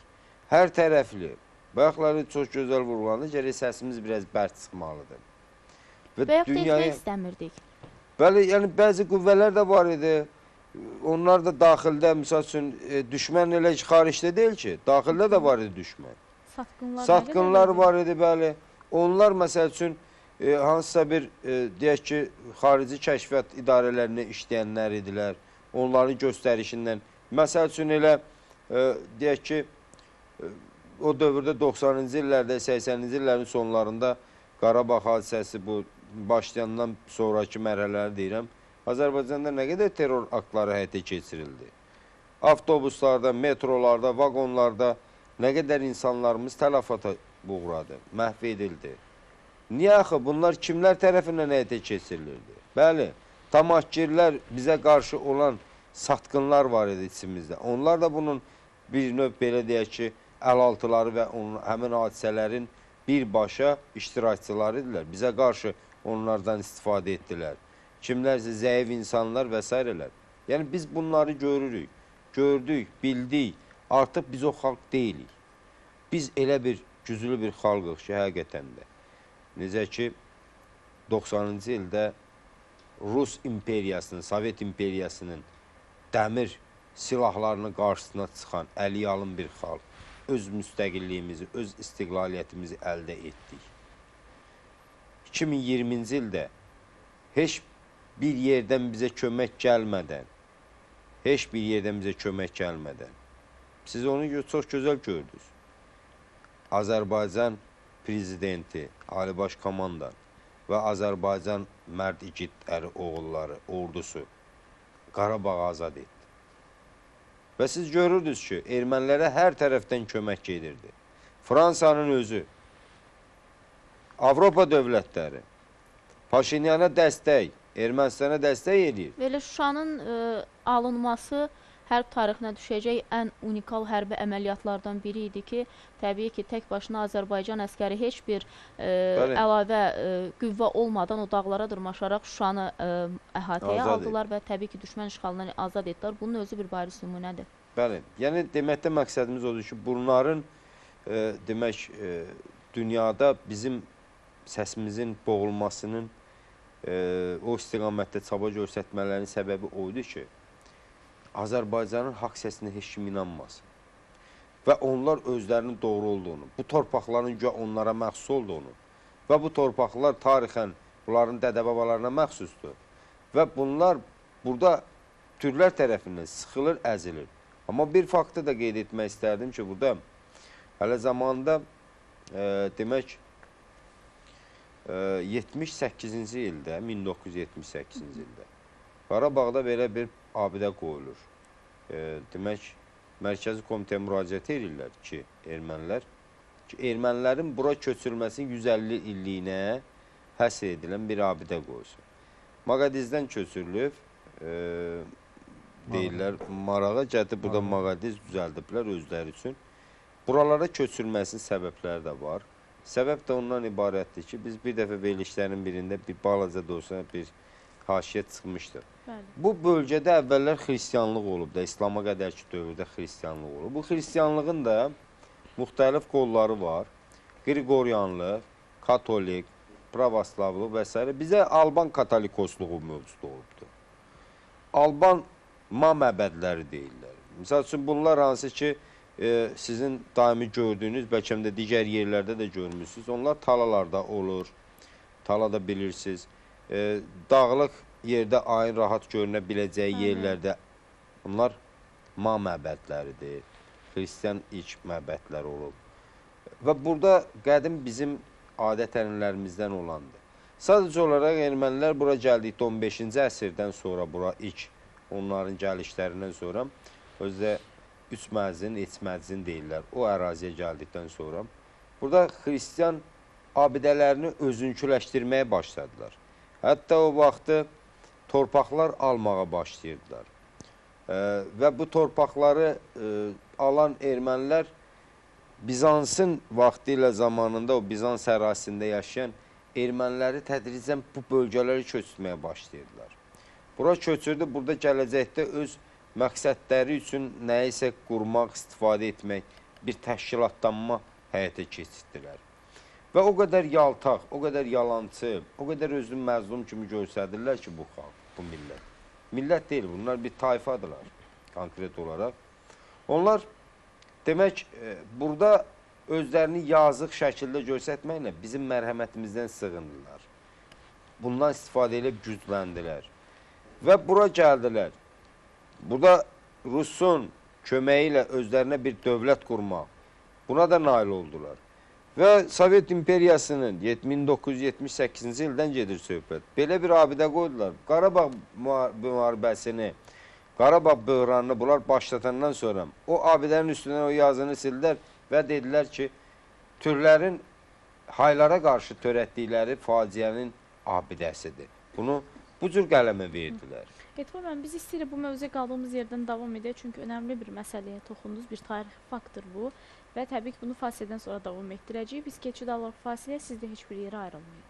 Hər tərəfli. Bayaqları çox gözəl vurgulandı. Gərək səsimiz biraz bərk çıxmalıdır. Və yaxud da etmək istəmirdik. Bəli, yəni bəzi qüvvələr də var idi. Onlar da daxildə, misal üçün, e, düşmən elə ki, xaricdə deyil ki, daxildə də var idi düşmən. Satqınlar, Satqınlar var idi, bəli. Onlar, məsəl üçün, e, hansısa bir, e, deyək ki, xarici kəşfiyyat idarələrinə işləyənlər idilər. Onların göstərişindən. Məsəl üçün, elə, e, deyək ki, e, o dövrdə 90-cı illərdə, 80-ci illərin sonlarında Qarabağ hadisəsi bu başlayandan sonraki mərhələləri deyirəm. Azərbaycanda nə qədər terror aktları həyata keçirildi. Avtobuslarda, metrolarda, vaqonlarda nə qədər insanlarımız tələfata uğradı, məhv edildi. Niyə axı? Bunlar kimlər tərəfindən həyata keçirilirdi? Bəli, tamahkirlər bizə qarşı olan satqınlar var idi içimizdə. Onlar da bunun bir növ belə deyək ki, əlaltıları və onun, həmin hadisələrin birbaşa iştirakçıları idilər. Bizə qarşı onlardan istifadə etdilər. Kimlərsə zəif insanlar və s. Yəni biz bunları görürük, gördük, bildik. Artıq biz o xalq deyilik. Biz elə bir güclü bir xalqıq ki, həqiqətən də. Necə ki, 90-cı ildə Rus imperiyasının, Sovet imperiyasının dəmir silahlarının qarşısına çıxan əliyalın bir xalq. Öz müstəqilliyimizi, öz istiqlaliyyətimizi əldə etdik. 2020-ci ildə heç bir yerdən bizə kömək gəlmədən, heç bir yerdən bizə kömək gəlmədən, siz onu gö çox gözəl gördünüz. Azərbaycan prezidenti, Ali Baş Komandan və Azərbaycan mərd igidləri, oğulları, ordusu Qarabağ azad etdi. Və siz görürdünüz ki, ermənilərə hər tərəfdən kömək gedirdi. Fransanın özü, Avropa dövlətləri Paşinyana dəstək, Ermənistana dəstək edir. Belə Şuşanın ə, alınması hərb tarixinə düşəcək ən unikal hərbi əməliyyatlardan biri idi ki, təbii ki, tək başına Azərbaycan əskəri heç bir ə, Bəli. əlavə ə, qüvvə olmadan o dağlara dırmaşaraq Şuşanı ə, əhatəyə Azad aldılar və təbii ki, düşmən işğalından azad etdilər. Bunun özü bir bariz nümunədir. Bəli. Yəni deməkdə məqsədimiz odur ki, bunların e, demək e, dünyada bizim səsimizin boğulmasının e, o istiqamətdə çaba göstərmələrinin səbəbi o idi ki, Azərbaycanın haqq səsinə heç kim inanmasın. Və onlar özlərinin doğru olduğunu, bu torpaqların güya onlara məxsus olduğunu və bu torpaqlar tarixən bunların dədə-babalarına məxsusdur. Və bunlar burada türklər tərəfindən sıxılır, əzilir. Amma bir faktı da qeyd etmək istərdim ki, burada hələ zamanında e, demək e, 78-ci ildə, 1978-ci ildə Qarabağda belə bir abidə qoyulur. E, demək, Mərkəzi Komitəyə müraciət edirlər ki, ermənilər ki, ermənilərin bura köçürülməsinin 150 illiyinə həsr edilən bir abidə qoysun. Maqadizdən köçürülüb, e, deyirlər, marağa gəldi, burada maqadiz düzəldiblər özləri üçün. Buralara köçürülməsinin səbəbləri də var. Səbəb də ondan ibarətdir ki, biz bir dəfə verilişlərin birində bir balaca da olsa bir haşiyə çıxmışdıq. Bəli. Bu bölgədə əvvəllər xristianlıq olub da, İslama qədərki dövrdə xristianlıq olub. Bu xristianlığın da müxtəlif qolları var. Qriqoryanlıq, katolik, pravoslavlıq və s. Bizə Alban katolikosluğu mövcud olubdur. Alban ma məbədləri deyirlər. Misal üçün bunlar hansı ki, e, sizin daimi gördüyünüz, bəlkə də digər yerlərdə də görmüsünüz. Onlar talalarda olur. Tala da bilirsiniz. E, dağlıq yerdə ayın rahat görünə biləcəyi yerlərdə bunlar ma məbədləridir. Xristian ilk məbədlər olub. Və burada qədim bizim adət-ənənələrimizdən olandır. Sadəcə olaraq ermənilər bura gəldikdə 15-ci əsrdən sonra bura ilk onların gəlişlərindən sonra özdə üç məzin, heç məzin deyirlər. O əraziyə gəldikdən sonra burada xristian abidələrini özünküləşdirməyə başladılar. Hətta o vaxtı torpaqlar almağa başlayırdılar. E, və bu torpaqları e, alan ermənilər Bizansın vaxtı ilə zamanında o Bizans ərazisində yaşayan erməniləri tədricən bu bölgələri köçürməyə başlayırdılar. Bura köçürdü, burada gələcəkdə öz məqsədləri üçün nəyisə qurmaq, istifadə etmək, bir təşkilatlanma həyata keçirdilər. Və o qədər yaltaq, o qədər yalançı, o qədər özünü məzlum kimi göstərdirlər ki, bu xalq, bu millət. Millət deyil, bunlar bir tayfadılar konkret olaraq. Onlar demək, e, burada özlərini yazıq şəkildə göstərməklə bizim mərhəmətimizdən sığındılar. Bundan istifadə edib gücləndilər. Və bura gəldilər. Burada Rusun köməyi ilə özlərinə bir dövlət qurmaq. Buna da nail oldular. Və Sovet İmperiyasının 1978-ci ildən gedir söhbət. Belə bir abidə qoydular. Qarabağ müharibəsini, Qarabağ böhranını bunlar başlatandan sonra o abidənin üstündən o yazını sildilər və dedilər ki, türlərin haylara qarşı törətdikləri faciənin abidəsidir. Bunu bu cür qələmə verdilər. Etmə mən biz istəyirik bu mövzuya qaldığımız yerdən davam edək, çünki önəmli bir məsələyə toxundunuz, bir tarixi faktdır bu və təbii ki, bunu fasilədən sonra davam etdirəcəyik. Biz keçid alırıq fasiləyə, siz də heç bir yerə ayrılmayın.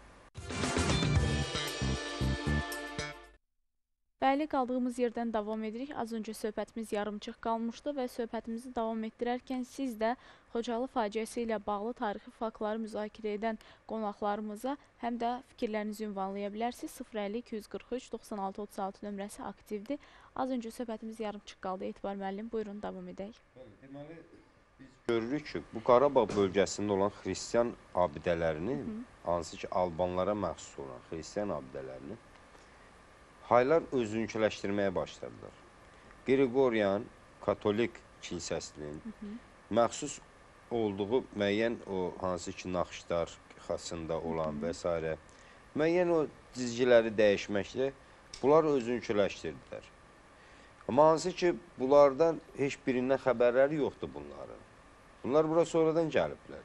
Bəli, qaldığımız yerdən davam edirik. Az öncə söhbətimiz yarımçıq qalmışdı və söhbətimizi davam etdirərkən siz də Xocalı faciəsi ilə bağlı tarixi faktları müzakirə edən qonaqlarımıza həm də fikirlərinizi ünvanlaya bilərsiniz. 050 243 96 36 nömrəsi aktivdir. Az öncə söhbətimiz yarımçıq qaldı. Etibar müəllim, buyurun davam edək. Deməli, biz görürük ki, bu Qarabağ bölgəsində olan xristian abidələrini, hansı ki, Albanlara məxsus olan xristian abidələrini haylar özünküləşdirməyə başladılar. Qriqoryan katolik kilsəsinin məxsus olduğu müəyyən o hansı ki naxışlar xasında olan və s. müəyyən o cizgiləri dəyişməklə bunlar özünküləşdirdilər. Amma hansı ki bunlardan heç birindən xəbərləri yoxdur bunların. Bunlar bura sonradan gəliblər.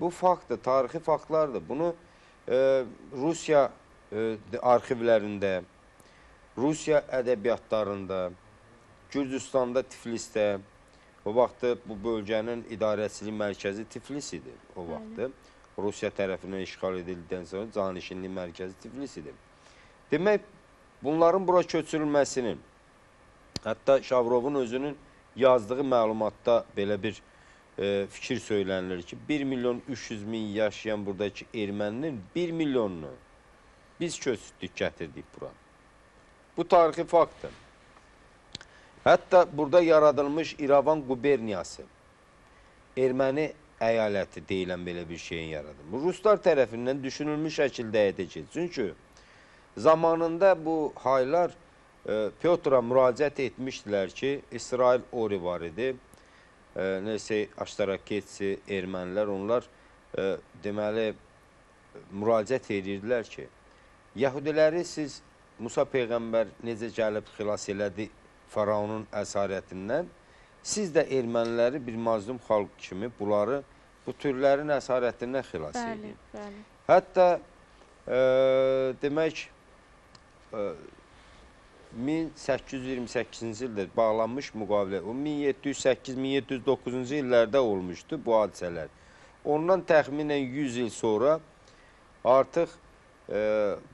Bu faktdır, tarixi faktlardır. Bunu e, Rusiya e, arxivlərində, Rusiya ədəbiyyatlarında, Gürcüstanda, Tiflisdə, o vaxtı bu bölgənin idarəçilik mərkəzi Tiflis idi o vaxtı. Rusiya tərəfindən işğal edildikdən sonra canişinlik mərkəzi Tiflis idi. Demək, bunların bura köçürülməsinin, hətta Şavrovun özünün yazdığı məlumatda belə bir e, fikir söylənilir ki, 1 milyon 300 min yaşayan buradakı erməninin 1 milyonunu biz köçürdük, gətirdik bura. Bu tarixi faktdır. Hətta burada yaradılmış İrəvan quberniyası, erməni əyaləti deyilən belə bir şeyin yaradılmış. Ruslar tərəfindən düşünülmüş şəkildə keçir. Çünki zamanında bu haylar e, Pyotra müraciət etmişdilər ki, İsrail ori var idi. Nəsə Aştaraketsi, ermənilər onlar e, deməli müraciət edirdilər ki, Yahudiləri siz Musa peyğəmbər necə gəlib xilas elədi faraonun əsarətindən, siz də erməniləri bir mazlum xalq kimi bunları bu türlərin əsarətindən xilas Bəli, edin. bəli. Hətta e, demək e, 1828-ci ildə bağlanmış müqavilə, o 1708-1709-cu illərdə olmuşdu bu hadisələr. Ondan təxminən 100 il sonra artıq e,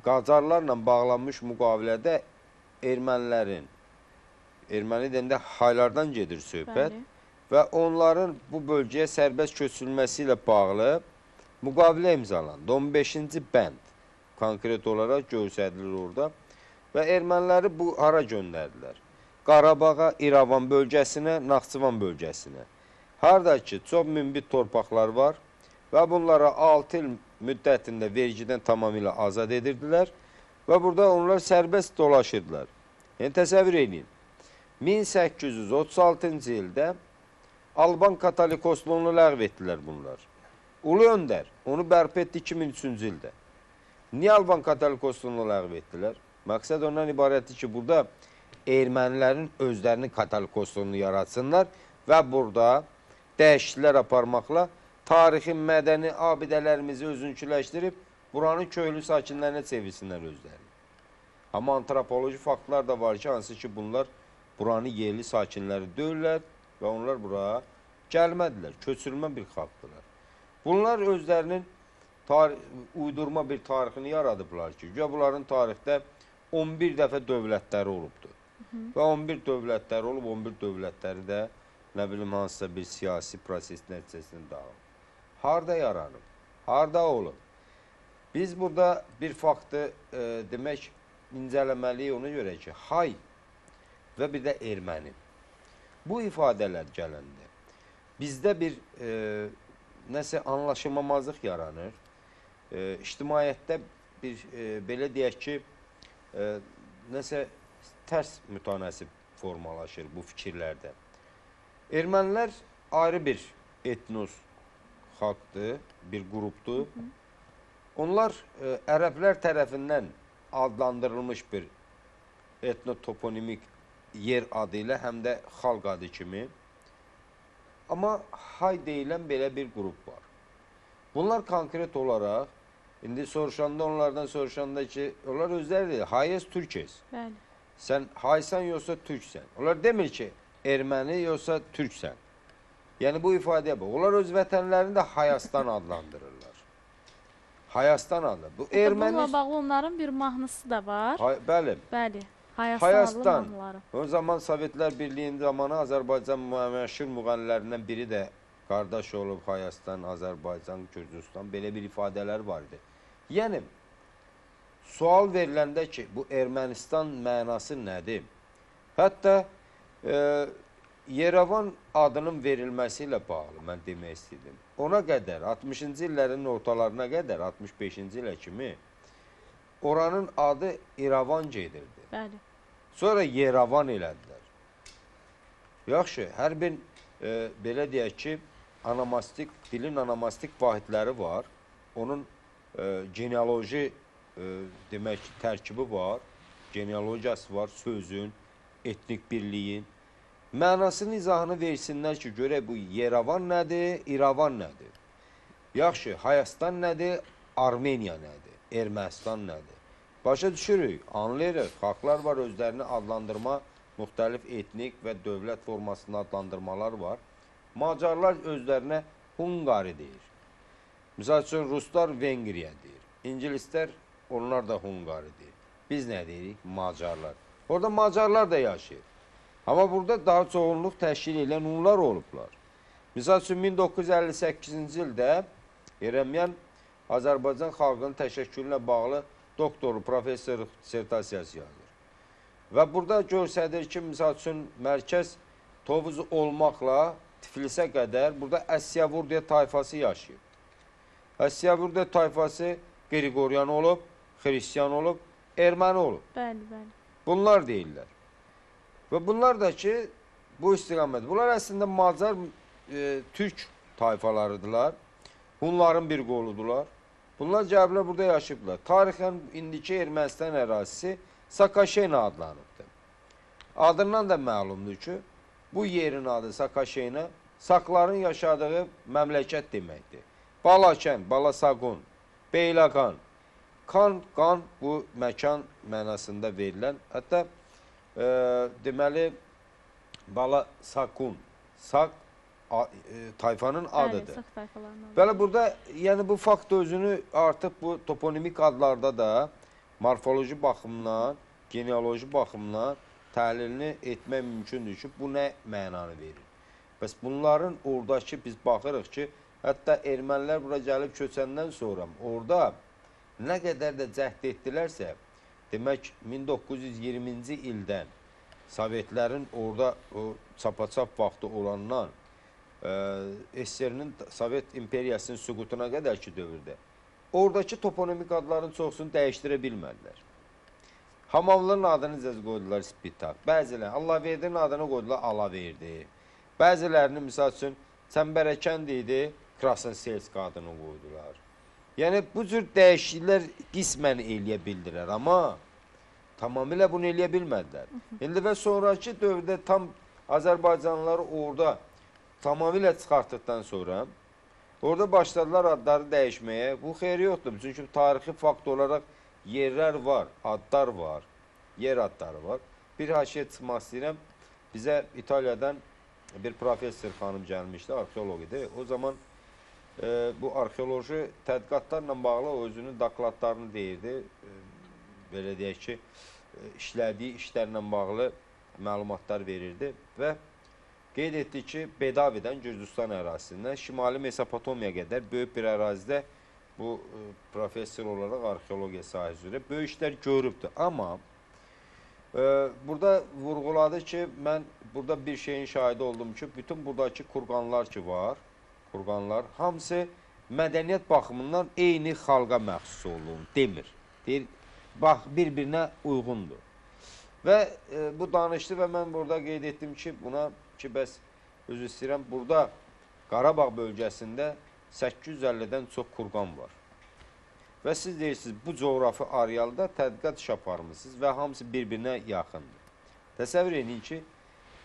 Qacarlarla bağlanmış müqavilədə ermənilərin, erməni deyəndə haylardan gedir söhbət Bəli. və onların bu bölgəyə sərbəst köçürülməsi ilə bağlı müqavilə imzalandı. 15-ci bənd konkret olaraq göstərilir orada və erməniləri bu hara göndərdilər? Qarabağa, İrəvan bölgəsinə, Naxçıvan bölgəsinə. Harda ki, çox münbit torpaqlar var və bunlara 6 il müddətində vergidən tamamilə azad edirdilər və burada onlar sərbəst dolaşırdılar. Yəni təsəvvür edin. 1836-cı ildə Alban katolikosluğunu ləğv etdilər bunlar. Ulu Öndər onu bərpa etdi 2003-cü ildə. Niyə Alban katolikosluğunu ləğv etdilər? Məqsəd ondan ibarətdir ki, burada ermənilərin özlərinin katolikosluğunu yaratsınlar və burada dəyişikliklər aparmaqla tarixi, mədəni abidələrimizi özünküləşdirib buranın köylü sakinlərinə çevirsinlər özlərini. Amma antropoloji faktlar da var ki, hansı ki bunlar buranın yerli sakinləri deyirlər və onlar bura gəlmədilər, köçürülmə bir xalqdırlar. Bunlar özlərinin uydurma bir tarixini yaradıblar ki, güya bunların tarixdə 11 dəfə dövlətləri olubdur. Və 11 dövlətləri olub, 11 dövlətləri də nə bilim hansısa bir siyasi proses nəticəsində dağılıb. Harda yaranıb? Harda olub? Biz burada bir faktı e, demək incələməliyik ona görə ki, hay və bir də erməni. Bu ifadələr gələndə bizdə bir e, nəsə anlaşılmamazlıq yaranır. E, ictimaiyyətdə bir e, belə deyək ki, e, nəsə tərs mütənasib formalaşır bu fikirlərdə. Ermənilər ayrı bir etnos xalqdır, bir qrupdur. Onlar e, ərəblər tərəfindən adlandırılmış bir etnotoponimik yer adı ilə həm də xalq adı kimi. Amma hay deyilən belə bir qrup var. Bunlar konkret olaraq indi soruşanda onlardan soruşanda ki, onlar özləri deyir, hayes Türkes. Bəli. Sən haysan yoxsa türksən. Onlar demir ki, erməni yoxsa türksən. Yəni bu ifadəyə bax. Onlar öz vətənlərini də Hayastan adlandırırlar. Hayastan adlı. Bu erməni Bununla bağlı onların bir mahnısı da var. Hay, bəli. Bəli. Hayastan, Hayastan. O zaman Sovetlər Birliyinin zamanı Azərbaycan məşhur müğənnilərindən biri də qardaş olub Hayastan, Azərbaycan, Gürcüstan belə bir ifadələr var idi. Yəni sual veriləndə ki, bu Ermənistan mənası nədir? Hətta e, Yerevan adının verilməsi ilə bağlı mən demək istədim. Ona qədər 60-cı illərin ortalarına qədər 65-ci ilə kimi oranın adı İrəvan gedirdi. Bəli. Sonra Yerevan elədilər. Yaxşı, hər bir e, belə deyək ki, anamastik, dilin anamastik vahidləri var. Onun genealoji e, demək ki, tərkibi var. Genealogiyası var, sözün, etnik birliyin. Mənasının izahını versinlər ki, görək bu Yerevan nədir, İrəvan nədir? Yaxşı, Hayastan nədir, Armeniya nədir, Ermənistan nədir? Başa düşürük, anlayırıq. Xalqlar var, özlərini adlandırma, müxtəlif etnik və dövlət formasında adlandırmalar var. Macarlar özlərinə Hungari deyir. Misal üçün, Ruslar Vengriya deyir. İngilislər, onlar da Hungari deyir. Biz nə deyirik? Macarlar. Orada Macarlar da yaşayır. Amma burada daha çoğunluq təşkil edən onlar olublar. Misal üçün 1958-ci ildə Erəmyan Azərbaycan xalqının təşəkkülünə bağlı doktor, professor dissertasiyası yazır. Və burada göstərir ki, misal üçün mərkəz Tovuz olmaqla Tiflisə qədər burada Əsiyavurdiya tayfası yaşayıb. Əsiyavurdiya tayfası Qriqoryan olub, Xristiyan olub, erməni olub. Bəli, bəli. Bunlar deyirlər. Və bunlar da ki, bu istiqamət. Bunlar əslində Macar, e, Türk tayfalarıdırlar. Bunların bir qoludular. Bunlar gəliblər burada yaşayıblar. Tarixən indiki Ermənistan ərazisi Sakaşena adlanıbdır. Adından da məlumdur ki, bu yerin adı Sakaşena Sakların yaşadığı məmləkət deməkdir. Balakən, Balasaqun, Beylakan, Kan, qan bu məkan mənasında verilən, hətta e, deməli Bala Sakun, Sak a, e, tayfanın adıdır. Bəli. Belə burada yəni bu fakt özünü artıq bu toponimik adlarda da morfoloji baxımdan, genealoji baxımdan təhlilini etmək mümkündür ki, bu nə mənanı verir? Bəs bunların oradakı biz baxırıq ki, hətta ermənilər bura gəlib köçəndən sonra orada nə qədər də cəhd etdilərsə, demək 1920-ci ildən Sovetlərin orada o çapaçap vaxtı olandan e, SSR-nin Sovet imperiyasının süqutuna qədər ki dövrdə oradakı toponimik adların çoxsunu dəyişdirə bilmədilər. Hamamlının adını necə qoydular Spitak. Bəziləri Allahverdinin adını qoydular Alaverdi. Bəzilərini misal üçün Çəmbərəkənd idi, Krasnoselsk adını qoydular. Yəni bu cür dəyişikliklər qismən eləyə bildilər, amma tamamilə bunu eləyə bilmədilər. İndi və sonrakı dövrdə tam Azərbaycanlıları orada tamamilə çıxartdıqdan sonra orada başladılar adları dəyişməyə. Bu xeyri yoxdur. Çünki tarixi fakt olaraq yerlər var, adlar var, yer adları var. Bir haşiyə çıxmaq istəyirəm. Bizə İtaliyadan bir professor xanım gəlmişdi, arxeoloq idi. O zaman bu arxeoloji tədqiqatlarla bağlı özünün dakladlarını deyirdi. Belə deyək ki, e, işlədiyi işlərlə bağlı məlumatlar verirdi və qeyd etdi ki, Bedavidən Gürcüstan ərazisindən Şimali Mesopotamiyaya qədər böyük bir ərazidə bu e, professor olaraq arxeologiya sahəsi üzrə böyük işlər görübdür. Amma e, burada vurğuladı ki, mən burada bir şeyin şahidi oldum ki, bütün buradakı kurqanlar ki var, kurqanlar hamısı mədəniyyət baxımından eyni xalqa məxsus olduğunu demir. Deyir, bax bir-birinə uyğundur. Və e, bu danışdı və mən burada qeyd etdim ki, buna ki, bəs özü istəyirəm, burada Qarabağ bölgəsində 850-dən çox kurqan var. Və siz deyirsiniz, bu coğrafi arealda tədqiqat iş aparmısınız və hamısı bir-birinə yaxındır. Təsəvvür edin ki,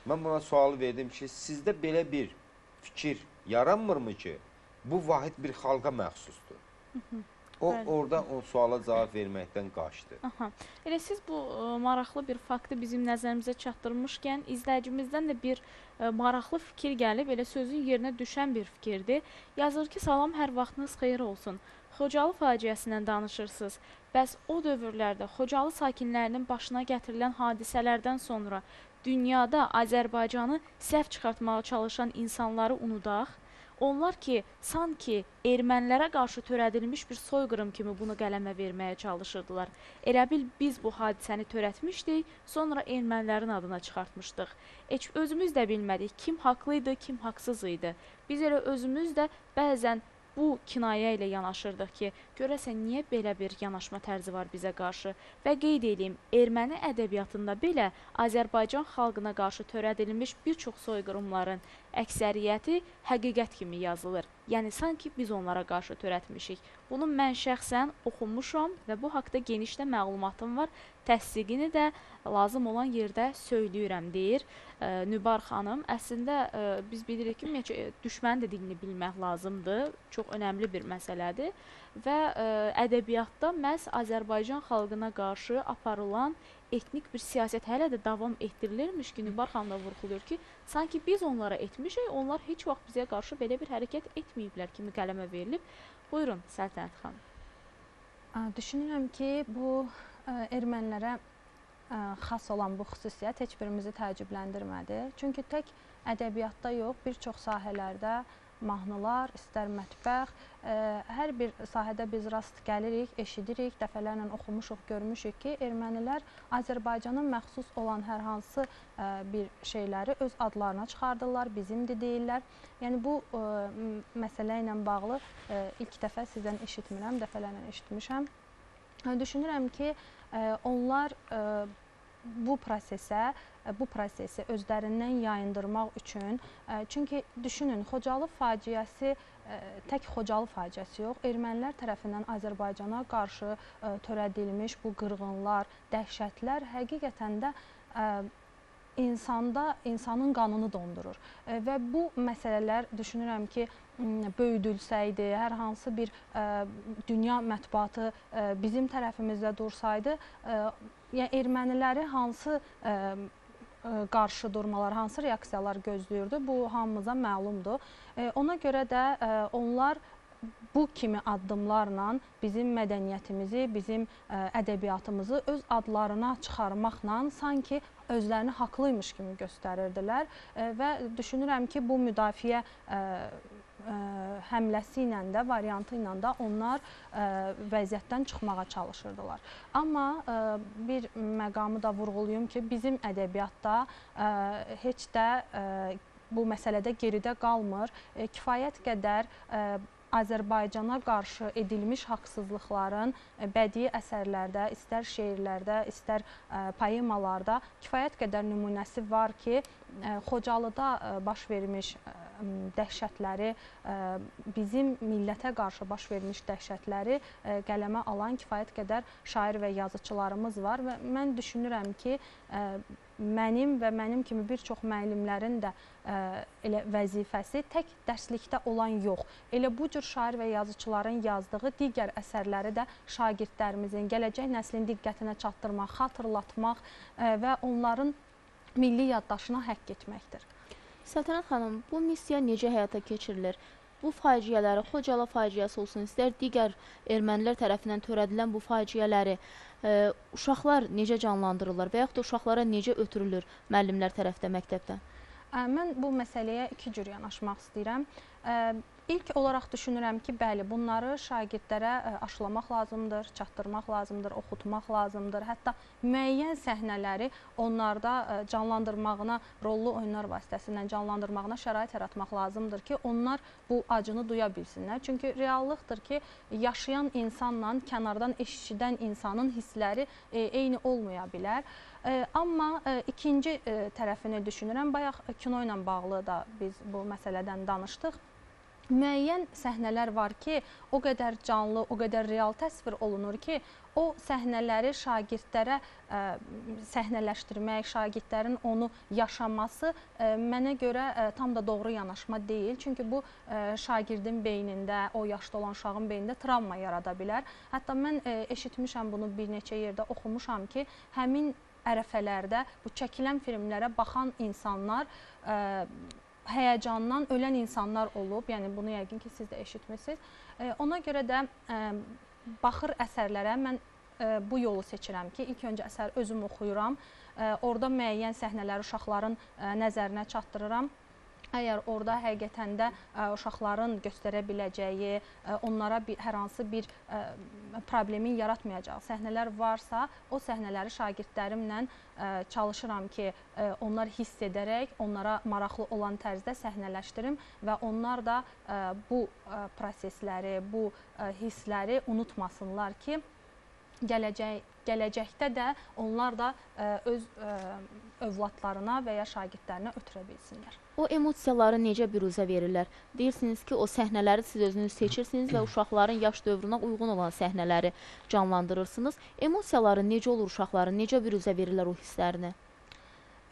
mən buna sualı verdim ki, sizdə belə bir fikir yaranmırmı ki, bu vahid bir xalqa məxsusdur? O Bəli. orada o suala cavab verməkdən qaçdı. Aha. Elə siz bu ə, maraqlı bir faktı bizim nəzərimizə çatdırmışkən izləyicimizdən də bir ə, maraqlı fikir gəlib, elə sözün yerinə düşən bir fikirdir. Yazır ki, salam, hər vaxtınız xeyir olsun. Xocalı faciəsindən danışırsınız. Bəs o dövrlərdə Xocalı sakinlərinin başına gətirilən hadisələrdən sonra dünyada Azərbaycanı səhv çıxartmağa çalışan insanları unudaq. Onlar ki, sanki ermənilərə qarşı törədilmiş bir soyqırım kimi bunu qələmə verməyə çalışırdılar. Elə bil biz bu hadisəni törətmişdik, sonra ermənilərin adına çıxartmışdıq. Heç özümüz də bilmədik kim haqlı idi, kim haqsız idi. Biz elə özümüz də bəzən bu kinayə ilə yanaşırdıq ki, görəsən niyə belə bir yanaşma tərzi var bizə qarşı və qeyd edeyim, erməni ədəbiyyatında belə Azərbaycan xalqına qarşı törədilmiş bir çox soyqırımların əksəriyyəti həqiqət kimi yazılır. Yəni sanki biz onlara qarşı törətmişik. Bunu mən şəxsən oxumuşam və bu haqqda geniş də məlumatım var. Təsdiqini də lazım olan yerdə söyləyirəm deyir ə, Nübar xanım. Əslində ə, biz bilirik ki, ümumiyyətcə ə, düşmənin də dilini bilmək lazımdır. Çox önəmli bir məsələdir və ə, ədəbiyyatda məhz Azərbaycan xalqına qarşı aparılan etnik bir siyasət hələ də davam etdirilirmiş ki, Nübar xanım da vurğulayır ki, sanki biz onlara etmişik, onlar heç vaxt bizə qarşı belə bir hərəkət etməyiblər kimi qələmə verilib. Buyurun Səltənət xanım. Ə, Düşünürəm ki, bu ə, ermənilərə ə, xas olan bu xüsusiyyət heç birimizi təəccübləndirmədi. Çünki tək ədəbiyyatda yox, bir çox sahələrdə mahnılar, istər mətbəx, ə, hər bir sahədə biz rast gəlirik, eşidirik, dəfələrlə oxumuşuq, görmüşük ki, ermənilər Azərbaycana məxsus olan hər hansı ə, bir şeyləri öz adlarına çıxardırlar, bizimdir deyirlər. Yəni bu ə, məsələ ilə bağlı ə, ilk dəfə sizdən eşitmirəm, dəfələrlə eşitmişəm. Düşünürəm ki, ə, onlar ə, bu prosesə bu prosesi özlərindən yayındırmaq üçün çünki düşünün Xocalı faciəsi tək Xocalı faciəsi yox, ermənilər tərəfindən Azərbaycana qarşı törədilmiş bu qırğınlar, dəhşətlər həqiqətən də insanda insanın qanını dondurur. Və bu məsələlər düşünürəm ki, böyüdülsəydi, hər hansı bir dünya mətbuatı bizim tərəfimizdə dursaydı, yəni erməniləri hansı ə, qarşı durmalar, hansı reaksiyalar gözləyirdi, bu hamımıza məlumdur. E, ona görə də e, onlar bu kimi addımlarla bizim mədəniyyətimizi, bizim ə, ədəbiyyatımızı öz adlarına çıxarmaqla sanki özlərini haqlıymış kimi göstərirdilər və düşünürəm ki, bu müdafiə həmləsi ilə də, variantı ilə də onlar vəziyyətdən çıxmağa çalışırdılar. Amma bir məqamı da vurğulayım ki, bizim ədəbiyyatda heç də bu məsələdə geridə qalmır. E, kifayət qədər Azərbaycana qarşı edilmiş haqsızlıqların bədii əsərlərdə, istər şeirlərdə, istər poemalarda kifayət qədər nümunəsi var ki, Xocalıda baş vermiş dəhşətləri, bizim millətə qarşı baş vermiş dəhşətləri qələmə alan kifayət qədər şair və yazıçılarımız var və mən düşünürəm ki, mənim və mənim kimi bir çox müəllimlərin də ə, elə vəzifəsi tək dərslikdə olan yox. Elə bu cür şair və yazıçıların yazdığı digər əsərləri də şagirdlərimizin, gələcək nəslin diqqətinə çatdırmaq, xatırlatmaq ə, və onların milli yaddaşına həkk etməkdir. Səltənət xanım, bu missiya necə həyata keçirilir? Bu faciələri, Xocalı faciəsi olsun, istər digər ermənilər tərəfindən törədilən bu faciələri ə, uşaqlar necə canlandırırlar və yaxud da uşaqlara necə ötürülür müəllimlər tərəfdə məktəbdə? Ə, mən bu məsələyə iki cür yanaşmaq istəyirəm. İlk olaraq düşünürəm ki, bəli, bunları şagirdlərə ə, aşılamaq lazımdır, çatdırmaq lazımdır, oxutmaq lazımdır. Hətta müəyyən səhnələri onlarda ə, canlandırmağına, rollu oyunlar vasitəsilə canlandırmağına şərait yaratmaq lazımdır ki, onlar bu acını duya bilsinlər. Çünki reallıqdır ki, yaşayan insanla kənardan eşidən insanın hissləri e, eyni olmaya bilər. E, amma e, ikinci e, tərəfini düşünürəm. Bayaq kino ilə bağlı da biz bu məsələdən danışdıq müəyyən səhnələr var ki, o qədər canlı, o qədər real təsvir olunur ki, o səhnələri şagirdlərə ə, səhnələşdirmək, şagirdlərin onu yaşaması ə, mənə görə ə, tam da doğru yanaşma deyil. Çünki bu ə, şagirdin beynində, o yaşda olan uşağın beynində travma yarada bilər. Hətta mən ə, eşitmişəm bunu bir neçə yerdə oxumuşam ki, həmin ərəfələrdə bu çəkilən filmlərə baxan insanlar ə, həyəcandan ölən insanlar olub. Yəni bunu yəqin ki, siz də eşitmisiniz. E, ona görə də e, baxır əsərlərə mən e, bu yolu seçirəm ki, ilk öncə əsər özüm oxuyuram. E, orada müəyyən səhnələri uşaqların e, nəzərinə çatdırıram. Əgər orada həqiqətən də uşaqların göstərə biləcəyi, onlara bir hər hansı bir problemin yaratmayacağı səhnələr varsa, o səhnələri şagirdlərimlə çalışıram ki, onlar hiss edərək, onlara maraqlı olan tərzdə səhnələşdirim və onlar da bu prosesləri, bu hissləri unutmasınlar ki, gələcək gələcəkdə də onlar da öz övladlarına və ya şagirdlərinə ötürə bilsinlər. O emosiyaları necə büruzə verirlər? Deyirsiniz ki, o səhnələri siz özünüz seçirsiniz və uşaqların yaş dövrünə uyğun olan səhnələri canlandırırsınız. Emosiyaları necə olur uşaqların? Necə büruzə verirlər o hisslərini?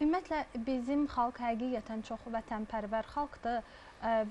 Ümumiyyətlə bizim xalq həqiqətən çox vətənpərvər xalqdır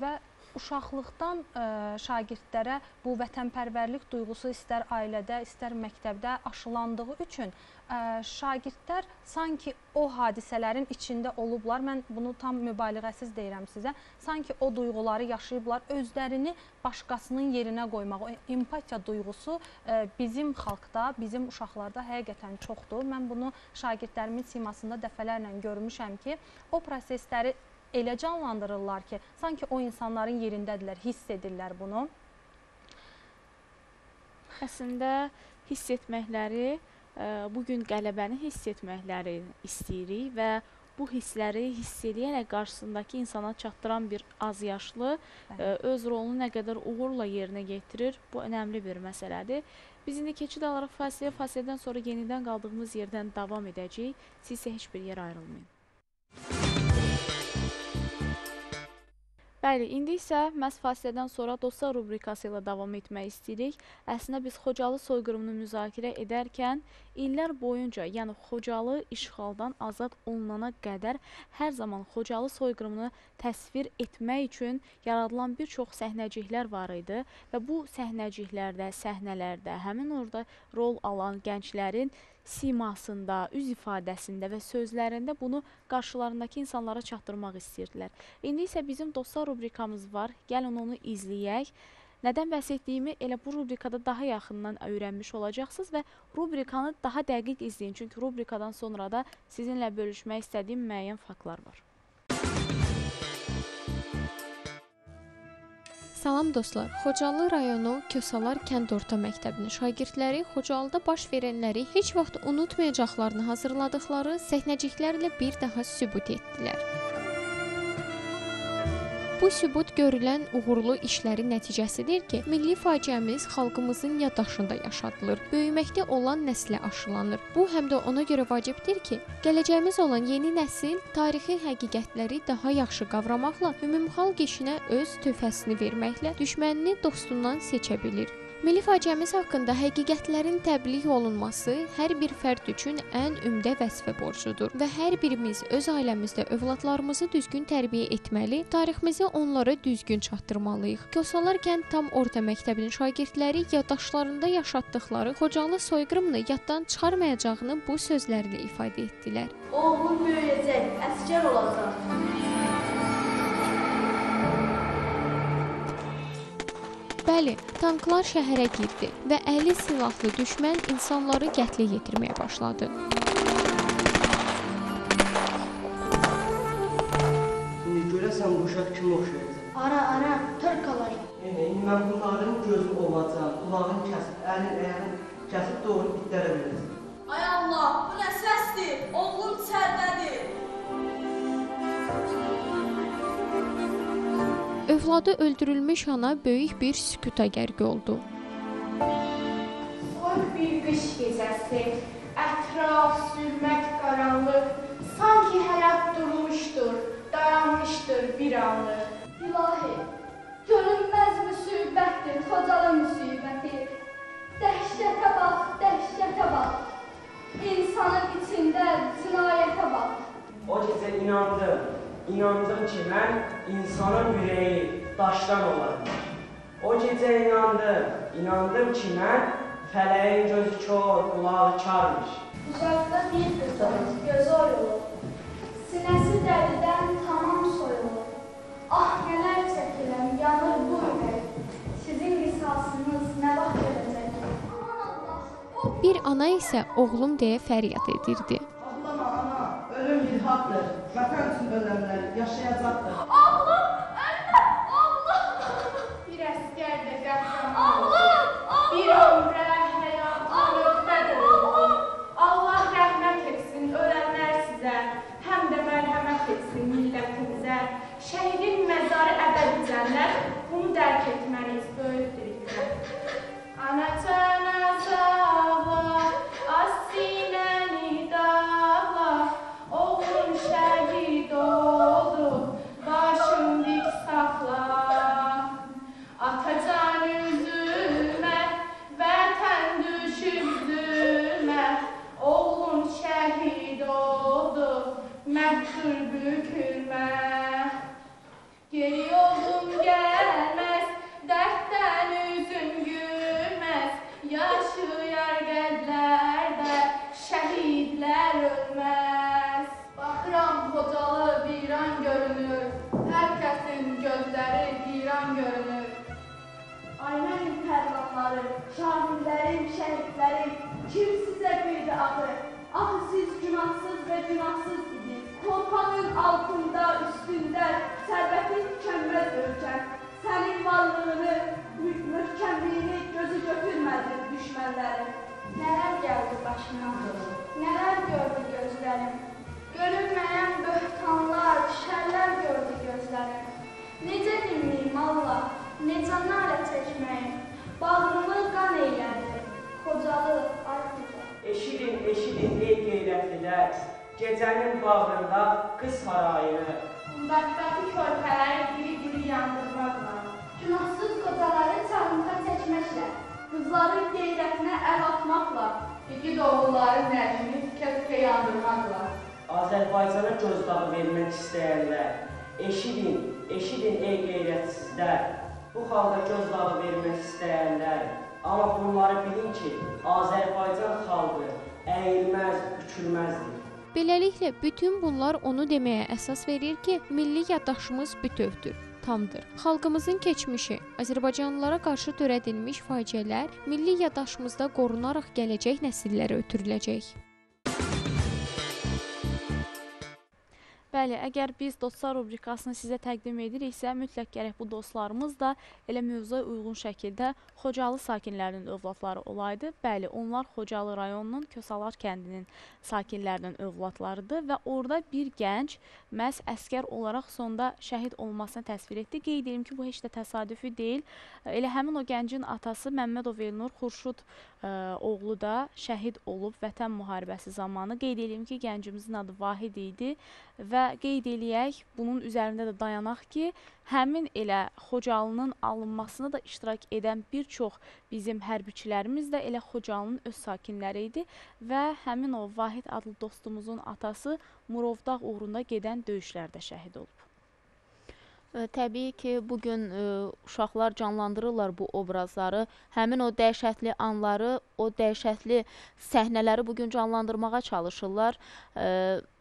və uşaqlıqdan ə, şagirdlərə bu vətənpərvərlik duyğusu istər ailədə, istər məktəbdə aşılandığı üçün ə, şagirdlər sanki o hadisələrin içində olublar. Mən bunu tam mübaliğəsiz deyirəm sizə. Sanki o duyğuları yaşayıblar, özlərini başqasının yerinə qoymaq, o empatiya duyğusu ə, bizim xalqda, bizim uşaqlarda həqiqətən çoxdur. Mən bunu şagirdlərimin simasında dəfələrlə görmüşəm ki, o prosesləri elə canlandırırlar ki, sanki o insanların yerindədirlər, hiss edirlər bunu. Əslində hiss etməkləri ə, bu gün qələbəni hiss etməkləri istəyirik və bu hissləri hiss edərək qarşısındakı insana çatdıran bir azyaşlı ə, öz rolunu nə qədər uğurla yerinə yetirir, bu önəmli bir məsələdir. Biz indi keçid alaraq fasiləyə, fasilədən sonra yenidən qaldığımız yerdən davam edəcəyik. Siz isə heç bir yerə ayrılmayın. Bəli, indi isə məhz fasilədən sonra dostlar rubrikası ilə davam etmək istəyirik. Əslində biz Xocalı soyqırımını müzakirə edərkən illər boyunca, yəni Xocalı işğaldan azad olunana qədər hər zaman Xocalı soyqırımını təsvir etmək üçün yaradılan bir çox səhnəciklər var idi və bu səhnəciklərdə, səhnələrdə həmin orada rol alan gənclərin simasında, üz ifadəsində və sözlərində bunu qarşılarındakı insanlara çatdırmaq istəyirdilər. İndi isə bizim dostlar rubrikamız var. Gəlin onu izləyək. Nədən bəhs etdiyimi elə bu rubrikada daha yaxından öyrənmiş olacaqsınız və rubrikanı daha dəqiq izləyin. Çünki rubrikadan sonra da sizinlə bölüşmək istədiyim müəyyən faktlar var. Salam dostlar. Xocalı rayonu Kösalar kənd orta məktəbinin şagirdləri Xocalıda baş verənləri heç vaxt unutmayacaqlarını hazırladıkları səhnəciklərlə bir daha sübut etdilər. Bu sübut görülən uğurlu işlərin nəticəsidir ki, milli faciəmiz xalqımızın yaddaşında yaşadılır, böyüməkdə olan nəslə aşılanır. Bu həm də ona görə vacibdir ki, gələcəyimiz olan yeni nəsil tarixi həqiqətləri daha yaxşı qavramaqla ümumxalq işinə öz töhfəsini verməklə düşmənini dostundan seçə bilir. Milli faciəmiz haqqında həqiqətlərin təbliğ olunması hər bir fərd üçün ən ümdə vəzifə borcudur və hər birimiz öz ailəmizdə övladlarımızı düzgün tərbiyə etməli, tariximizi onlara düzgün çatdırmalıyıq. Kosalar kənd tam orta məktəbinin şagirdləri yaddaşlarında yaşatdıkları Xocalı soyqırımını yaddan çıxarmayacağını bu sözlərlə ifadə etdilər. Oğlum böyüyəcək, əskər olacaq. Bəli, tanklar şəhərə girdi və əli silahlı düşmən insanları qətlə yetirməyə başladı. İndi görəsən bu uşaq kim oxşayır? Ara, ara, törkalar. Yəni, indi mən bunların gözü ovacam, qulağını kəsib, əlin, ayağını kəsib doğru itlərə verəcəm. Ay Allah, bu nə səsdir? Oğlum içərdədir. Övladı öldürülmüş ana böyük bir sükuta qərq oldu. Soyuq bir qış gecəsi, ətraf zülmət qaranlıq, sanki həyat durmuşdur, dayanmışdır bir anlıq. İlahi, görünməz müsibətdir, Xocalı müsibəti. Dəhşətə bax, dəhşətə bax. İnsanın içində cinayətə bax. O gecə inandım, inandım ki, mən insanın ürəyi daşdan olarmış. O gecə inandım, inandım ki, mən fələyin gözü kör, qulağı karmış. Uzaqda bir qızın gözü oyulur. Sinəsi dəridən tamam soyulur. Ah nələr çəkirəm, yanır bu ürək. Sizin qisasınız nə vaxt gələcək? Bir ana isə oğlum deyə fəryad edirdi. النشاطات görünür, hər kəsin gözləri viran görünür. Ay mənim pərvanlarım, şahidlərim, şəhidlərim, kim sizə verdi axı? Axı ah, siz günahsız və günahsız idiniz. Torpanın altında, üstündə, sərvətin tükənməz ölkəm. Sənin varlığını, möhkəmliyini gözü götürmədi düşmənlərim. Nələr gəldi başına, nələr gördü gözlərim. Görünməyən böhtanlar, şərlər gördü gözlərim. Necə dinləyim Allah, necə nalə çəkməyim. Bağrımı qan eylədi, Xocalı, ay Xocalı. Eşidin, eşidin ey qeyrətlilər, gecənin bağrında qız harayını. Qumbatdakı körpələri diri-diri yandırmaqla, günahsız qocaları çalınta çəkməklə, Qızların qeyrətinə əl atmaqla, igid oğulların nərini kəskə yandırmaqla. Azərbaycana gözdağı vermək istəyənlər, eşidin, eşidin ey qeyrətsizlər. Bu xalqa gözdağı vermək istəyənlər, amma bunları bilin ki, Azərbaycan xalqı əyilməz, bükülməzdir. Beləliklə, bütün bunlar onu deməyə əsas verir ki, milli yaddaşımız bütövdür, tamdır. Xalqımızın keçmişi, Azərbaycanlılara qarşı törədilmiş faciələr milli yaddaşımızda qorunaraq gələcək nəsillərə ötürüləcək. Bəli, əgər biz dostlar rubrikasını sizə təqdim ediriksə, mütləq gərək bu dostlarımız da elə mövzuya uyğun şəkildə Xocalı sakinlərinin övladları olaydı. Bəli, onlar Xocalı rayonunun Kösalar kəndinin sakinlərinin övladlarıdır və orada bir gənc məhz əskər olaraq sonda şəhid olmasını təsvir etdi. Qeyd edim ki, bu heç də təsadüfi deyil. Elə həmin o gəncin atası Məmmədov Elnur Xurşud ə, oğlu da şəhid olub Vətən müharibəsi zamanı. Qeyd edim ki, gəncimizin adı Vahid idi və qeyd eləyək, bunun üzərində də dayanaq ki, həmin elə Xocalının alınmasına da iştirak edən bir çox bizim hərbiçilərimiz də elə Xocalının öz sakinləri idi və həmin o Vahid adlı dostumuzun atası Murovdağ uğrunda gedən döyüşlərdə şəhid olub. Ə, Təbii ki, bu gün ə, uşaqlar canlandırırlar bu obrazları. Həmin o dəhşətli anları, o dəhşətli səhnələri bu gün canlandırmağa çalışırlar. Ə,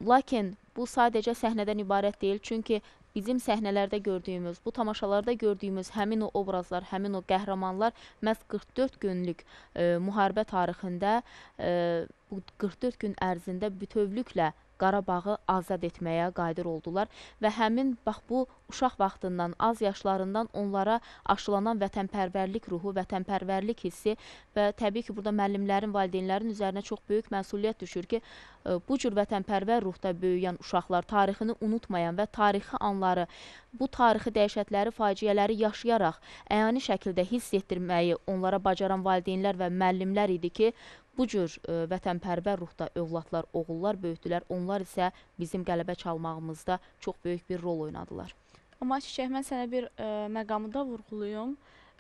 Lakin bu sadəcə səhnədən ibarət deyil, çünki bizim səhnələrdə gördüyümüz, bu tamaşalarda gördüyümüz həmin o obrazlar, həmin o qəhrəmanlar məhz 44 günlük ə, müharibə tarixində ə, bu 44 gün ərzində bütövlüklə Qarabağı azad etməyə qadir oldular və həmin bax bu uşaq vaxtından, az yaşlarından onlara aşılanan vətənpərvərlik ruhu, vətənpərvərlik hissi və təbii ki, burada müəllimlərin, valideynlərin üzərinə çox böyük məsuliyyət düşür ki, ə, bu cür vətənpərvər ruhda böyüyən uşaqlar tarixini unutmayan və tarixi anları, bu tarixi dəhşətləri, faciələri yaşayaraq əyani şəkildə hiss etdirməyi onlara bacaran valideynlər və müəllimlər idi ki, bu cür ə, vətənpərvər ruhda övladlar, oğullar böyütdülər. Onlar isə bizim qələbə çalmağımızda çox böyük bir rol oynadılar. Amma Çiçək, mən sənə bir ə, məqamı da vurğulayım.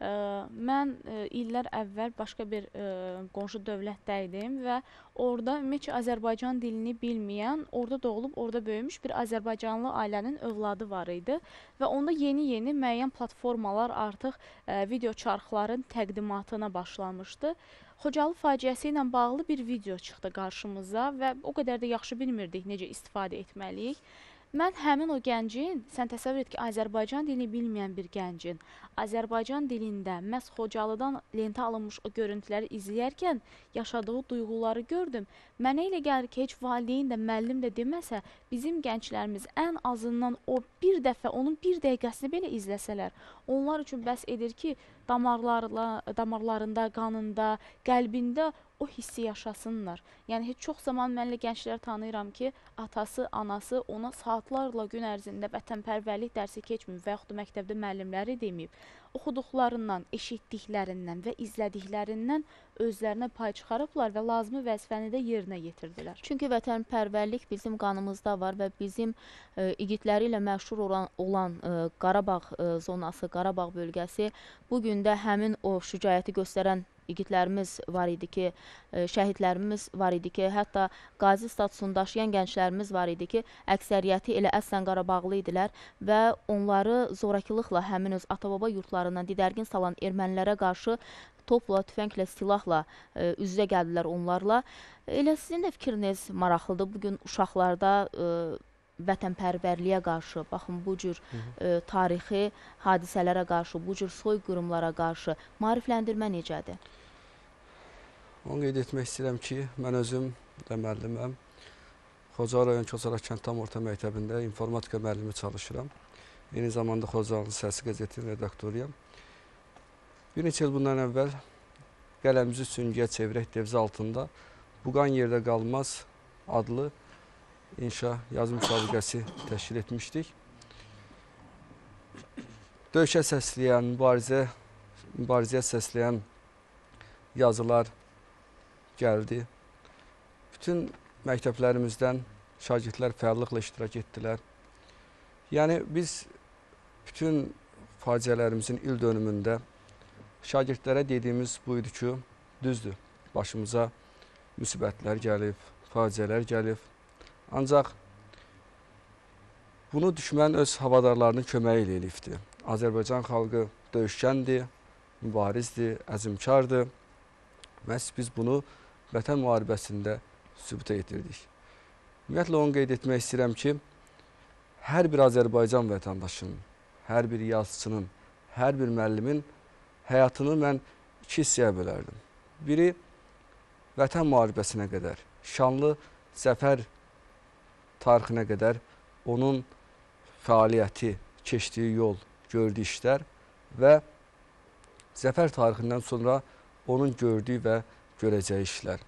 Ə, mən ə, illər əvvəl başqa bir ə, qonşu dövlətdə idim və orada ümumiyyətcə Azərbaycan dilini bilməyən, orada doğulub, orada böyümüş bir Azərbaycanlı ailənin övladı var idi və onda yeni-yeni müəyyən platformalar artıq ə, video çarxların təqdimatına başlamışdı. Xocalı faciəsi ilə bağlı bir video çıxdı qarşımıza və o qədər də yaxşı bilmirdik necə istifadə etməliyik. Mən həmin o gəncin, sən təsəvvür et ki, Azərbaycan dilini bilməyən bir gəncin Azərbaycan dilində məhz Xocalıdan lentə alınmış o görüntüləri izləyərkən yaşadığı duyğuları gördüm. Mənə elə gəlir ki, heç valideyn də, müəllim də deməsə, bizim gənclərimiz ən azından o bir dəfə, onun bir dəqiqəsini belə izləsələr, onlar üçün bəs edir ki, damarlarla, damarlarında, qanında, qəlbində o hissi yaşasınlar. Yəni heç çox zaman mən elə gənclər tanıyıram ki, atası, anası ona saatlarla gün ərzində vətənpərvərlik dərsi keçməyib və yaxud da məktəbdə müəllimləri deməyib. Oxuduqlarından, eşitdiklərindən və izlədiklərindən özlərinə pay çıxarıblar və lazımi vəzifəni də yerinə yetirdilər. Çünki vətənpərvərlik bizim qanımızda var və bizim ə, igidləri ilə məşhur olan olan ə, Qarabağ ə, zonası, Qarabağ bölgəsi bu gün də həmin o şücaəti göstərən igidlərimiz var idi ki, ə, şəhidlərimiz var idi ki, hətta qazi statusunu daşıyan gənclərimiz var idi ki, əksəriyyəti elə əslən Qarabağlı idilər və onları zorakılıqla həmin öz ata-baba yurdlarından didərgin salan ermənilərə qarşı topla, tüfənglə, silahla ə, üz-üzə gəldilər onlarla. Elə sizin də fikriniz maraqlıdır. Bu gün uşaqlarda ə, vətənpərvərliyə qarşı, baxın bu cür ə, tarixi hadisələrə qarşı, bu cür soyqırımlara qarşı maarifləndirmə necədir? Onu qeyd etmək istəyirəm ki, mən özüm də müəlliməm. Xocalı rayon Koçaraq kənd tam orta məktəbində informatika müəllimi çalışıram. Eyni zamanda Xocalı Səsi qəzetinin redaktoruyam. Bir neçə il bundan əvvəl qələmimizi süngüyə çevirək devzi altında Buqan yerdə qalmaz adlı inşa yazı müsabiqəsi təşkil etmişdik. Döyüşə səsləyən, mübarizə, mübarizəyə səsləyən yazılar gəldi. Bütün məktəblərimizdən şagirdlər fəallıqla iştirak etdilər. Yəni biz bütün faciələrimizin il dönümündə şagirdlərə dediyimiz bu idi ki, düzdür, başımıza müsibətlər gəlib, faciələr gəlib. Ancaq bunu düşmən öz havadarlarının köməyi ilə eləyibdir. Azərbaycan xalqı döyüşkəndir, mübarizdir, əzmkardır. Məhz biz bunu vətən müharibəsində sübuta yetirdik. Ümumiyyətlə onu qeyd etmək istəyirəm ki, hər bir Azərbaycan vətəndaşının, hər bir yazıçının, hər bir müəllimin həyatını mən iki hissəyə bölərdim. Biri vətən müharibəsinə qədər, şanlı zəfər tarixinə qədər onun fəaliyyəti, keçdiyi yol, gördüyü işlər və zəfər tarixindən sonra onun gördüyü və görəcəyi işlər.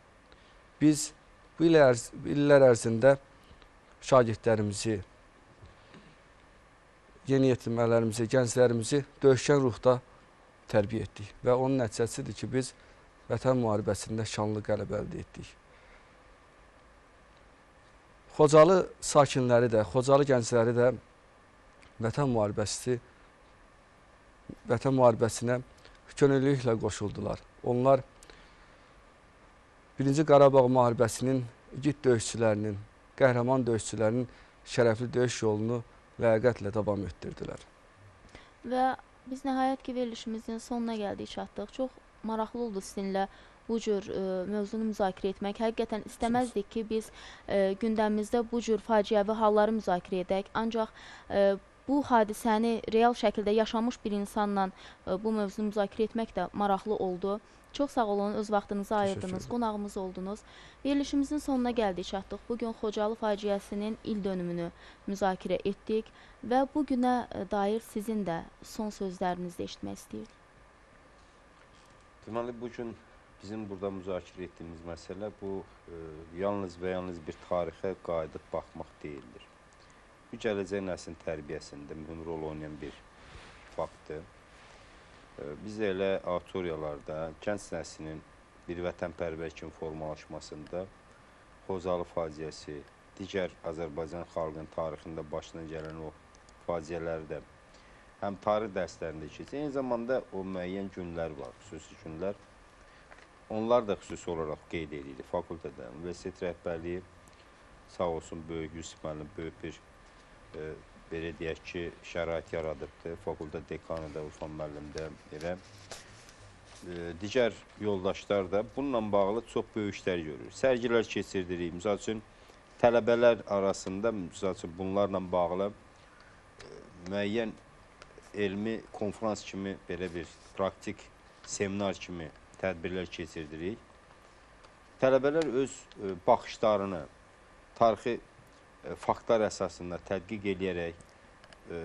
Biz bu il ərz illər ərzində şagirdlərimizi, yeni yetirmələrimizi, gənclərimizi döyüşkən ruhda tərbiyə etdik və onun nəticəsidir ki, biz vətən müharibəsində şanlı qələbə əldə etdik. Xocalı sakinləri də, Xocalı gəncləri də vətən müharibəsi vətən müharibəsinə könüllülüklə qoşuldular. Onlar Birinci Qarabağ müharibəsinin igid döyüşçülərinin, qəhrəman döyüşçülərinin şərəfli döyüş yolunu ləyaqətlə davam etdirdilər. Və biz nəhayət ki, verilişimizin sonuna gəldik, çatdıq. Çox maraqlı oldu sizinlə bu cür ə, mövzunu müzakirə etmək. Həqiqətən istəməzdik ki, biz ə, gündəmimizdə bu cür faciəvi halları müzakirə edək. Ancaq ə, bu hadisəni real şəkildə yaşamış bir insanla ə, bu mövzunu müzakirə etmək də maraqlı oldu. Çox sağ olun, öz vaxtınızı ayırdınız, qonağımız oldunuz. Verilişimizin sonuna gəldik, çatdıq. Bu gün Xocalı faciəsinin il dönümünü müzakirə etdik və bu günə dair sizin də son sözlərinizi eşitmək istəyirdik. Deməli bu gün bizim burada müzakirə etdiyimiz məsələ bu e, yalnız və yalnız bir tarixə qayıdıb baxmaq deyildir. Bu gələcək nəslin tərbiyəsində mühüm rol oynayan bir faktdır. Biz elə auditoriyalarda gənc nəslinin bir vətənpərvər kimi formalaşmasında Xozalı faciəsi, digər Azərbaycan xalqının tarixində başına gələn o faciələri də həm tarix dərslərində keçir. Eyni zamanda o müəyyən günlər var, xüsusi günlər. Onlar da xüsusi olaraq qeyd edilir fakültədə. Universitet rəhbərliyi sağ olsun böyük Yusuf müəllim böyük bir e, belə deyək ki, şərait yaradıbdır. Fakültə dekanı da Urfan müəllim də elə e, digər yoldaşlar da bununla bağlı çox böyük işlər görür. Sərgilər keçirdirik. Məsəl üçün tələbələr arasında məsəl üçün bunlarla bağlı e, müəyyən elmi konfrans kimi belə bir praktik seminar kimi tədbirlər keçirdirik. Tələbələr öz e, baxışlarını, tarixi faktlar əsasında tədqiq edərək e,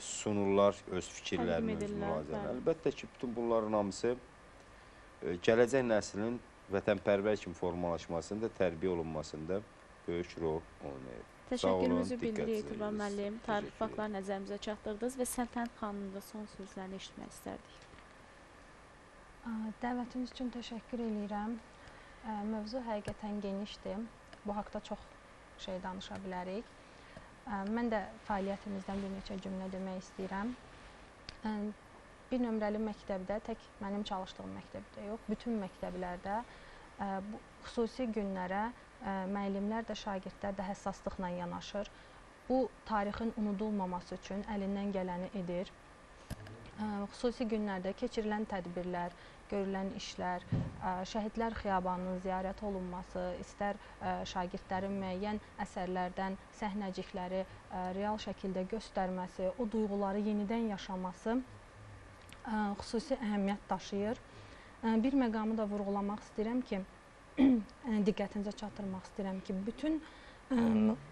sunurlar öz fikirlərini, öz müraciətlərini. Əlbəttə ki, bütün bunların hamısı e, gələcək nəslin vətənpərvər kimi formalaşmasında, tərbiyə olunmasında böyük rol oynayır. Təşəkkürümüzü bildiririk Etibar müəllim. Tarix faktlar nəzərimizə çatdırdınız və Səltənət xanımın da son sözlərini eşitmək istərdik. Dəvətiniz üçün təşəkkür edirəm. Mövzu həqiqətən genişdir. Bu haqda çox şey danışa bilərik. Mən də fəaliyyətimizdən bir neçə cümlə demək istəyirəm. Bir nömrəli məktəbdə, tək mənim çalışdığım məktəbdə yox, bütün məktəblərdə bu xüsusi günlərə müəllimlər də, şagirdlər də həssaslıqla yanaşır. Bu tarixin unudulmaması üçün əlindən gələni edir. Xüsusi günlərdə keçirilən tədbirlər, görülən işlər, şəhidlər xiyabanının ziyarət olunması, istər şagirdlərin müəyyən əsərlərdən səhnəcikləri real şəkildə göstərməsi, o duyğuları yenidən yaşaması xüsusi əhəmiyyət daşıyır. Bir məqamı da vurğulamaq istəyirəm ki, diqqətinizə çatdırmaq istəyirəm ki, bütün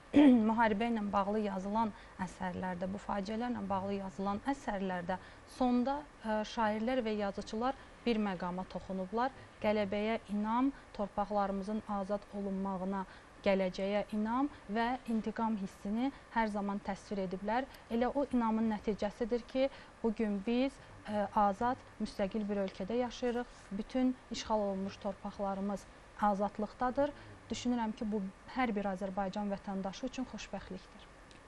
müharibə ilə bağlı yazılan əsərlərdə, bu faciələrlə bağlı yazılan əsərlərdə sonda ə, şairlər və yazıçılar bir məqama toxunublar. Qələbəyə inam, torpaqlarımızın azad olunmağına, gələcəyə inam və intiqam hissini hər zaman təsvir ediblər. Elə o inamın nəticəsidir ki, bu gün biz ə, azad, müstəqil bir ölkədə yaşayırıq. Bütün işğal olunmuş torpaqlarımız azadlıqdadır. Düşünürəm ki, bu hər bir Azərbaycan vətəndaşı üçün xoşbəxtlikdir.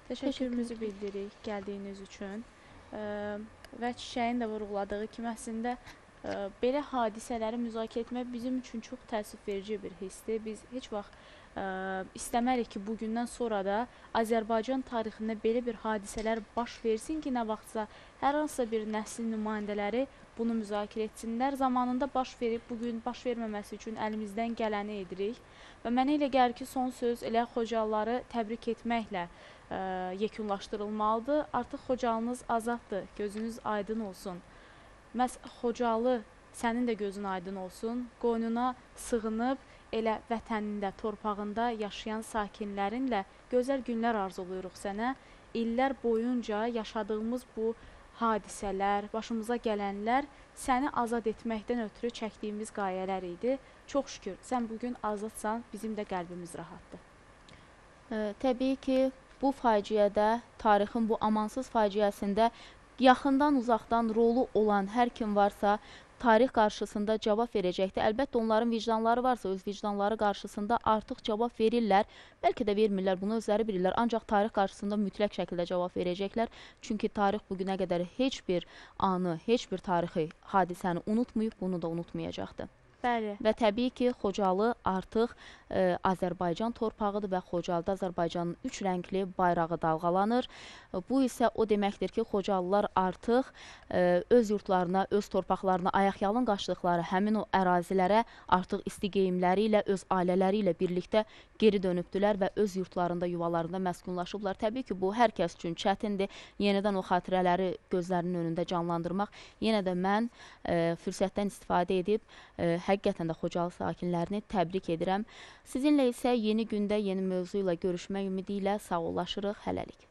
Təşəkkürümüzü bildiririk gəldiyiniz üçün. Və Çiçəyin də vurğuladığı kimi əslində belə hadisələri müzakirə etmək bizim üçün çox təəssüf verici bir hissdir. Biz heç vaxt istəmərik ki, bu gündən sonra da Azərbaycan tarixində belə bir hadisələr baş versin ki, nə vaxtsa hər hansısa bir nəslin nümayəndələri bunu müzakirə etsinlər. Zamanında baş verib, bu gün baş verməməsi üçün əlimizdən gələni edirik. Və mənə elə gəlir ki, son söz elə Xocalıları təbrik etməklə ə, yekunlaşdırılmalıdır. Artıq Xocalınız azaddır. Gözünüz aydın olsun. Məs Xocalı sənin də gözün aydın olsun. Qoynuna sığınıb elə vətənində, torpağında yaşayan sakinlərinlə gözəl günlər arzuluyuruq sənə. İllər boyunca yaşadığımız bu hadisələr, başımıza gələnlər səni azad etməkdən ötürü çəkdiyimiz qayələr idi. Çox şükür, sən bu gün azadsan, bizim də qəlbimiz rahatdır. Ə, təbii ki, bu faciədə, tarixin bu amansız faciəsində yaxından, uzaqdan rolu olan hər kim varsa, tarix qarşısında cavab verəcəkdir. Əlbəttə onların vicdanları varsa, öz vicdanları qarşısında artıq cavab verirlər. Bəlkə də vermirlər, bunu özləri bilirlər. Ancaq tarix qarşısında mütləq şəkildə cavab verəcəklər. Çünki tarix bu günə qədər heç bir anı, heç bir tarixi hadisəni unutmayıb, bunu da unutmayacaqdır. Bəli. Və təbii ki, Xocalı artıq ə, Azərbaycan torpağıdır və Xocalıda Azərbaycanın üç rəngli bayrağı dalğalanır. Bu isə o deməkdir ki, Xocalılar artıq ə, öz yurtlarına, öz torpaqlarına ayaqyalın qaçdıqları həmin o ərazilərə artıq isti geyimləri ilə, öz ailələri ilə birlikdə geri dönübdülər və öz yurtlarında, yuvalarında məskunlaşıblar. Təbii ki, bu hər kəs üçün çətindir. Yenidən o xatirələri gözlərinin önündə canlandırmaq. Yenə də mən ə, fürsətdən istifadə edib ə, həqiqətən də Xocalı sakinlərini təbrik edirəm. Sizinlə isə yeni gündə yeni mövzu ilə görüşmək ümidi ilə sağollaşırıq. Hələlik.